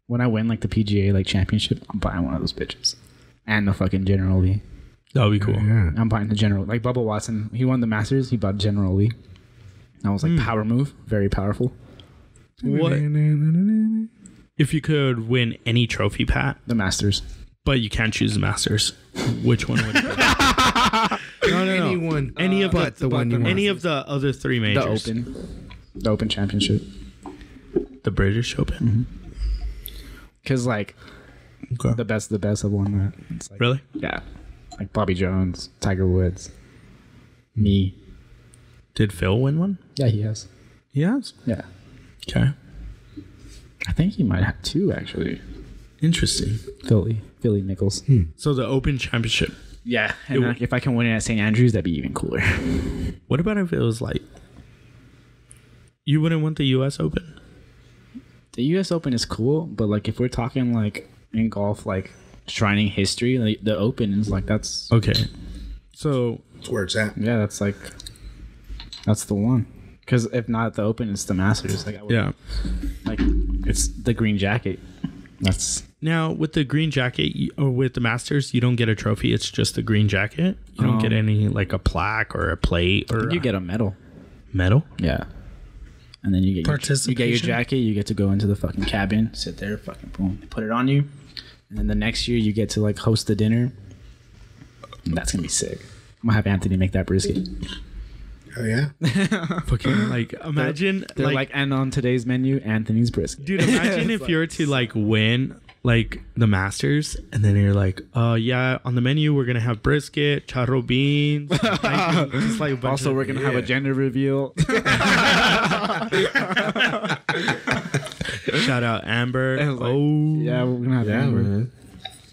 when I win like the PGA like championship, I'm buying one of those bitches, and the fucking General Lee. That would be cool. Yeah. I'm buying the General. Like Bubba Watson, he won the Masters. He bought General Lee. I was like, hmm. power move, very powerful. What if you could win any trophy, Pat, The Masters, but you can't choose the Masters? Which one would it be? no, no, no. Anyone Any uh, of but the, the one you want. any of the other three majors. the majors. Open, the Open Championship. The British Open. Because mm-hmm. like Okay. the best, of the best have won that. It's like, Really? Yeah, like Bobby Jones, Tiger Woods, hmm. me. Did Phil win one? Yeah, he has. He has. Yeah, Okay. I think he might have two actually. Interesting. Philly, Philly Nichols. Hmm. So the Open Championship. Yeah, and uh, It- like, if I can win it at St. Andrews, that'd be even cooler. What about if it was like you wouldn't want the U.S. Open? The U.S. Open is cool, but like if we're talking like in golf, like shrining history, like, the Open is like that's Okay. So That's where it's at. yeah, that's like that's the one. Because if not the Open, it's the Masters. Like I would, yeah. like it's the green jacket. That's Now with the green jacket or with the Masters, you don't get a trophy. It's just the green jacket. You don't Um, get any like a plaque or a plate or you a get a medal. medal. Yeah. And then you get your, you get your jacket. You get to go into the fucking cabin, sit there, fucking boom, they put it on you, and then the next year you get to like host the dinner. And that's gonna be sick. I'm gonna have Anthony make that brisket. Oh yeah. Fucking like imagine They're like, and on today's menu, Anthony's brisket. Dude, imagine if you were to like win like the Masters, and then you're like, "Uh, yeah, on the menu we're gonna have brisket, charro beans, just like a Also, of- we're gonna have a gender reveal. shout out Amber. like, oh, yeah, we're gonna have Yeah, Amber. man.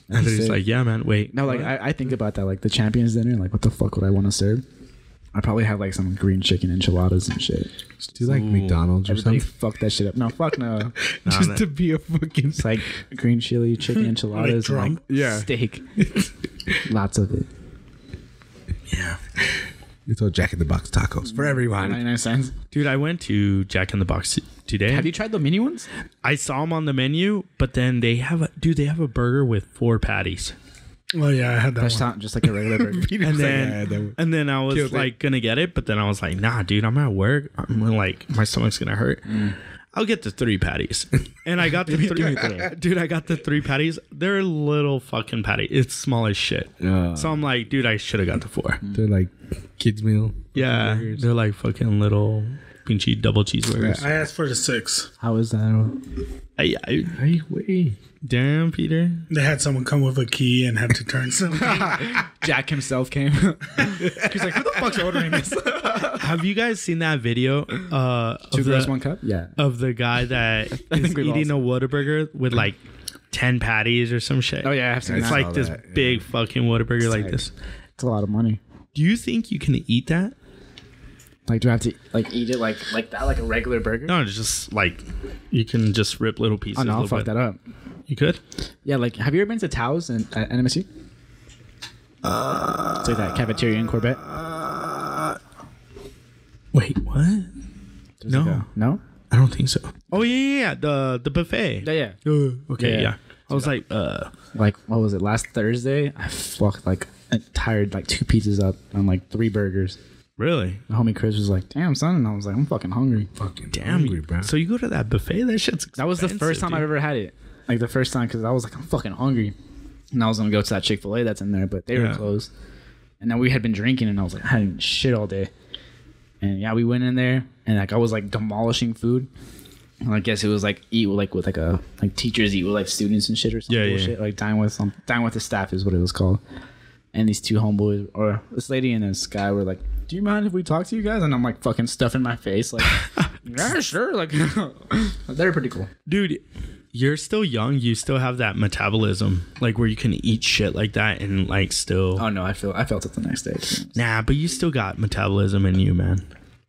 and he's like, "Yeah, man, wait, No, like I, I think about that, like the champions dinner. Like, what the fuck would I want to serve? I probably have like some green chicken enchiladas and shit. Do you like McDonald's or Everybody something? fuck that shit up. No, fuck no. Just to be a fucking. It's like green chili, chicken enchiladas, and Trump? like Yeah. steak. Lots of it. Yeah. It's all Jack in the Box tacos for everyone. 99 cents. Dude, I went to Jack in the Box today. Have you tried the mini ones? I saw them on the menu, but then they have a dude. They have a burger with four patties, Oh yeah, I had that That's one. just like a regular burger. and then that one. and then I was Killed it. like gonna get it, but then I was like, nah, dude, I'm at work. I'm mm. like my stomach's gonna hurt. Mm. I'll get the three patties, and I got the three. Dude, I got the three patties. They're little fucking patty. It's small as shit. Yeah. So I'm like, dude, I should have got the four. They're like kids meal. Yeah, burgers. they're like fucking little pinchy double cheeseburgers. I asked for the six. How is that? I, I, Hey, wait. damn, Peter. They had someone come with a key and had to turn something. Jack himself came. He's like, who the fuck's ordering this? Have you guys seen that video? Uh, Two of girls, the, one cup? Yeah. of the guy that is think we've all eating a Whataburger with like ten patties or some shit. Oh, yeah, I've seen It's that. like this that, big fucking Whataburger like like- this. It's a lot of money. Do you think you can eat that? Like, do I have to like eat it like like that, like a regular burger? No, it's just like you can just rip little pieces. Oh no, I'll little fuck bit. that up. You could. Yeah, like have you ever been to Taos and at NMSU? Uh, it's like that cafeteria in Corbett. Uh, Wait, what? There's No. like a- no. I don't think so. Oh yeah, yeah, yeah. The the buffet. Yeah, yeah. Uh, okay, Yeah. yeah. I was like, uh, Like what was it? Last Thursday, I fucked like tired like two pizzas up on like three burgers. Really? My homie Chris was like, "Damn, son," and I was like, "I'm fucking hungry." Fucking Damn, hungry, bro. So you go to that buffet? That shit's That was the first time I've ever had it. Like the first time because I was like, I'm fucking hungry, and I was gonna go to that Chick Fil A that's in there, but they Yeah. were closed. And then we had been drinking, and I was like, I had shit all day. And yeah, we went in there, and like I was like demolishing food. And I guess it was like eat with like with like a like teachers eat with like students and shit or some Yeah, yeah. bullshit. Like dine with some dine with the staff is what it was called. And these two homeboys or this lady and this guy were like, "Do you mind if we talk to you guys?" And I'm like fucking stuffing my face, like, "Yeah, sure." Like, they're pretty cool. dude you're still young you still have that metabolism like where you can eat shit like that and like still Oh no, I feel I felt it the next day. nah but you still got metabolism in you man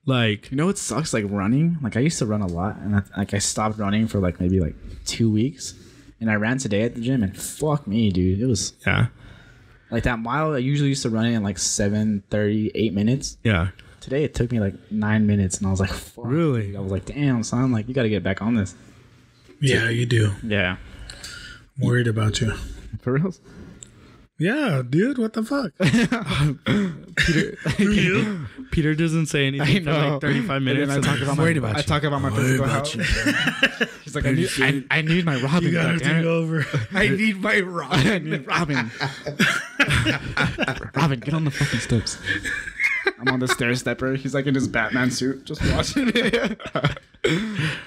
like You know what sucks? Like running. Like I used to run a lot, and I, like I stopped running for like maybe like two weeks, and I ran today at the gym, and fuck me, dude, it was yeah like that mile. I usually used to run it in like seven thirty, eight minutes. yeah Today it took me like nine minutes, and I was like, fuck, Really? I was like, damn, son, like you got to get back on this. yeah, you do. Yeah, I'm worried about you. for real. Yeah, dude. What the fuck? peter peter doesn't say anything for like 35 minutes I talk about my, worried about I you. talk about my physical health. He's like, I need, I, I need my Robin. You got goddammit. everything over. I need my rock. I need Robin. Robin, get on the fucking steps. I'm on the stair stepper. He's like in his Batman suit, just watching it.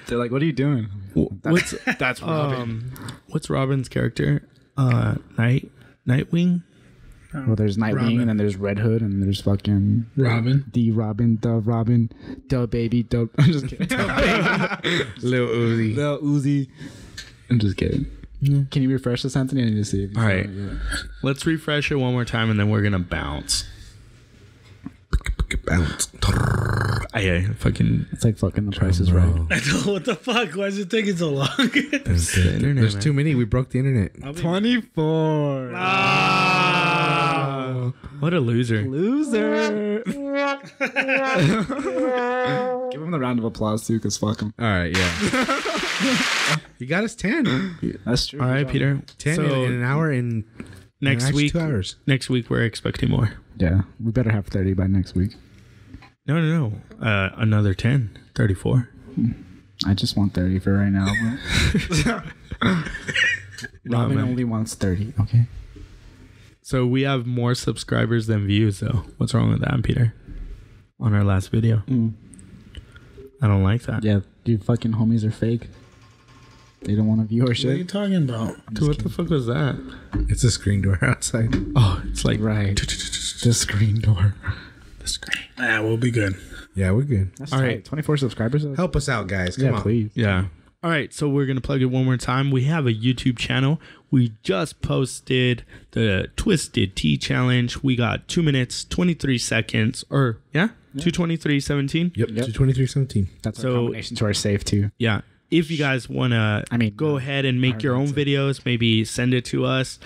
They're like, "What are you doing?" what's That's Robin. um what's robin's character uh night nightwing well, there's Nightwing, Robin. and then there's Red Hood, and there's fucking Robin. the Robin, the Robin, the baby, the. I'm just kidding. Lil Uzi. the Uzi. I'm just kidding. Can you refresh this, Anthony? I need to see. If you All saw right. it yet. let's refresh it one more time and then we're gonna bounce Bounce. I, I fucking It's like fucking the price is right. I know what the fuck. Why is it taking so long? There's, the internet, there's too many. We broke the internet. 24. Ah. what a loser Loser. Give him the round of applause too, cause fuck him. All right, yeah. you got us 10. That's true. all right peter 10 so in, in an hour in next actually week two hours. next week we're expecting more Yeah, we better have thirty by next week. no no no uh another 10 34 I just want thirty for right now. Robin man. only wants thirty. Okay. so we have more subscribers than views though what's wrong with that peter on our last video i don't like that Yeah, dude, fucking homies are fake. They don't want to view our shit. What are you talking about? Dude, what the fuck was that It's a screen door outside. oh it's like Right. The screen door. the screen Nah, we'll be good. Yeah, we're good. That's All all right. right. Twenty four subscribers. though? Help us out, guys. Come yeah, on. please. yeah All right, so we're gonna plug it one more time. We have a YouTube channel. We just posted the Twisted Tea Challenge. We got two minutes, twenty three seconds, or yeah, two twenty three seventeen. Yep, to 2317. That's So- a combination to our safe too. Yeah. If you guys wanna, I mean, go uh, ahead and make your own videos. Maybe send it to us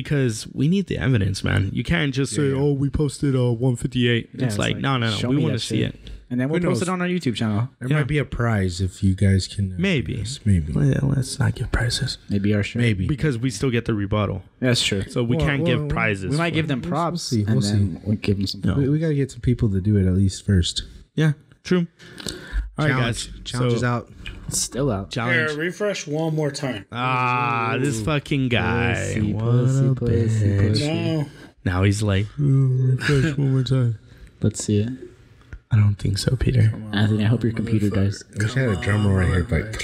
because we need the evidence, man. You can't just say, yeah. "Oh, we posted uh 158." Yeah, it's, like, no, no, no. We want to see it. And then we'll post it on our YouTube channel. There Yeah. might be a prize if you guys can. uh, Maybe. yes, maybe. Yeah, let's not give prizes Maybe our shirt. Maybe. because we still get the rebuttal. That's true. So we Well, can't well, give prizes. we might give them We'll- props we'll see, and we'll then we'll give them some. No. We, we got to get some people to do it at least first. Yeah, true. All right, Challenge. guys. Challenge is So, out. It's still out. Challenge. Here, refresh one more time. Ah, this fucking guy. Pussy, What pussy, a pussy, bitch. pussy. No. Now he's like, refresh one more time. Let's see it. I don't think so, Peter. Anthony, I hope your computer dies. I wish I had a drum roll right here, but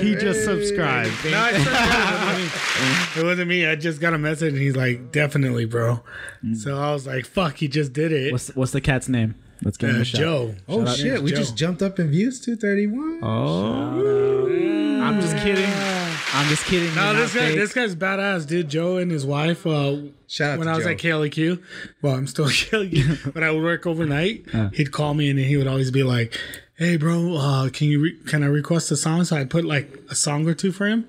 He just subscribed. No, it wasn't me. It wasn't me. I just got a message and he's like, definitely, bro. So I was like, fuck, he just did it. What's what's the cat's name? Let's give him Uh, a shot. Joe. oh Shout out shit, we Joe. just jumped up in views to 31. Oh, I'm just kidding. I'm just kidding. No, You're this guy, fake. this guy's badass, dude. Joe and his wife. Uh, Shout out when to I was Joe. at KLAQ, well, I'm still at KLAQ, but I would work overnight. He'd call me and he would always be like, "Hey, bro, uh, can you re- can I request a song?" So I put like a song or two for him,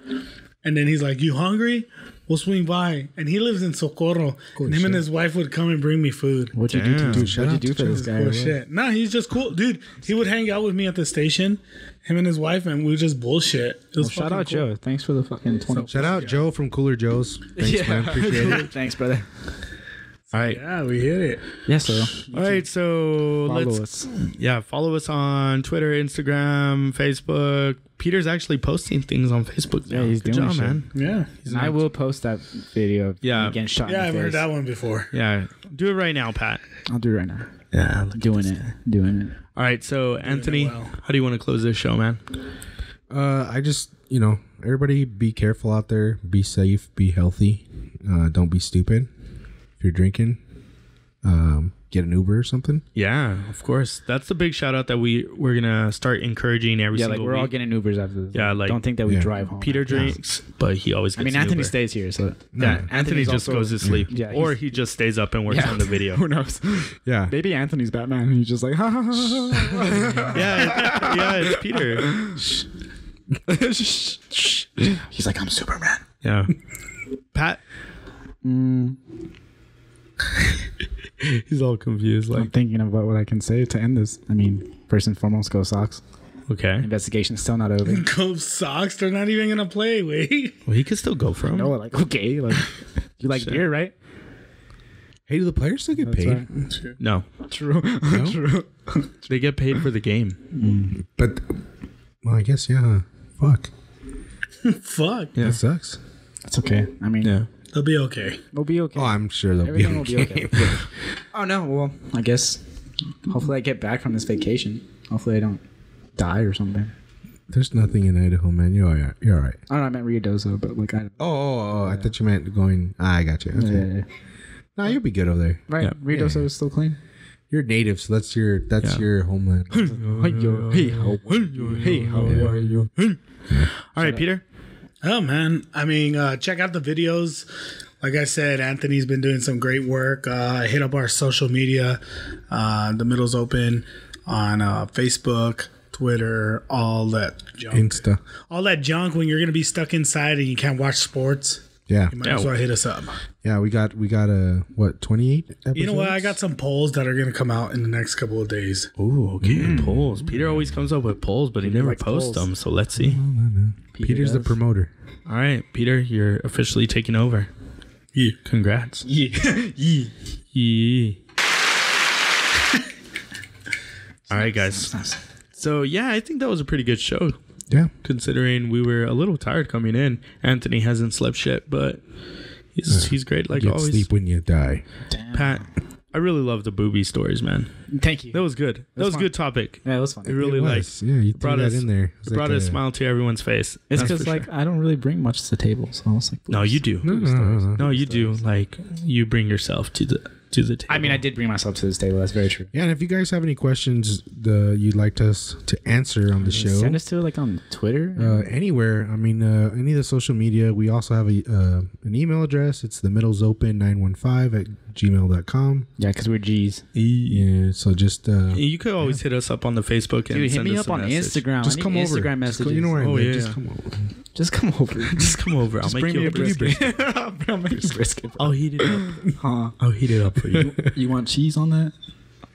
and then he's like, "You hungry? We'll swing by." And he lives in Socorro, and him and his wife would come and bring me food. What'd you do to Dude, What'd you do for this guy? Oh shit! No, he's just cool, dude. He would hang out with me at the station, him and his wife, and we just bullshit. It was Well, shout out cool. Joe. Thanks for the fucking twenty. Shout out Joe from Cooler Joe's. Thanks, man. Appreciate it. Thanks, brother. All right. Yeah, we hit it. Yeah, so All right, so follow let's us. yeah, follow us on Twitter, Instagram, Facebook. Peter's actually posting things on Facebook. Now. Yeah, he's Good doing job, shit. man. Yeah, And I will post that video. Yeah. me getting shot. yeah, I've the heard that one before. Yeah, do it right now, Pat. I'll do it right now. Yeah, Doing it. Doing it. All right, so Anthony, well. how do you want to close this show, man? Uh, I just, you know, everybody be careful out there. Be safe. Be healthy. Uh, don't be stupid. If you're drinking, um, get an Uber or something. Yeah, of course. That's the big shout out that we we're gonna start encouraging every single Yeah, like we're all getting Ubers after this. Yeah, like- don't think that we Yeah. drive home. Peter drinks, but he always. Gets I mean, Anthony Uber. stays here, so Yeah, Anthony Anthony's just also- goes to sleep, Yeah, or he just stays up and works Yeah. on the video. who knows? Yeah. Maybe Anthony's Batman. and He's just like, ha ha ha. ha. yeah, it- yeah, it's Peter. He's like, I'm Superman. Yeah, Pat. Mm, He's all confused. I'm thinking about what I can say to end this. I mean, first and foremost, go Sox. okay, Investigation's still not over. Go Sox. They're not even gonna play. Wait. well, he could still go for him. no, like okay, like you like Shit. beer, right? Hey, do the players still get That's paid? right. No, True. True. they get paid for the game. Mm. But, well, I guess, yeah. Fuck. Fuck. Yeah. That sucks. That's okay. I mean, Yeah. They'll be okay. we'll be okay. Oh, I'm sure they'll Everything will be be okay. okay. oh no. Well, I guess. Hopefully, I get back from this vacation. Hopefully, I don't die or something. There's nothing in Idaho, man. You're all right. You're all right. I don't know. I meant Ruidoso, but like I. Oh, oh, oh I thought you meant going. Ah, I got you. Okay. Yeah, yeah. No, you'll be good over there. Right. Yeah. Ruidoso is still clean. You're native, so that's your that's Yeah. your homeland. Hey, how are you? Hey, how are you? All right, Peter. Oh man, I mean, uh, check out the videos. Like I said, Anthony's been doing some great work. Uh, hit up our social media. Uh, the middle's open on uh, Facebook, Twitter, all that junk. Insta. all that junk when you're gonna be stuck inside and you can't watch sports. Yeah, You might as well hit us up. yeah. We got we got a what 28 episodes. You know what? I got some polls that are gonna come out in the next couple of days. Ooh, okay. Mm. Polls. Peter always comes up with polls, but he never posts polls. them. So let's see. Peter's the promoter. All right, Peter, you're officially taking over. Yeah. Congrats. Yeah. yeah. Yeah. All right, guys. So yeah, I think that was a pretty good show, Yeah, considering we were a little tired coming in. Anthony hasn't slept shit, but he's he's great like you always. sleep when you die. Pat, I really love the booby stories, man. Thank you. That was good. That That's was a good topic. Yeah, it was fun. It really It like was. yeah, you brought threw that us- in there. It it was brought like a smile to everyone's face. It's because like sure. I don't really bring much to the table, so I was like, no, you do. No, no, no, no. No, you do. Like you bring yourself to the to the table. I mean, I did bring myself to this table. That's very true. Yeah, and if you guys have any questions the you'd like us to answer on the show, Send us to like on Twitter. uh, anywhere. I mean, uh, any of the social media. We also have a uh, an email address. It's the middles open nine one five at gmail.com. yeah, because we're G's. Yeah, so just uh, You could always hit us up on the Facebook and Dude, hit send me us up on message. Instagram. just come need over. Instagram Just messages. go- you know where I Oh, live. yeah. Just come over. Just come over. Just come over. I'll Just make bring you me a brisket. I'll make a brisket. I'll heat it up. Huh? I'll heat it up for you. You want cheese on that?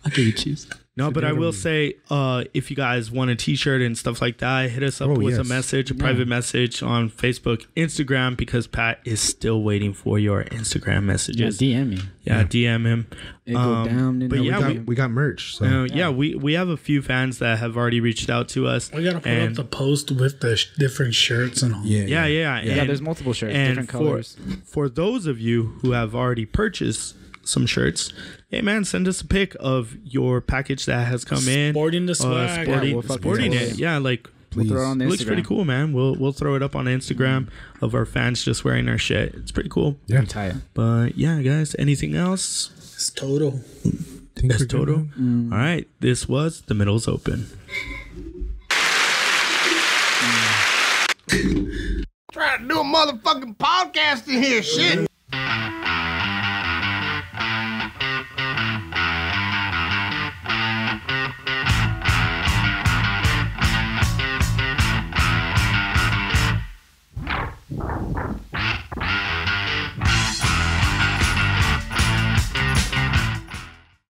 I'll give you cheese. No, but I will say, uh, if you guys want a T-shirt and stuff like that, hit us up Oh, with a message, a private message on Facebook, Instagram, because Pat is still waiting for your Instagram Yeah, messages. DM me. Yeah, DM him. It go Um, down. and but up. we yeah, got we- we, got merch. So Uh, yeah, we we have a few fans that have already reached out to us. We gotta put and, up the post with the sh- different shirts and all. yeah, yeah, yeah, yeah, and- there's multiple shirts, and different for, colors. For those of you who have already purchased some shirts, hey man, send us a pic of your package that has come in. Sporting the uh, swag. sporting, Yeah, we'll sporting it. it. Yeah, like We'll throw it on the it looks pretty cool, man. We'll we'll throw it up on Instagram of our fans just wearing our shit. It's pretty cool. yeah. Tie it. But yeah, guys, anything else? It's total. Think That's total. now? All right, this was the middles open. Trying to do a motherfucking podcast in here, shit.